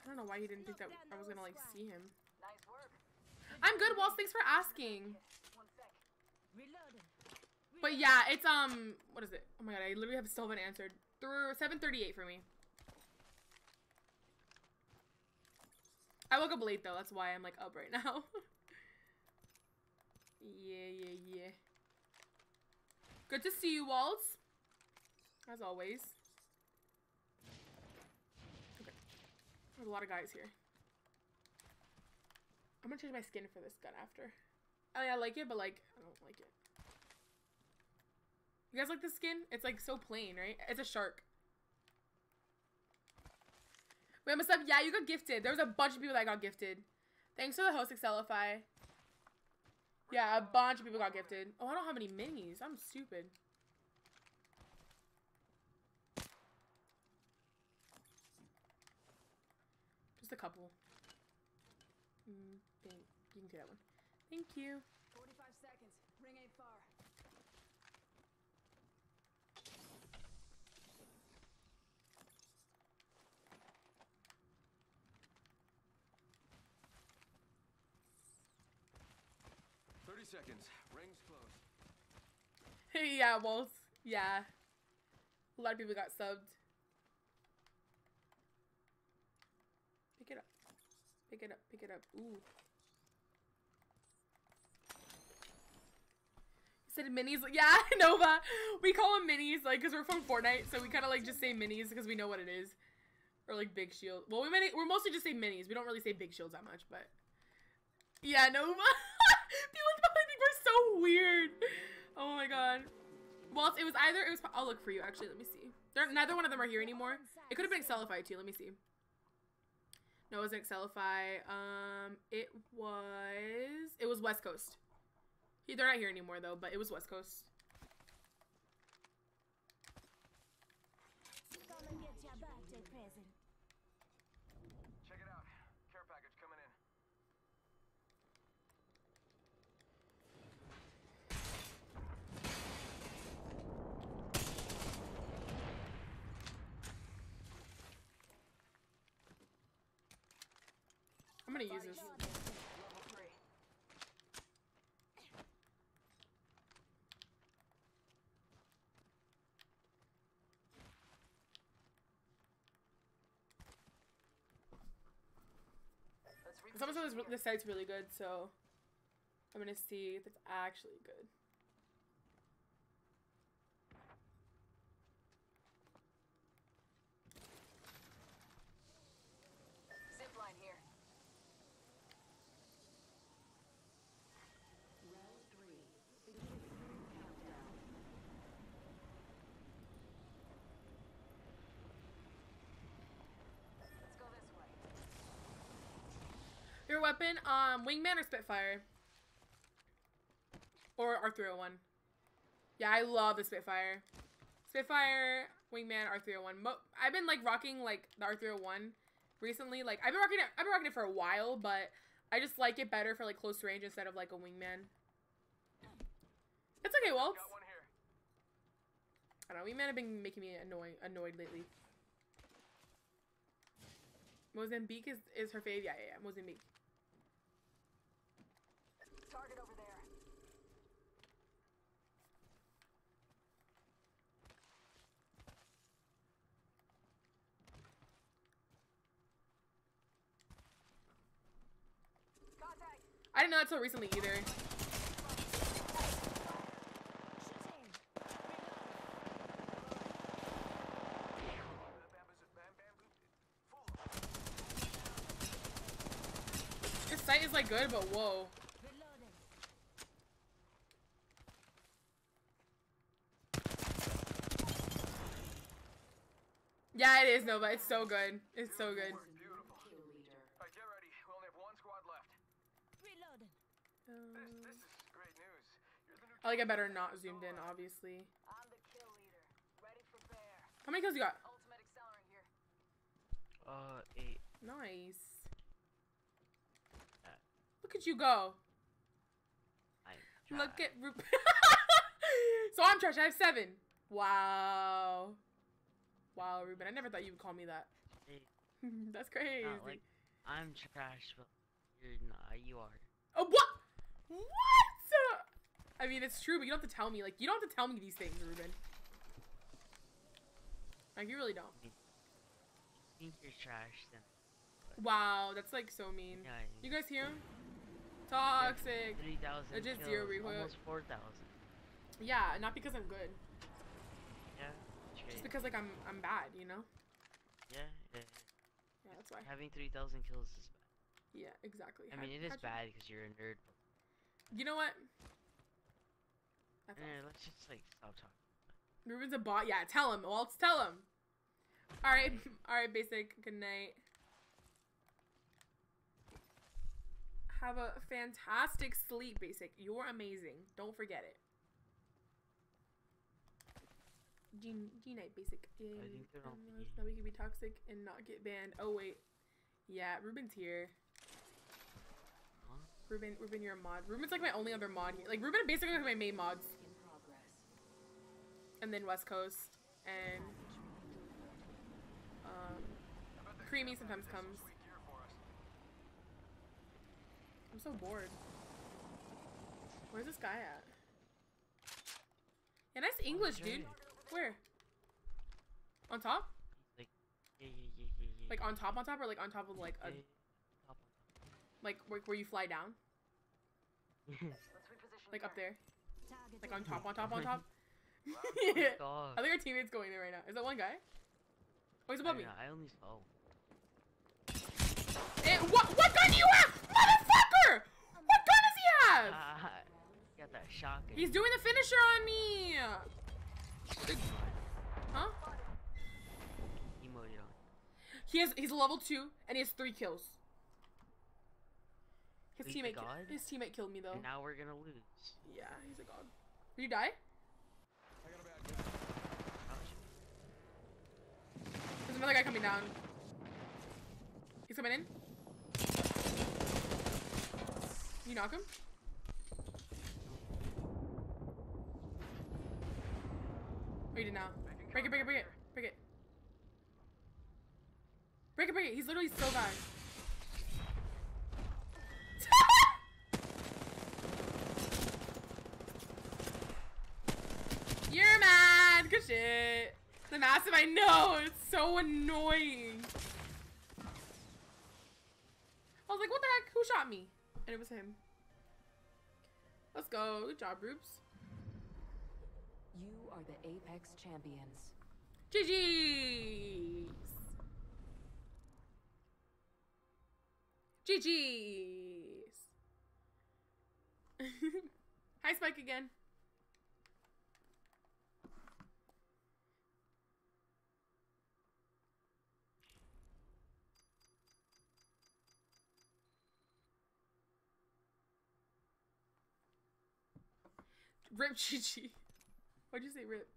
I don't know why he didn't think that I was gonna like see him. Nice. I'm good, Waltz. Thanks for asking. But yeah, it's um, what is it? Oh my god, I literally have still haven't answered. Through 7:38 for me. I woke up late though. That's why I'm like up right now. yeah, yeah, yeah. Good to see you, Waltz. As always. Okay. There's a lot of guys here. I'm gonna change my skin for this gun after. Oh, I, I like it, but like I don't like it. You guys like the skin? It's like so plain, right? It's a shark. What's up? Yeah, you got gifted. There was a bunch of people that got gifted. Thanks for the host, Excelify. Yeah, a bunch of people got gifted. Oh, I don't have any minis. I'm stupid. Just a couple. Mm, you can do that one. Thank you. 45 seconds. Ring ain't far. Thirty seconds. Rings close. yeah, Wolf. Yeah. A lot of people got subbed. Pick it up. Pick it up. Pick it up. Ooh. Said minis. Yeah, Nova. We call them minis, like, because we're from Fortnite, so we kind of like just say minis because we know what it is. Or like big shield. Well, we many, we're mostly just say minis. We don't really say big shields that much, but yeah, Nova. People probably think we're so weird. Oh my god. Well, it was either it was. I'll look for you. Actually, let me see. They're, neither one of them are here anymore. It could have been Excelify too. Let me see. No, it wasn't Excelify. Um, it was. It was West Coast. He- They're not here anymore though, but it was West Coast. Come and get your birthday present. Check it out. Care package coming in. I'm gonna use this. Level three. Someone said this, this site's really good, so I'm gonna see if it's actually good. Zip line here. Round three. Begin countdown. Let's go this way. Your weapon, um, Wingman or Spitfire? Or R301? Yeah, I love the Spitfire. Spitfire, Wingman, R301. Mo- I've been like rocking like the R301 recently. Like I've been rocking it. I've been rocking it for a while, but I just like it better for like close range instead of like a Wingman. It's okay, Waltz. Got one here. I don't know. Wingman have been making me annoying, annoyed lately. Mozambique is is her fave. Yeah, yeah, yeah. Mozambique target over there. Contact. I didn't know that until recently either. This is like good, but whoa. Yeah, it is Nova. It's so good. It's so good. Beautiful. Alright, get ready. We only have one squad left. Reloading. This, this is great news. You're the new I like I better not zoomed in, obviously. I'm the kill leader. Ready for bear. How many kills you got? Ultimate accelerant here. Uh, eight. Nice. Uh, Look at you go. I Look at Ruben. so I'm trash. I have seven. Wow. Wow, Ruben. I never thought you would call me that. That's crazy. not like I'm trash, but you're not. You are. Oh, what? What? I mean, it's true, but you don't have to tell me. Like, you don't have to tell me these things, Ruben. Like, you really don't. think you're trash, then Wow, that's like so mean. yeah. You guys hear him? Toxic. Three thousand. It's just zero recoil. Almost four thousand. Yeah, not because I'm good. Yeah. Because like I'm I'm bad, you know? Yeah. yeah. Yeah, that's why. Having three thousand kills is bad. Yeah, exactly. I mean, it is bad because you're a nerd. You know what? That's eh, awesome. let's just like stop talking. Ruben's a bot. Yeah, tell him. Well, let's tell him. All right, all right, basic. Good night. Have a fantastic sleep, basic. You're amazing. Don't forget it. G, G night, basic. I think they're all P. Nobody can be toxic and not get banned. Oh wait, yeah, Ruben's here. Huh? Ruben, Ruben, you're a mod. Ruben's like my only other mod here. Like Ruben basically like my main mods, and then West Coast and um, Creamy sometimes comes. sweet gear for us. I'm so bored. Where's this guy at? Yeah, nice English, dude. Jay. Where? On top? Like, yeah, yeah, yeah, yeah, yeah. Like on top, on top, or like on top of like a yeah, top like where, where you fly down? on Let's reposition Like up there? Like on on. top, on top, on top? top. God. I think our teammate's going there right now. Is that one guy? Oh, he's above me. I, I only saw. Eh, what, what gun do you have? Motherfucker! What gun does he have? Ah, got that shotgun. He's doing the finisher on me! Huh? emoted on. He has he's a level two and he has three kills. His He's teammate god? his teammate killed me though. And now we're gonna lose. Yeah, he's a god. Did you die? I got a bad There's another guy coming down. He's coming in. You knock him? Oh, you did now. Break it, break it, break it, break it. Break it, break it. He's literally so bad. You're mad. Good shit. The massive, I know. It's so annoying. I was like, what the heck? Who shot me? And it was him. Let's go. Good job, Roops. You are the Apex champions. GG's. GG's. Hi, Spike again. Rip GG. Why'd you say rip?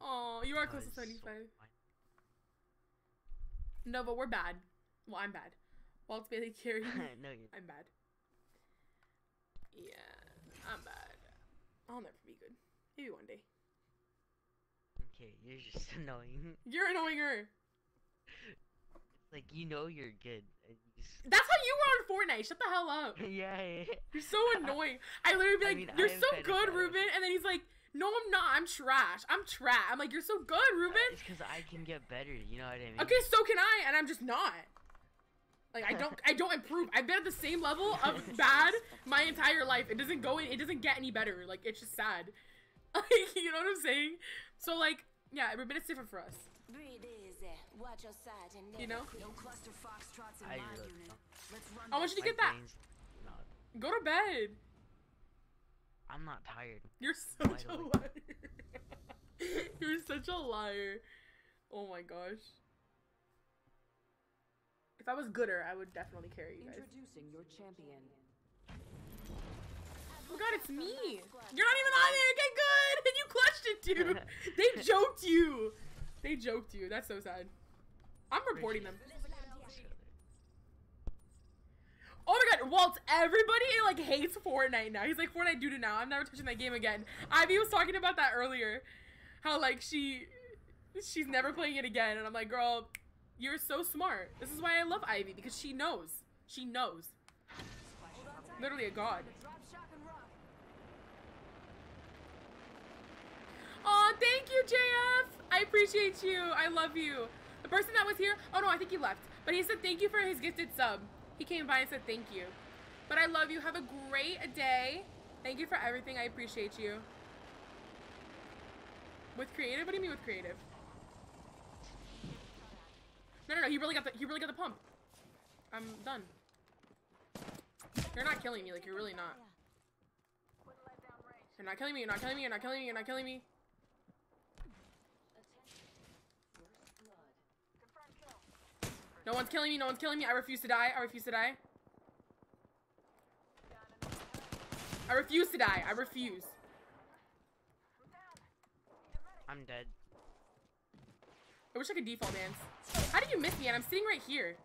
Oh, you are close to it's so 75. No, but we're bad. Well, I'm bad. Waltz carried me. no, you're I'm bad. Yeah, I'm bad. I'll never be good. Maybe one day. okay. You're just annoying. You're annoying her. like you know you're good. You just... That's how you were on Fortnite. Shut the hell up. yeah, yeah. You're so annoying. I literally be I like, mean, "You're so good. Ruben," and then he's like, "No, I'm not. I'm trash. I'm trash." I'm like, "You're so good, uh, Ruben." It's because I can get better. You know what I mean? Okay, so can I, and I'm just not. Like I don't, I don't improve. I've been at the same level of bad my entire life. It doesn't go in. It doesn't get any better. Like it's just sad. Like you know what I'm saying? So like, yeah, Ruben, it's different for us. Breathe easy. watch your side and You never know? quit. No cluster foxtrots in I my really unit. Let's run. I want you to get that. not. Go to bed. I'm not tired. You're such a liar. You're such a liar. Oh my gosh. If I was gooder, I would definitely carry you guys. Introducing your champion. Oh my god, it's me. You're not even on there. Get good. And you clutched it, dude. they joked you. They joked you. That's so sad. I'm reporting them. Oh my god, Walt, everybody like hates Fortnite now. He's like, Fortnite doo now. I'm never touching that game again. Ivy was talking about that earlier. How like she she's never playing it again. And I'm like, girl, you're so smart. This is why I love Ivy, because she knows. She knows. Literally a god. Oh, thank you, JF. I appreciate you. I love you. The person that was here, oh no, I think he left. But he said thank you for his gifted sub. He came by and said thank you. But I love you. Have a great day. Thank you for everything. I appreciate you. With creative? What do you mean with creative? No, no, no. He really got the he really got the pump. I'm done. You're not killing me. Like you're really not. You're not killing me. You're not killing me. You're not killing me. You're not killing me. No one's killing me. No one's killing me. I refuse to die. I refuse to die. I refuse to die. I refuse. I'm dead. I wish I could default dance. How did you miss me? And I'm sitting right here.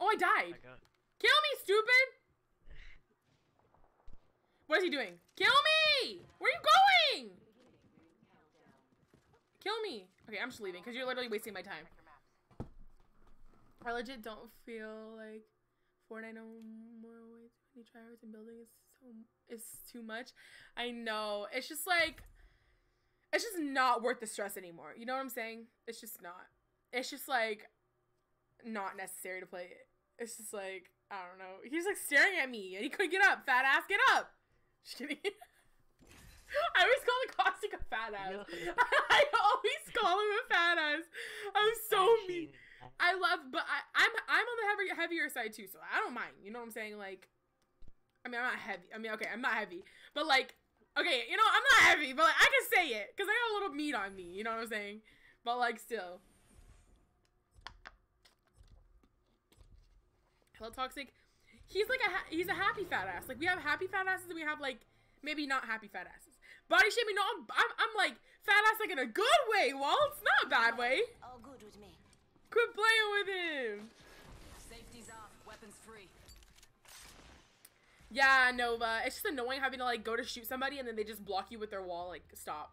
Oh, I I died. got. Kill me, stupid! What is he doing? Kill me! Where are you going? Kill me. Okay, I'm just leaving because you're literally wasting my time. I legit don't feel like Fortnite no more way too many tryhards and building is so is too much. I know. It's just like it's just not worth the stress anymore. You know what I'm saying? It's just not. It's just like not necessary to play it. It's just like I don't know. He's like staring at me and he couldn't get up. Fat ass, get up. Just kidding. I always call the Caustic a fat ass. No. I always call him a fat ass. I'm so mean. I love, but I, I'm I'm on the heavier heavier side too, so I don't mind. You know what I'm saying? Like, I mean, I'm not heavy. I mean, okay, I'm not heavy, but like, okay, you know, I'm not heavy, but like, I can say it because I got a little meat on me. You know what I'm saying? But like, still. Hello, toxic. He's like a he's a happy fat ass. Like we have happy fat asses, and we have like maybe not happy fat asses. Body shaming? No, I'm, I'm I'm like fat ass like in a good way. Walt, not a bad way. All good with me. Quit playing with him. Safety's off. Weapons free. Yeah, Nova. It's just annoying having to like go to shoot somebody and then they just block you with their wall. Like, stop.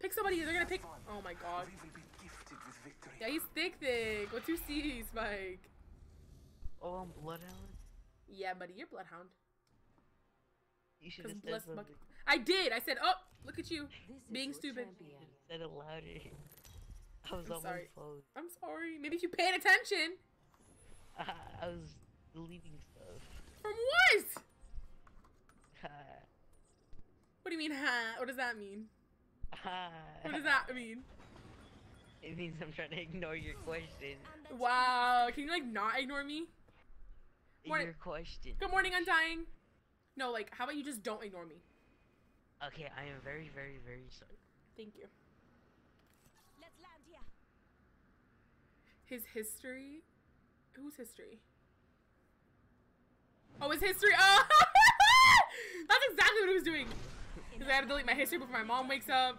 Pick somebody. They're gonna pick. Oh my god. We will be gifted with victory. Yeah, he's thick, thick. With two C's, Mike. Oh, I'm Bloodhound. Yeah, buddy, you're Bloodhound. You should have said something. I did. I said, oh, look at you. This Being stupid. Said it louder. I was I'm sorry. my phone. I'm sorry. Maybe if you paid attention. I was deleting stuff. From what? What do you mean, huh? What does that mean? What does that mean? It means I'm trying to ignore your question. Wow. Can you like not ignore me? Morning. Your question. Good morning, Undying. No, like, how about you just don't ignore me? Okay, I am very, very, very sorry. Thank you. Let's land here. His history. Whose history? Oh, his history. Oh, that's exactly what he was doing. Because I had to delete my history before my mom wakes up.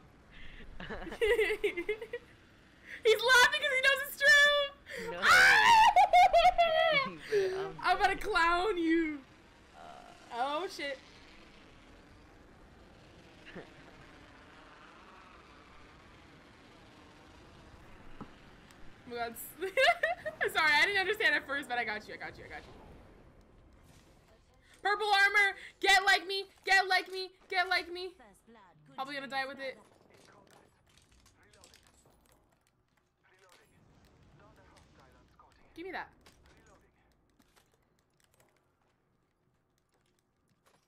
He's laughing because he knows it's true. No. I'm about to clown you. uh, Oh shit. I'm sorry, I didn't understand at first, but I got you, I got you, I got you. Purple armor! Get like me! Get like me! Get like me! Probably gonna die with it. Give me that. Reloading.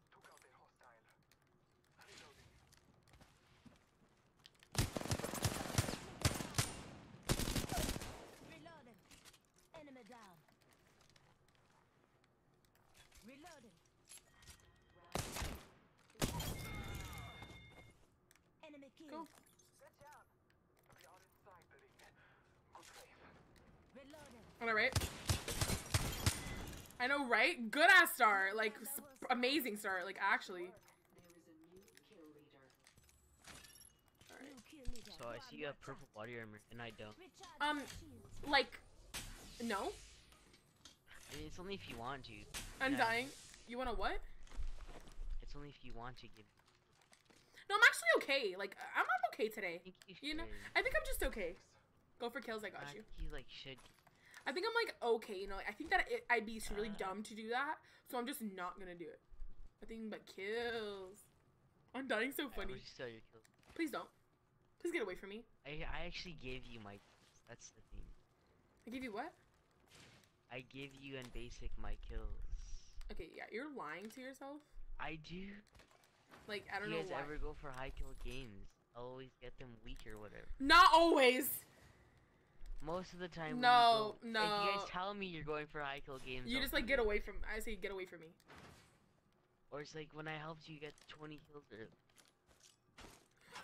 Took out a hostile. Reloading. All right. I know, right? Good ass start. Like, amazing start. Like, actually. Alright. New kill leader. So I see you have purple body armor, and I don't. Um. Like, no. I mean, it's only if you want to. I'm Yeah. dying. You wanna what? It's only if you want to give. No, I'm actually okay. Like, I'm, I'm okay today. You. You know, I think I'm just okay. Go for kills. I got I you. you like should. I think I'm like okay. You know, I think that it, I'd be really dumb to do that, so I'm just not gonna do it. I think, but kills. I'm dying so funny. would steal your kills. Please don't. Please get away from me. I I actually gave you my kills. That's the thing. I give you what? I give you and basic my kills. Okay, yeah, you're lying to yourself. I do. Like I don't you know guys why. ever go for high kill games? Always get them weak or whatever. Not always. Most of the time. when No, you go, If you guys tell me you're going for high kill games, You just like get away from. I say get away from me. Or it's like when I helped you get 20 kills early.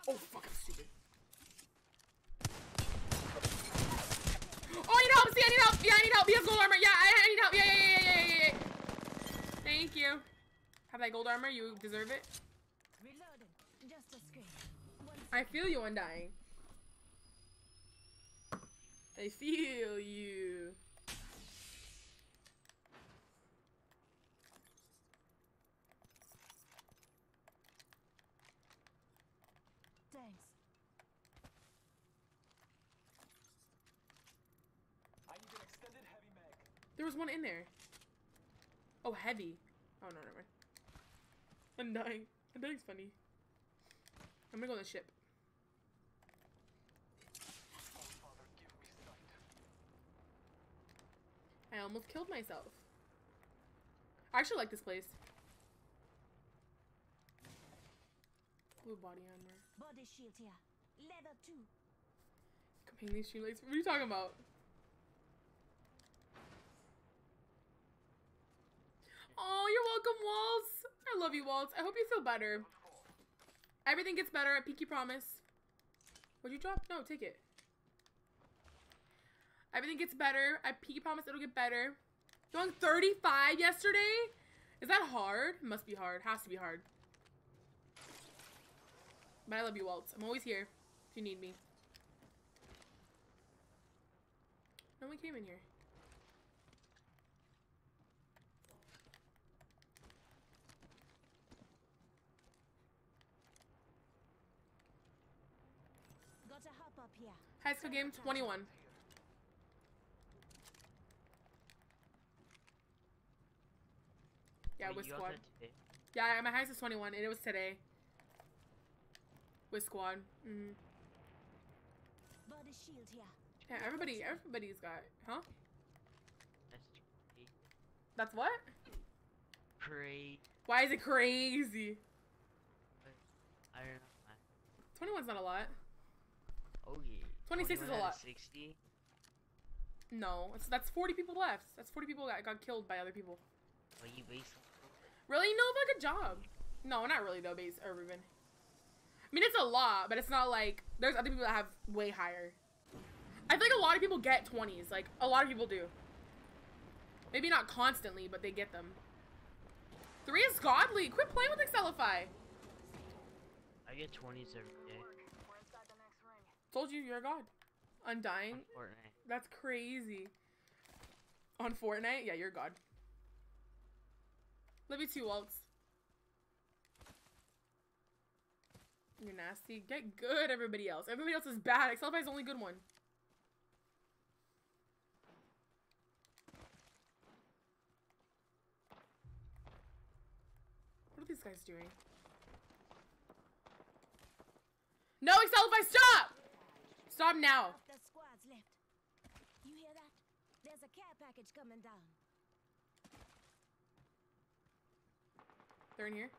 Oh fuck, I'm stupid. Oh, I need help. See, I need help. Yeah, I need help. He has gold armor. Yeah, I, I need help. Yeah, yeah, yeah, yeah, yeah, yeah. Thank you. Have that gold armor. You deserve it. Reloading. Just a screen. I feel you, Undying. I feel you. Thanks. I need an extended heavy mag. There was one in there. Oh, heavy. Oh, no, never mind. Undying. Undying's funny. I'm gonna go on the ship. Father, give me sight. I almost killed myself. I actually like this place. Blue body armor. Body shield here. Leather too. Companion streamlights. What are you talking about? Oh, you're welcome, Waltz. I love you, Waltz. I hope you feel better. Everything gets better at Pinky Promise. What'd you drop? No, take it. Everything gets better. I Promise it'll get better. Going 35 yesterday? Is that hard? Must be hard. Has to be hard. But I love you, Waltz. I'm always here if you need me. No one came in here. Got a hop up here. High school game 21. Yeah, Wait, with squad. today? Yeah, my highest is 21, and it was today. With squad. hmm Body shield here. Yeah, everybody, everybody's got, huh? That's crazy. That's what? Crazy. Why is it crazy? I don't know. 21's not a lot. Oh yeah. 26 is a 21 out of lot. 60. No, it's, that's 40 people left. That's 40 people that got killed by other people. You. Really? No, but good job. No, not really though, base or Ruben. I mean, it's a lot, but it's not like there's other people that have way higher. I feel like a lot of people get 20s. Like a lot of people do. Maybe not constantly, but they get them. Three is godly. Quit playing with Excelify. I get 20s every day. We're inside the next ring. Told you, you're a god. Undying. On Fortnite. That's crazy. On Fortnite? Yeah, you're Love you too, Waltz. You're nasty. Get good, everybody else. Everybody else is bad. Excelify's the only good one. What are these guys doing? No, Excelify, stop! Stop now. The squad's left. You hear that? There's a care package coming down. They're in here.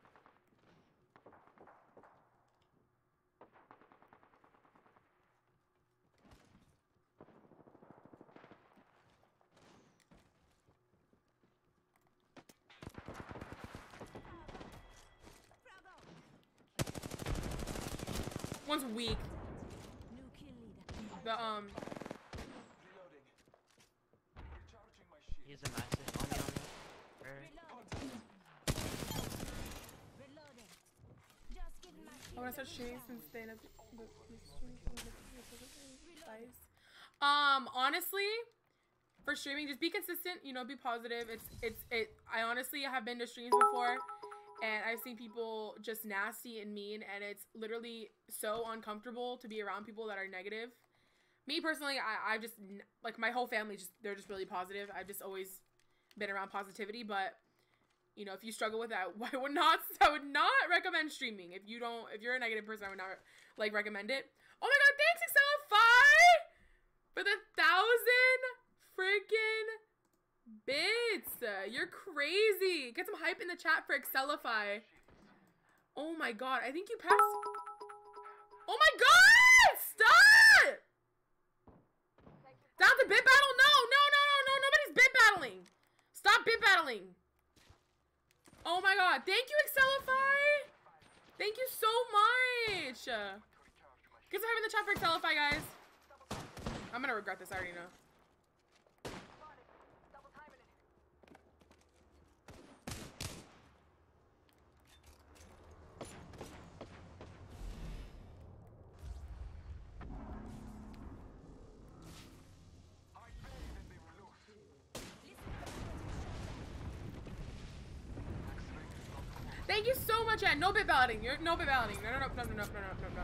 One's weak. New kill leader. The um Reloading. want to start streaming since then. Um, honestly, for streaming, just be consistent. You know, be positive. It's it's it. I honestly have been to streams before, and I've seen people just nasty and mean, and it's literally so uncomfortable to be around people that are negative. Me personally, I I just like my whole family. Just they're just really positive. I've just always been around positivity, but you know, if you struggle with that, I would not I would not recommend streaming. If you don't if you're a negative person, I would not like recommend it. Oh my god, thanks Excelify for the thousand freaking bits. You're crazy. Get some hype in the chat for Excelify. Oh my god, I think you passed. Oh my god! Stop! Down to bit battle? No, no, no, no, no. Nobody's bit battling. Stop bit battling. Oh my god. Thank you, Excelify. Thank you so much. Some hype in the chat for Excelify, guys. I'm gonna regret this. I already know. Double timing it. I believe that they will lose. Thank you so much, Ed. Balloting. You're no bit balloting. No, no, no, no, no, no, no, no, no.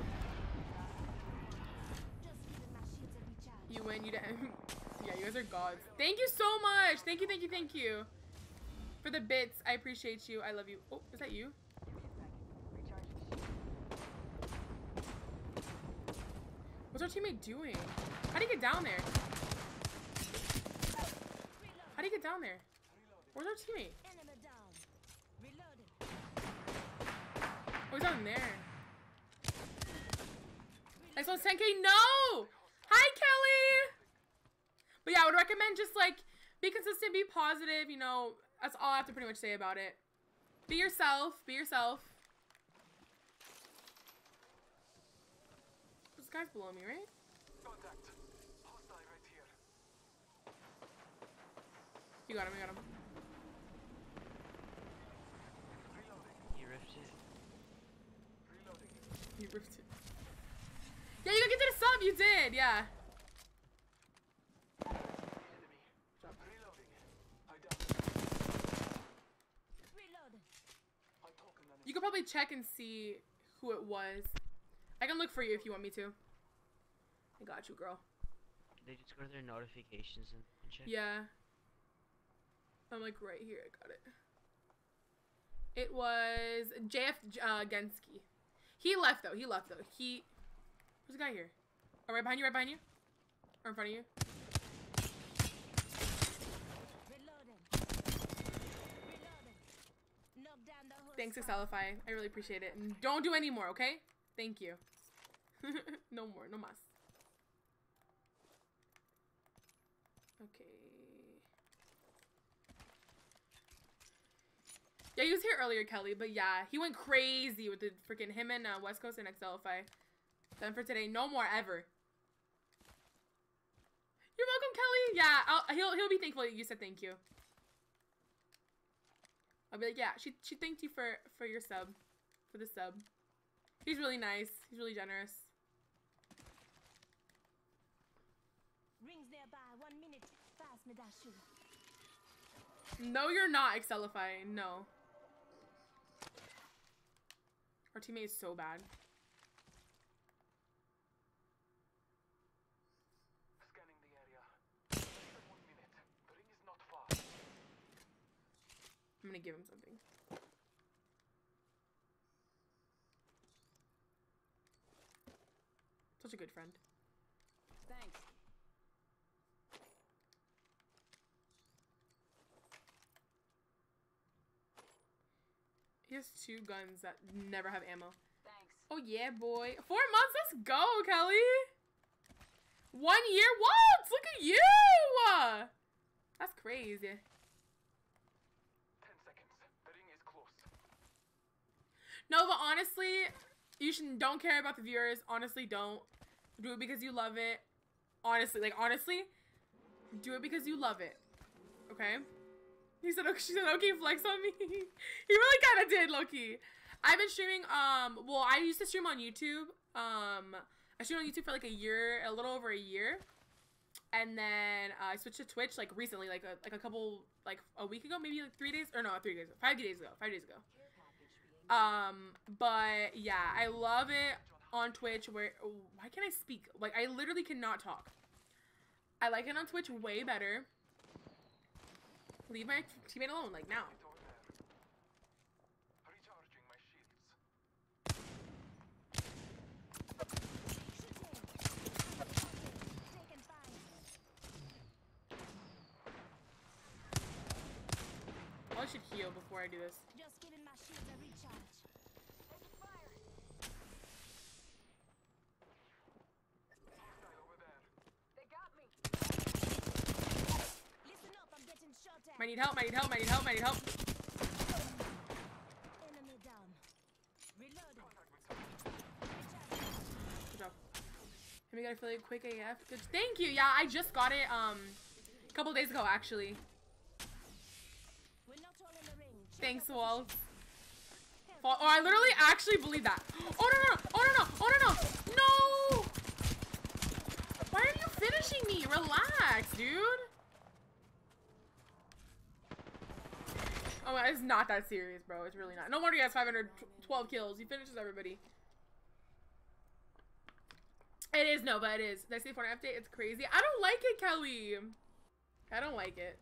You win. You didn't. yeah, you guys are gods. Thank you so much. Thank you, thank you, thank you. For the bits. I appreciate you. I love you. Oh, is that you? What's our teammate doing? How do you get down there? How do you get down there? Where's our teammate? Enemy down. Reloading. Oh, he's down there. Next one's 10k. No! Hi, Kelly! But yeah, I would recommend just like be consistent, be positive. You know, that's all I have to pretty much say about it. Be yourself. Be yourself. This guy's below me, right? Contact. Right here. You got him. You got him. Reloading. He ripped it. Reloading. You ripped it. Yeah, you got get to the sub. You did. Yeah. Enemy. Job. Reloading. I down. Reloading. I token enemy. You could probably check and see who it was. I can look for you if you want me to. I got you, girl. They just go to their notifications and, and check. Yeah. I'm like right here. I got it. It was JF uh, Gensky. He left though. He left though. He. Who's the guy here? Oh, right behind you. Right behind you. Or in front of you. Reloading. Reloading. Thanks. Excelify. I really appreciate it. And don't do any more, okay? Thank you. no more. No mas. Okay. Yeah, he was here earlier, Kelly, but yeah, he went crazy with the freaking him and uh, West Coast and Excelify. Done for today. No more ever. You're welcome, Kelly. Yeah, I'll, he'll he'll be thankful that you said thank you. I'll be like, yeah, she she thanked you for for your sub, for the sub. He's really nice. He's really generous. Rings nearby. One minute. Pass me that shoe. No, you're not Excelify. No. Our teammate is so bad. Scanning the area. One minute. The ring is not far. I'm gonna give him something. Such a good friend. Thanks. He has two guns that never have ammo. Thanks. Oh yeah, boy. Four months. Let's go, Kelly. One year. What? Look at you. That's crazy. Ten seconds. The ring is close. No, but honestly, you should don't care about the viewers. Honestly, don't do it because you love it. Honestly, like honestly, do it because you love it. Okay. He said, "Okay." She said, "Okay, flex on me." he really kind of did, Loki. I've been streaming. Um, well, I used to stream on YouTube. Um, I streamed on YouTube for like a year, a little over a year, and then uh, I switched to Twitch like recently, like a like a couple, like a week ago, maybe like three days or no, three days, five days ago, five days ago. Um, but yeah, I love it on Twitch. Where why can't I speak? Like I literally cannot talk. I like it on Twitch way better. Leave my teammate alone, like now. I should heal before I do this. Just giving my shields a recharge. Guy over there. They got me. Listen up, I'm getting shot at. I need help. I need help. I need help. I need help. Enemy down. Reloading. Good job. Let me get affiliate quick AF. Good. Thank you. Yeah, I just got it um a couple days ago actually. We're not all in the ring. Thanks, Wall. Oh, I literally actually believe that. Oh no no! Oh no no! Oh no no! No! Why are you finishing me? Relax, dude. Oh, it's not that serious, bro. It's really not. No wonder he has 512 kills. He finishes everybody. It is Nova. It is. Did I say Fortnite update? It's crazy. I don't like it, Kelly. I don't like it.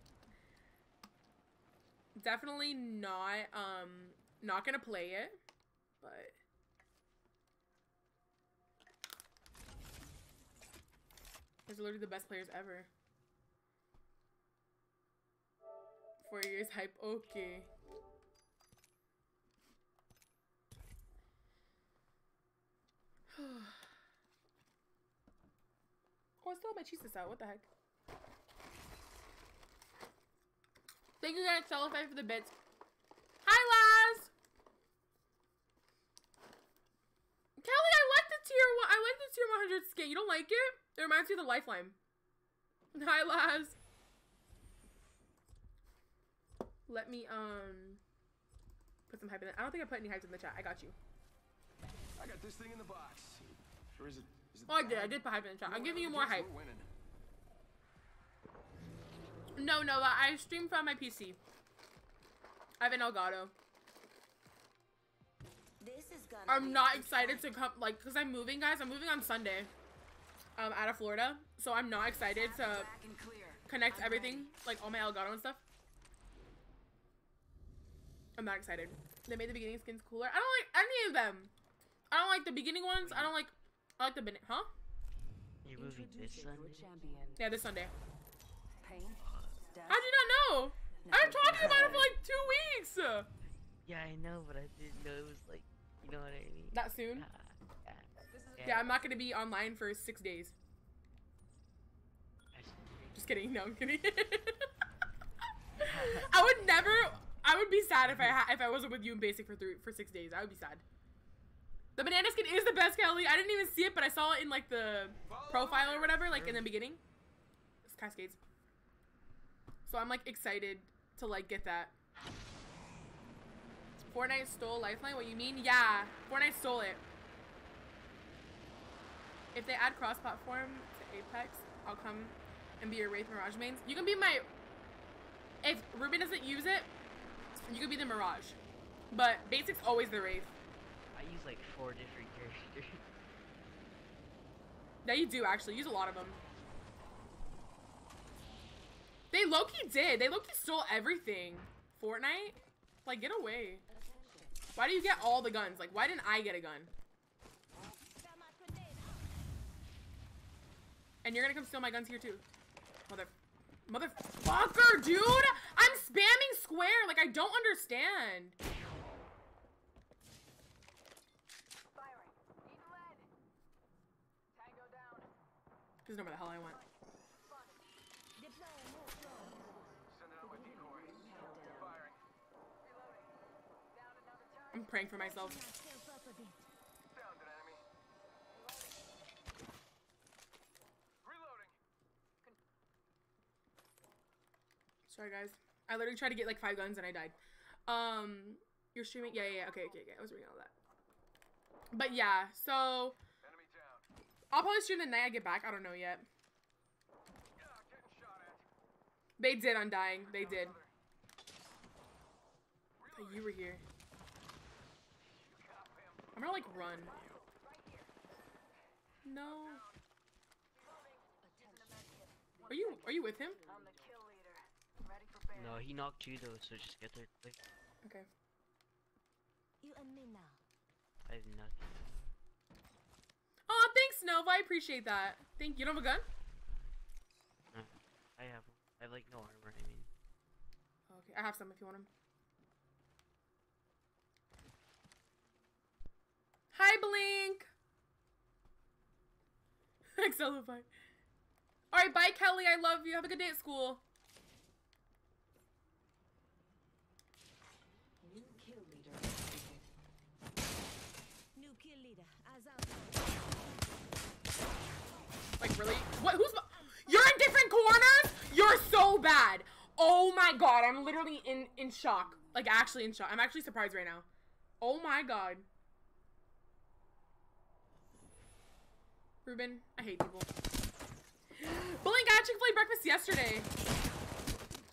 Definitely not. Um, not gonna play it, but. Are literally the best players ever. Four years hype. Okay. oh, I still have my cheeses out. What the heck? Thank you guys, Cellify, for the bits. Hi, Laz! Kelly, I like the tier one. I like the tier 100 skin. You don't like it? It reminds me of the Lifeline. Hi, Laz. Let me, um, put some hype in it. I don't think I put any hype in the chat. I got you. I got this thing in the box. Or is it? Is it Oh, I did. I did put hype in the chat. I'm giving you more hype. No, no, I stream from my PC. I have an Elgato. This is gonna I'm not a excited to come, like, because I'm moving, guys. I'm moving on Sunday. Um, out of Florida. So I'm not excited to Back and clear. connect everything, like all my Elgato and stuff. I'm not excited. They made the beginning skins cooler. I don't like any of them. I don't like the beginning ones. I don't like. I like the beginning. Huh? You're moving this Sunday? Yeah, this Sunday. Pain. Stats. How'd you not know? I've been talking about it for like two weeks. Yeah, I know, but I didn't know it was like, you know what I mean? That soon? Ah, yeah. Yeah, I'm not gonna be online for six days. Just kidding. No, I'm kidding. I would never. I would be sad if I ha- if I wasn't with you in basic for three for six days. I would be sad. The banana skin is the best, Kelly. I didn't even see it, but I saw it in like the profile or whatever, like in the beginning. It's Cascades. So I'm like excited to like get that. Fortnite stole Lifeline. What you mean? Yeah, Fortnite stole it. If they add cross-platform to Apex, I'll come and be your Wraith Mirage mains. You can be my. If Ruben doesn't use it, you could be the Mirage. But Basic's always the Wraith. I use like four different characters. Yeah, you do actually. Use a lot of them. They Loki did. They Loki stole everything. Fortnite? Like, get away. Why do you get all the guns? Like, why didn't I get a gun? And you're gonna come steal my guns here too. Mother. Motherfucker, dude! I'm spamming square. Like, I don't understand. Just know where the hell I went. I'm praying for myself. Sorry, guys. I literally tried to get like five guns and I died. Um, You're streaming? Yeah, yeah, yeah. Okay, okay, okay. I was reading all that. But yeah, so. I'll probably stream the night I get back. I don't know yet. Yeah, getting shot at. They did Undying. They did. Oh, you were here. I'm gonna like run. No. Are you are you with him? I'm the kill leader. Ready for bear. No, he knocked two though, so just get there quick. Okay. You and me now. I have nothing. Oh, thanks, Nova. I appreciate that. Thank you. You don't have a gun? I have I have like no armor. I mean, Okay, I have some if you want them. Hi, Blink. Excelify. All right, bye, Kelly. I love you. Have a good day at school. New kill leader activated. New kill leader. As outlined. Like, really? What? Who's? You're in different corners. You're so bad. Oh my god, I'm literally in in shock. Like, actually in shock. I'm actually surprised right now. Oh my god. Ruben, I hate people. I had Chick-fil-A breakfast yesterday.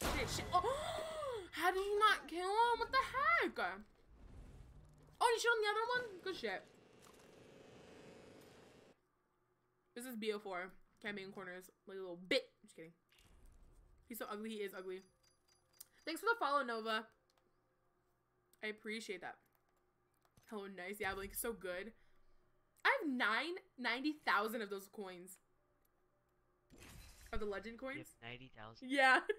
Shit, shit. Oh, how did you not kill him? What the heck? Oh, you shot on the other one? Good shit. This is BO4. Can't be in corners like a little bit. Just kidding. He's so ugly. He is ugly. Thanks for the follow, Nova. I appreciate that. Oh, nice. Yeah, Blink is so good. I have nine ninety thousand of those coins. Of the legend coins? have ninety thousand. Yeah.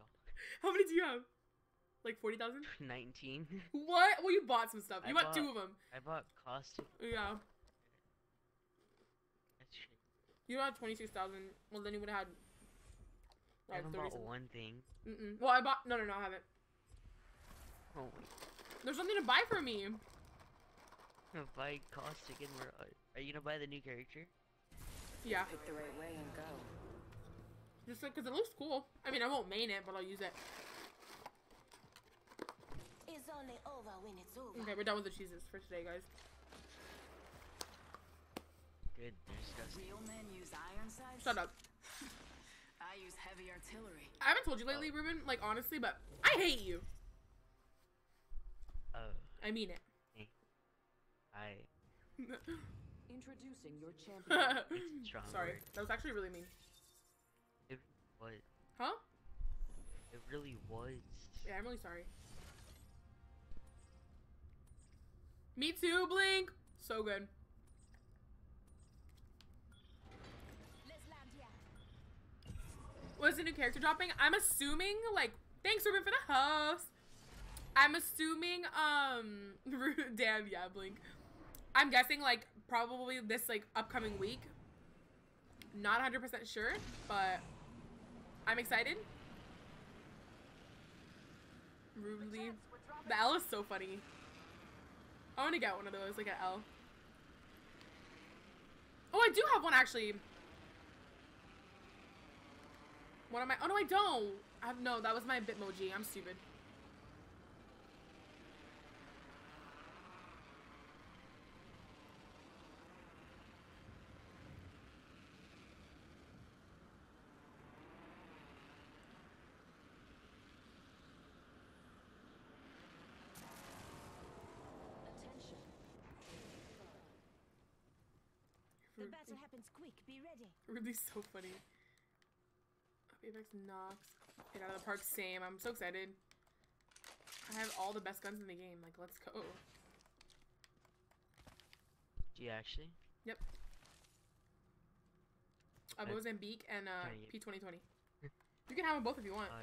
Oh. How many do you have? Like 40,000? Nineteen. What? Well, you bought some stuff. I You bought, bought- two of them. I bought costume. Yeah. That's shit. You had 26,000. Well, then you would have had. I Like haven't 30 bought one thing. Mm-mm. Well, I bought. No, no, no, I haven't. Oh, There's something to buy for me. gonna buy caustic and we're. uh, Are you gonna buy the new character? Yeah. Pick the right way and go. Just like, because it looks cool. I mean, I won't main it, but I'll use it. It's only over when it's over. Okay, we're done with the cheeses for today, guys. Good. Disgusting. Real men use iron sights. Shut up. I use heavy artillery. I haven't told you lately, oh. Ruben, like, honestly, but I hate you. Oh, I mean it. I. Introducing your champion. Sorry. That was actually really mean. It was. Huh? It really was. Yeah, I'm really sorry. Me too, Blink. So good. Was the new character dropping? I'm assuming, like, thanks, Ruben, for the host. I'm assuming, um, damn, yeah, Blink. I'm guessing, like, probably this, like, upcoming week. Not 100% sure, but I'm excited. Rudely. The L is so funny. I want to get one of those, like an L. Oh, I do have one, actually. What am I? Oh no, I don't. I have no. That was my Bitmoji. I'm stupid. Attention. The battle happens quick. Be ready. Really so funny. Apex Nox. Hit out of the park. Same. I'm so excited. I have all the best guns in the game. Like, let's go. Do you actually? A I- Mozambique and uh, Trying to get- P2020. You can have them both if you want. Uh,